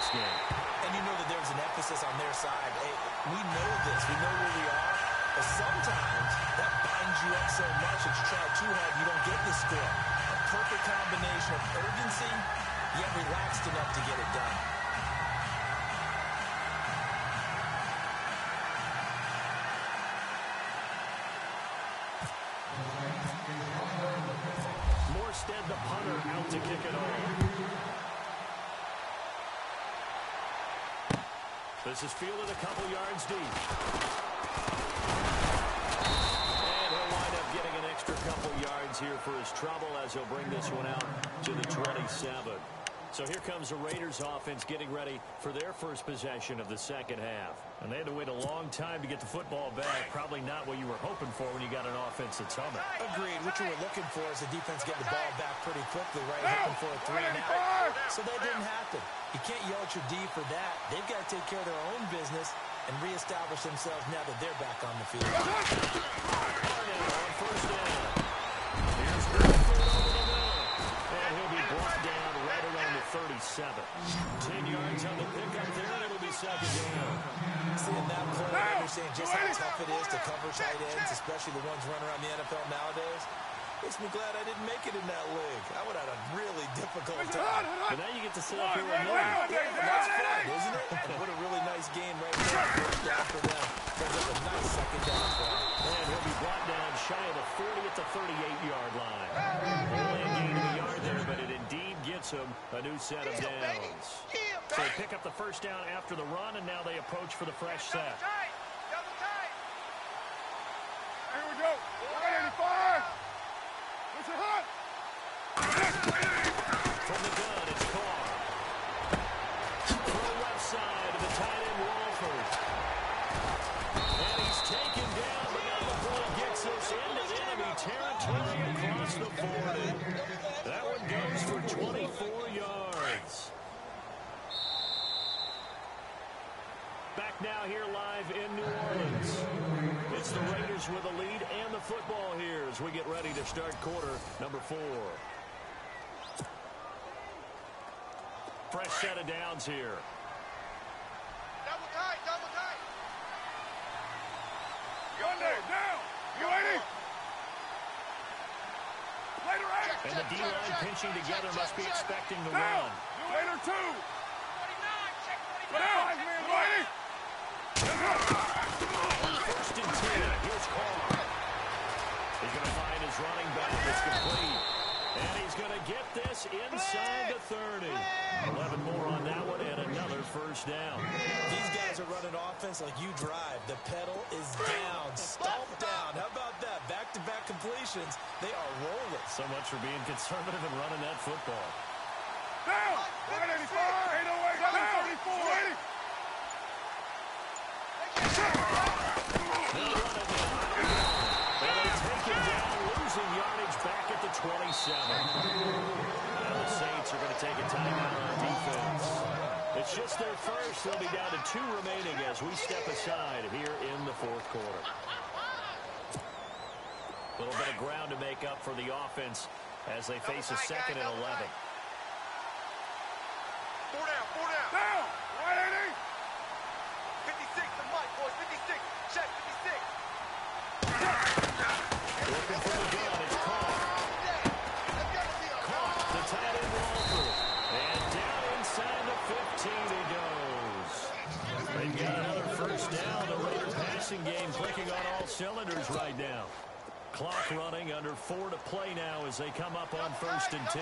this game. And you know that there's an emphasis on their side. Hey, we know this. We know where we are. But sometimes that binds you up so much that you try too hard, you don't get the score. A perfect combination of urgency, yet relaxed enough to get it done. Morstead, the punter, out to kick it off. This is fielded a couple yards deep. And he'll wind up getting an extra couple yards here for his trouble as he'll bring this one out to the 27. So here comes the Raiders offense getting ready for their first possession of the second half. And they had to wait a long time to get the football back. Probably not what you were hoping for when you got an offense that's humming. Agreed. What you were looking for is the defense getting the ball back pretty quickly, right? Hoping for a three and out. So that didn't happen. You can't yell at your D for that. They've got to take care of their own business and reestablish themselves now that they're back on the field. On first down. Here's Burkhardt over the middle. And he'll be brought down right around the 37. 10 yards on the pickup there, and it'll be second down. Seeing that play, I understand just how tough it is to cover tight ends, especially the ones running around the NFL nowadays. Makes me glad I didn't make it in that league. I would have had a really difficult time. But now you get to sit up here and know. Yeah, that's fun, isn't it? And what a really nice game right there. First down for. Brings up a nice second down for them. And he'll be brought down shy of the 40 at the 38-yard line. Only a gain of a yard there, but it indeed gets him a new set of downs. So they pick up the first down after the run, and now they approach for the fresh set. Here we go. 185. Listen hot. From the gun, it's Carr. Throw left side to the tight end, Walford. And he's taken down, but now the ball gets us into enemy territory across the 40. That one goes for 24 yards. Back now here live in New Orleans. It's the Raiders with the lead and the football here as we get ready to start quarter number four. Fresh set of downs here. Double tight, double tight. Sunday, down. You ready? Later eight. And the D-line pinching together must be expecting the Down. run. Later two. 49, check 49. Down. Man, ready? First and 10. Here's Carr. He's going to find his running back. It's complete. And he's going to get this inside the 30. 11 more on that one and another first down. These guys are running offense like you drive. The pedal is down, stomp down. How about that? Back-to-back completions. They are rolling. So much for being conservative and running that football. Down. 185. 808. Down. 34. Ready? They'll run it now. And they take him down, losing yardage back at the 27. Now the Saints are going to take a timeout on defense. It's just their first. They'll be down to two remaining as we step aside here in the fourth quarter. A little bit of ground to make up for the offense as they face a second and 11. Passing game clicking on all cylinders right now. Clock running under four to play now as they come up on first and 10.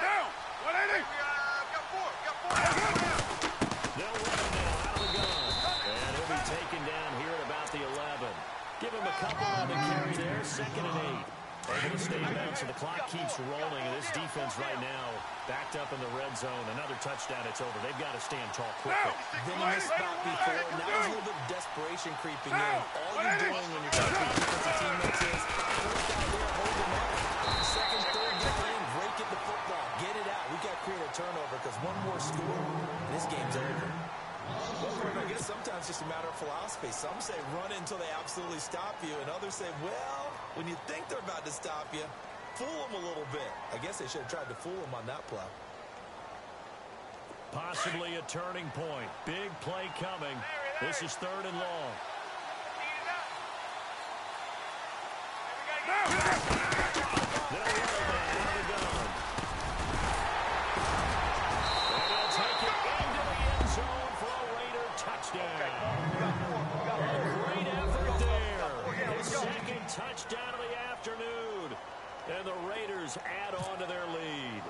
Down. 180. We got, uh, got four. Got four. They'll run him now out of the gun. And he'll be taken down here at about the 11. Give him a couple on the carry there. Second and eight. They're going to stay down, so the clock keeps rolling. And this defense right now backed up in the red zone. Another touchdown, it's over. They've got to stand tall quickly. Been in this spot before. Now there's a little bit of desperation creeping in. All you're doing when you're talking to defensive teammates is first down there, hold them up. Second, third, get in, rake it the football. Get it out. we got to create a turnover because one more score, and this game's over. Well, I guess sometimes it's just a matter of philosophy. Some say run it until they absolutely stop you, and others say, well, when you think they're about to stop you, fool them a little bit. I guess they should have tried to fool them on that play. Possibly a turning point. Big play coming. This is third and long. The add on to their lead.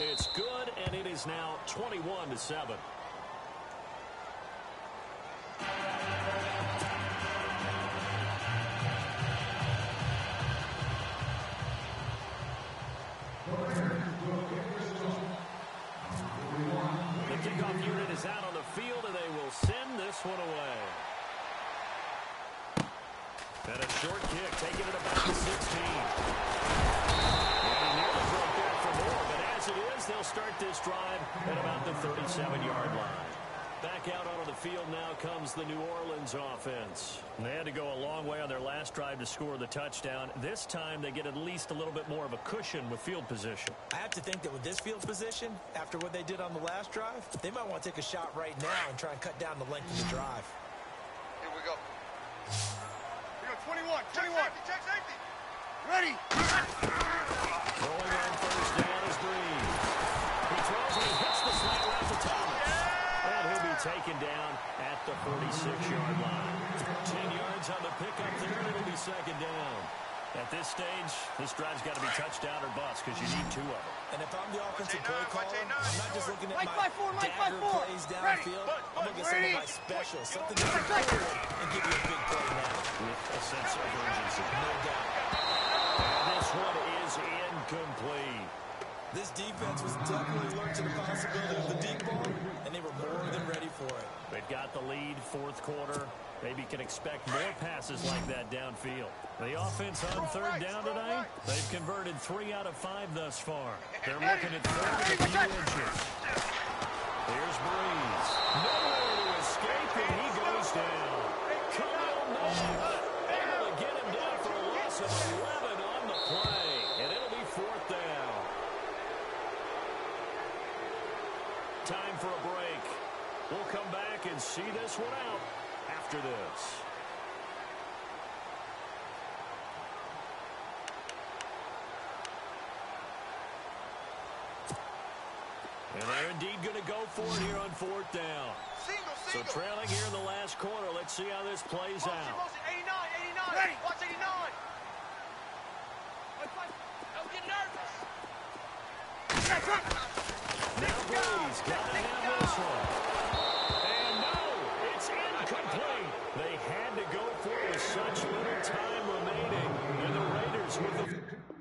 It's good, and it is now 21 to 7. Now the New Orleans offense. They had to go a long way on their last drive to score the touchdown. This time they get at least a little bit more of a cushion with field position. I have to think that with this field position, after what they did on the last drive, they might want to take a shot right now and try and cut down the length of the drive. Here we go. We go 21, 21. Check safety, check safety. Ready. Rolling on first taken down at the 46-yard line. 10 yards on the pickup there, and it'll be second down. At this stage, this drive's got to be touchdown or bust because you need two of them. And if I'm the offensive play eight, caller, watch eight, nine, I'm not just looking at Mike my five four, Mike five dagger four. plays Ready. downfield. I'm but, looking at some of my specials, something Wait, that can wait, pull it and give you a big play now. With a sense of urgency. Expect more passes like that downfield. The offense on third down tonight, they've converted three out of five thus far. They're looking at third and a few inches. Here's Brees. Nowhere to escape, and he goes down. Khalil Mack able to get him down for a loss of 11 on the play, and it'll be fourth down. Time for a break. We'll come back and see this one out after this. And they're indeed going to go for it here on fourth down. Single, So trailing here in the last quarter. Let's see how this plays Motion, out. motion, 89, 89. Ready. Watch 89. Don't get nervous. Now Brees got to have this one. And no, it's incomplete. They had to go for it with such little time remaining. And the Raiders with the...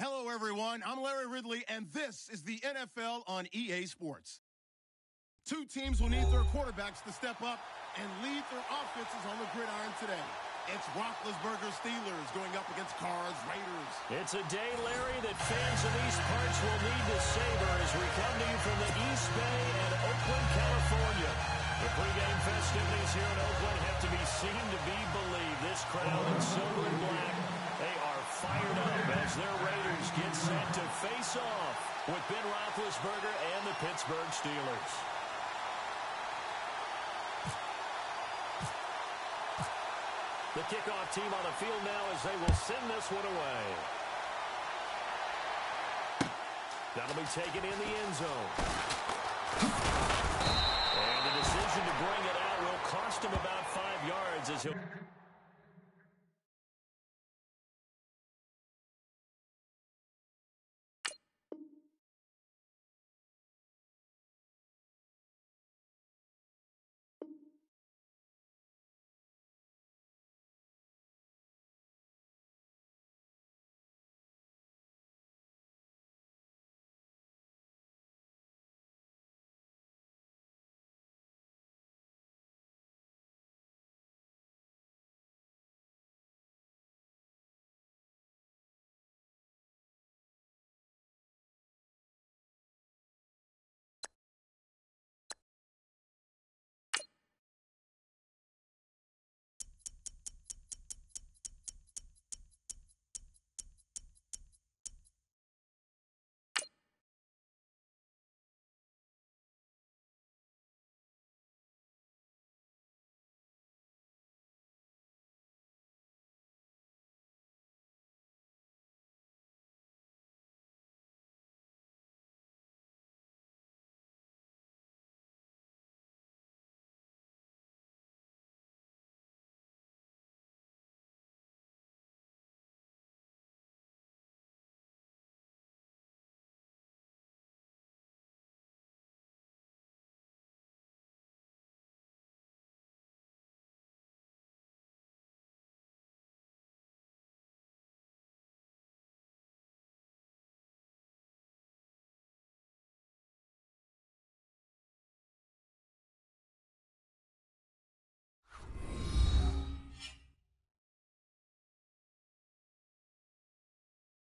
Hello, everyone. I'm Larry Ridley, and this is the NFL on EA Sports. Two teams will need their quarterbacks to step up and lead their offenses on the gridiron today. It's Roethlisberger Steelers going up against Carr's Raiders. It's a day, Larry, that fans in these parts will need to savor as we come to you from the East Bay and Oakland, California. The pregame festivities here in Oakland have to be seen to be believed. This crowd in silver and black, fired up as their Raiders get set to face off with Ben Roethlisberger and the Pittsburgh Steelers. The kickoff team on the field now as they will send this one away. That'll be taken in the end zone. And the decision to bring it out will cost him about five yards as he'll...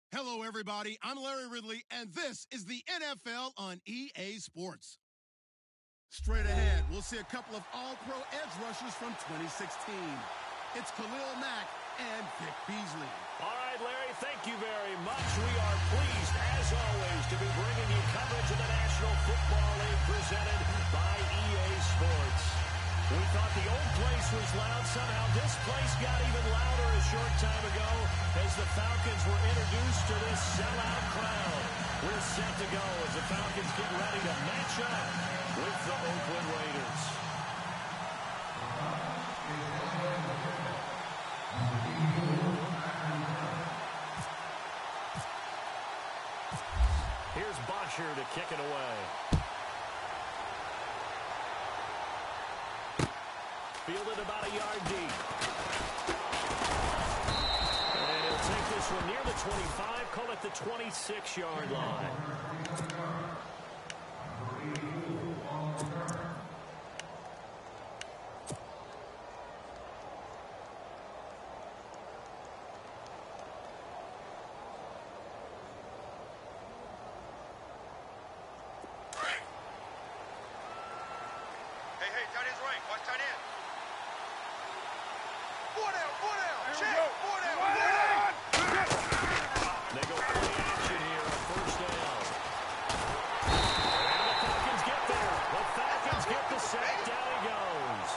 Hello, everybody. I'm Larry Ridley, and this is the NFL on EA Sports. Straight ahead, we'll see a couple of all-pro edge rushers from 2016. It's Khalil Mack and Vic Beasley. All right, Larry, thank you very much. We are pleased, as always, to be bringing you coverage of the National Football League presented by EA Sports. We thought the old place was loud. Somehow this place got even louder a short time ago as the Falcons were introduced to this sellout crowd. We're set to go as the Falcons get ready to match up with the Oakland Raiders. Here's Bosher to kick it away. Fielded about a yard deep. And he'll take this one near the 25, call it the 26-yard line. Hey, hey, tight end's right. Watch tight end. Four down, four down. Here we Check. go. Four down, Four four down. They go play action here on first down. And the Falcons get there. The Falcons get the sack. Down he goes.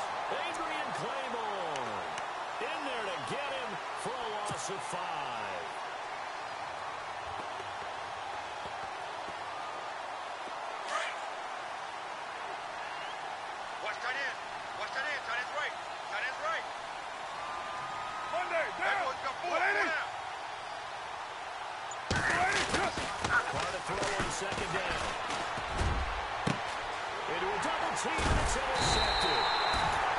Adrian Clayborn in there to get him for a loss of five. Watch tight end. Watch tight end. Tight end's right. Tight end's right. Monday, Hey, down. boys, got four. Four 180. down. 180, yes. Try to throw on second down. Into a double team. It's intercepted.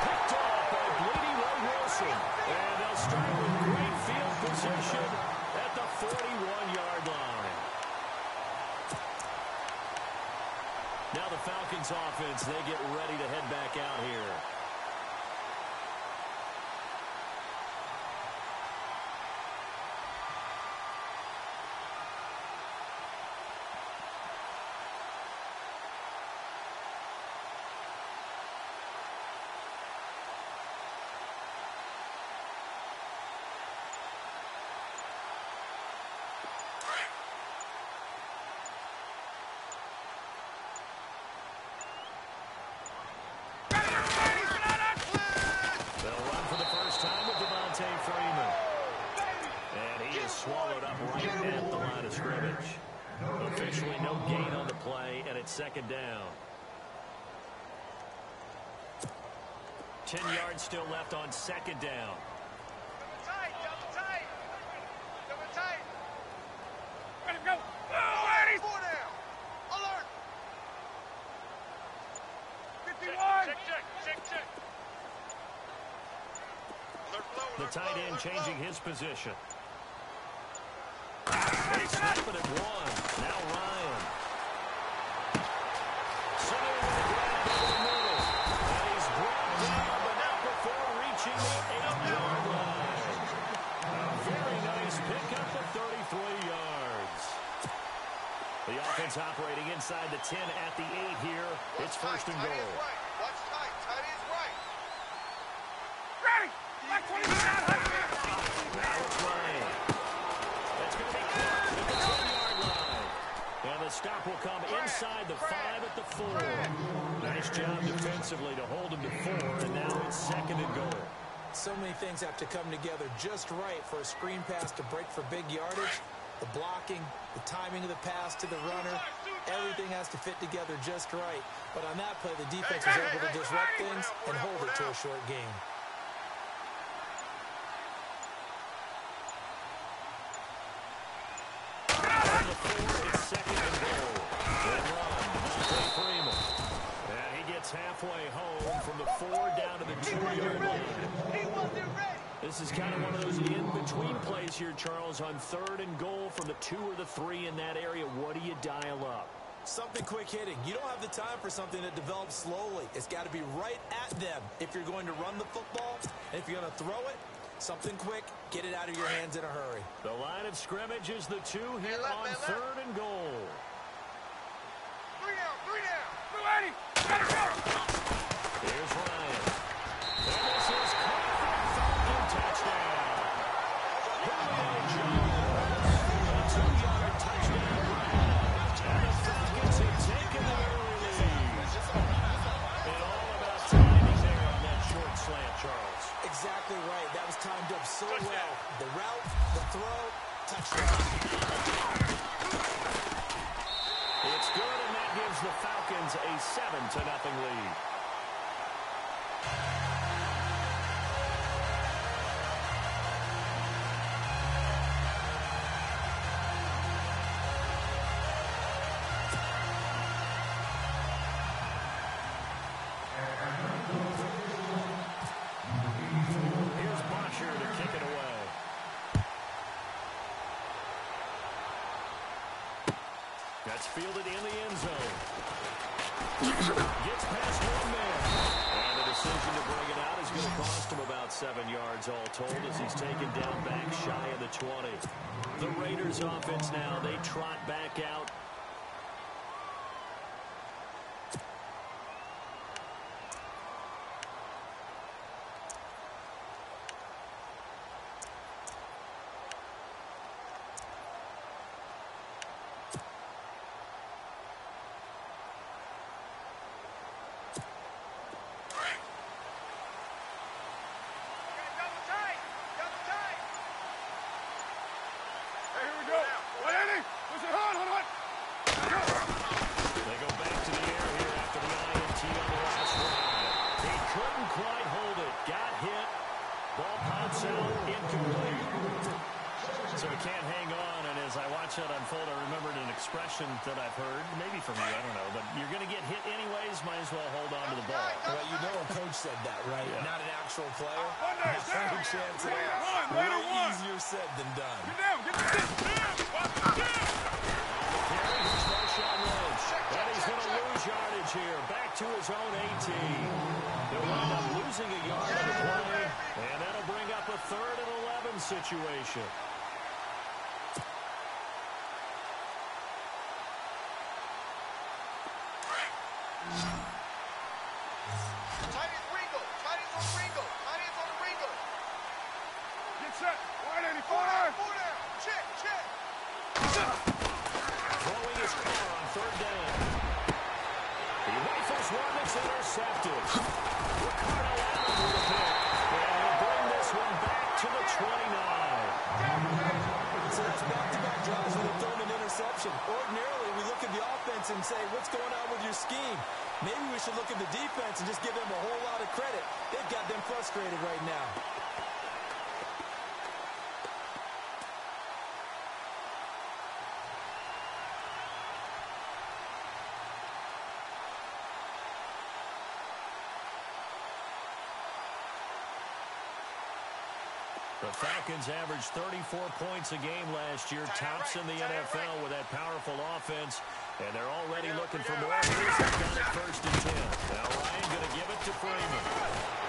Picked off by Bleedy Ray Wilson. And they'll start with great field position at the 41-yard line. Now the Falcons offense, they get ready to head back out here. They'll run for the first time with Devonta Freeman. And he is swallowed up right at the line of scrimmage. Officially no gain on the play, and it's second down. Ten yards still left on second down. Tight, double tight. Double tight. Let him go. Oh, Eddie. Down. Alert. 51. Check, check, check, check. The tight end changing his position. One. Now Ryan. Center the he's brought down, but before reaching the eight-yard line. Very nice pickup of 33 yards. The offense operating inside the 10 at the 8 here. It's first and goal. is right. Watch tight. Tight is right. Ready. Back 20 out. Now it's Ryan. That's going to be caught at the 10-yard line. And the stop will come inside the five at the four. Nice job defensively to hold him to four, and now it's second and goal. So many things have to come together just right for a screen pass to break for big yardage. The blocking, the timing of the pass to the runner, everything has to fit together just right. But on that play, the defense was able to disrupt things and hold it to a short game. On the four, it's second and goal. Good run, Devonta Freeman. And he gets halfway home from the four down to the two-yard line. He wasn't ready. This is kind of one of those in-between plays here, Charles, on third and goal from the two or the three in that area. What do you dial up? Something quick hitting. You don't have the time for something that develops slowly. It's got to be right at them if you're going to run the football. And if you're going to throw it, something quick, get it out of your hands in a hurry. The line of scrimmage is the two here left, on man third and goal. Timed up so well. The route, the throw, touchdown. It's good, and that gives the Falcons a 7 to nothing lead. Fielded in the end zone. Gets past one man. And the decision to bring it out is going to cost him about seven yards all told as he's taken down back shy of the 20. The Raiders offense now, they trot back out. Double tight, double tight. Hey, here we go. What, Eddie? Listen, hold on, hold on. They go back to the air here after the INT on the last drive. He couldn't quite hold it. Got hit. Ball pops out. Incomplete. So he can't hang on. And as I watch that unfold, I remembered an expression that I've heard, maybe from you, I don't know. But you're going to get hit anyways. Might as well hold on to the ball. Well, you know a coach said that, right? Yeah. Not an actual player. One day, Not a chance at Later all. one, later Way one. easier said than done. Get down. Get down. His own 18. They'll wind up losing a yard on the play, and that'll bring up a third and 11 situation. Falcons averaged 34 points a game last year, tops in the NFL with that powerful offense, and they're already looking for more. Here's got it first and 10. Now Ryan going to give it to Freeman.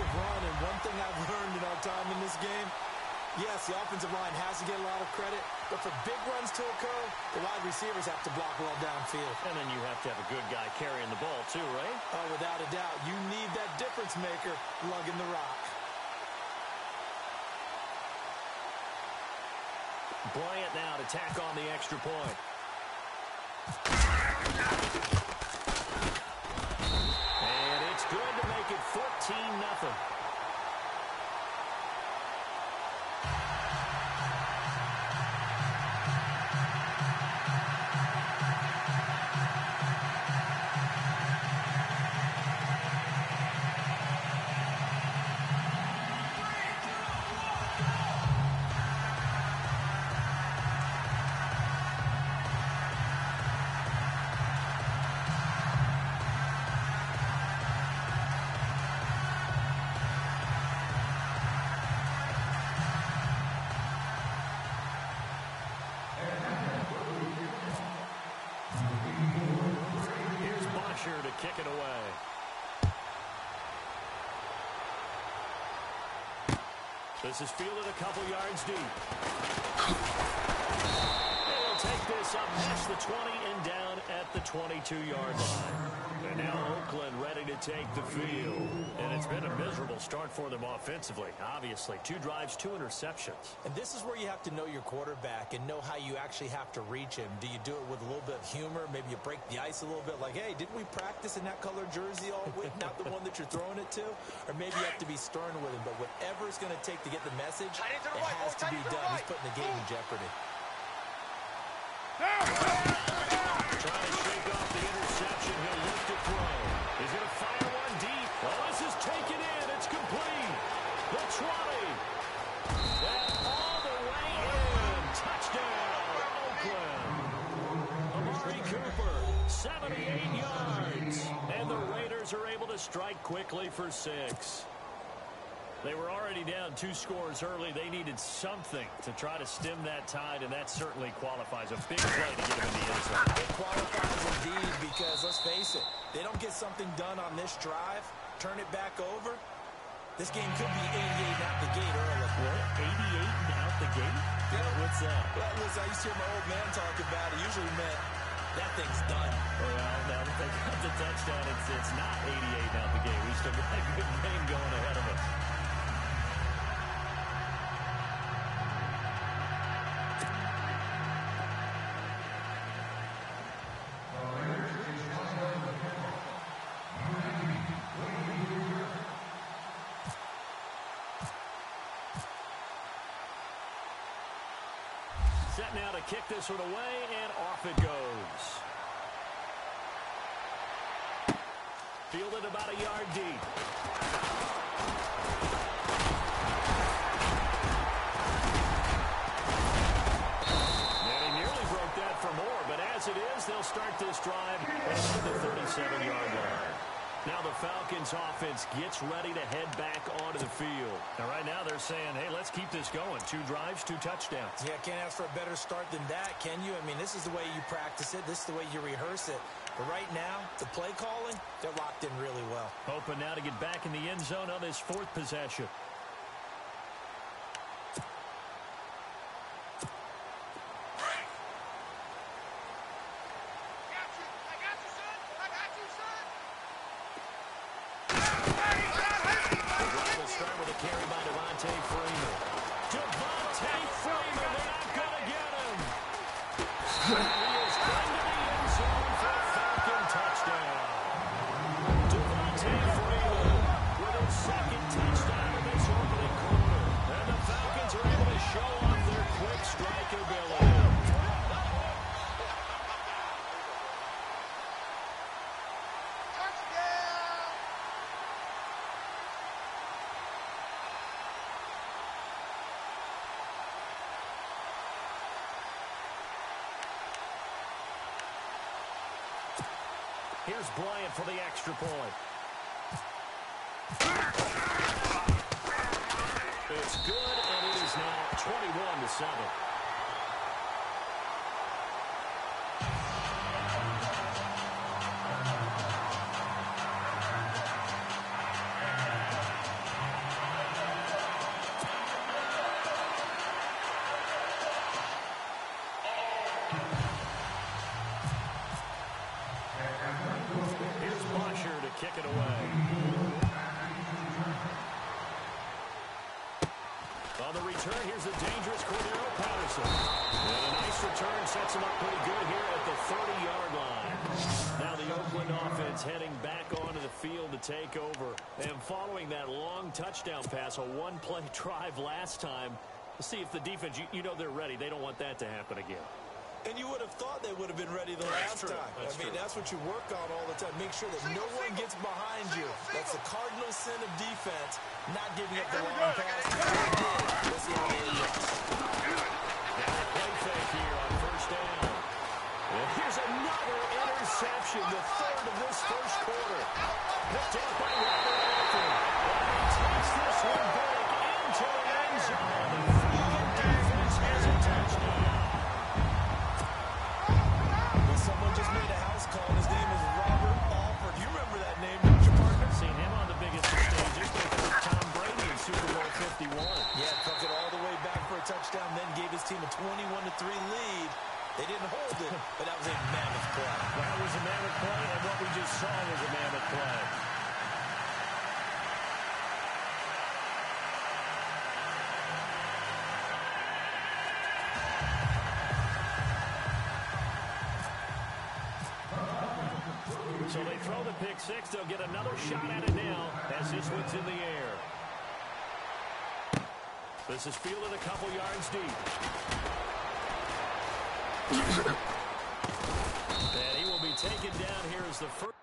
Explosive run, and one thing I've learned in our time in this game, yes, the offensive line has to get a lot of credit, but for big runs to occur, the wide receivers have to block well downfield. And then you have to have a good guy carrying the ball too, right? Oh, without a doubt. You need that difference maker lugging the rock. Bryant now to tack on the extra point. 14 This is fielded a couple yards deep. They'll take this up past the 20 and down at the 22-yard line. And now Oakland ready to take the field. And it's been a miserable start for them offensively. Obviously, two drives, two interceptions. And this is where you have to know your quarterback and know how you actually have to reach him. Do you do it with a little bit of humor? Maybe you break the ice a little bit like, hey, didn't we practice in that color jersey all week? Not the one that you're throwing it to? Or maybe you have to be stern with him. But whatever it's going to take to get the message, it has to be done. He's putting the game in jeopardy. For six. They were already down two scores early. They needed something to try to stem that tide, and that certainly qualifies. A big play to get them in the end zone. It qualifies indeed because, let's face it, they don't get something done on this drive, turn it back over, this game could be 88 out the gate early. What? 88 out the gate? Yeah. What's that? Well, listen, I used to hear my old man talk about it. Usually meant that thing's done. Well, now that they got the touchdown, it's, it's not 88 out the gate. We still got a good game going ahead of us. kick this one away, and off it goes. Fielded about a yard deep. And he nearly broke that for more, but as it is, they'll start this drive. And Now the Falcons offense gets ready to head back onto the field. Now right now they're saying, hey, let's keep this going. Two drives, two touchdowns. Yeah, can't ask for a better start than that, can you? I mean, this is the way you practice it. This is the way you rehearse it. But right now, the play calling, they're locked in really well. Hoping now to get back in the end zone on this fourth possession. Here's Bryant for the extra point. It's good, and it is now 21 to 7. Take over. And following that long touchdown pass, a one-play drive last time, let's see if the defense, you, you, know they're ready. They don't want that to happen again. And you would have thought they would have been ready the last time. That's I mean, true. that's what you work on all the time. Make sure that no one gets behind you. That's the cardinal sin of defense, not giving up the long pass. Let's see how they. Play fake here on first down. And here's another interception, the third of this first quarter. Picked off by Robert Alford. And he takes this one back into the end zone. The defense has a touchdown. Someone just made a house call. His name is Robert Alford. You remember that name, don't you, partner? Seen him on the biggest stages. Tom Brady in Super Bowl 51. Yeah, took it all the way back for a touchdown, then gave his team a 21-3 lead. They didn't hold it, but that was a mammoth play. That was a mammoth play, and what we just saw was a mammoth play. So they throw the pick six. They'll get another shot at it now as this one's in the air. This is fielded a couple yards deep. and he will be taken down here as the first.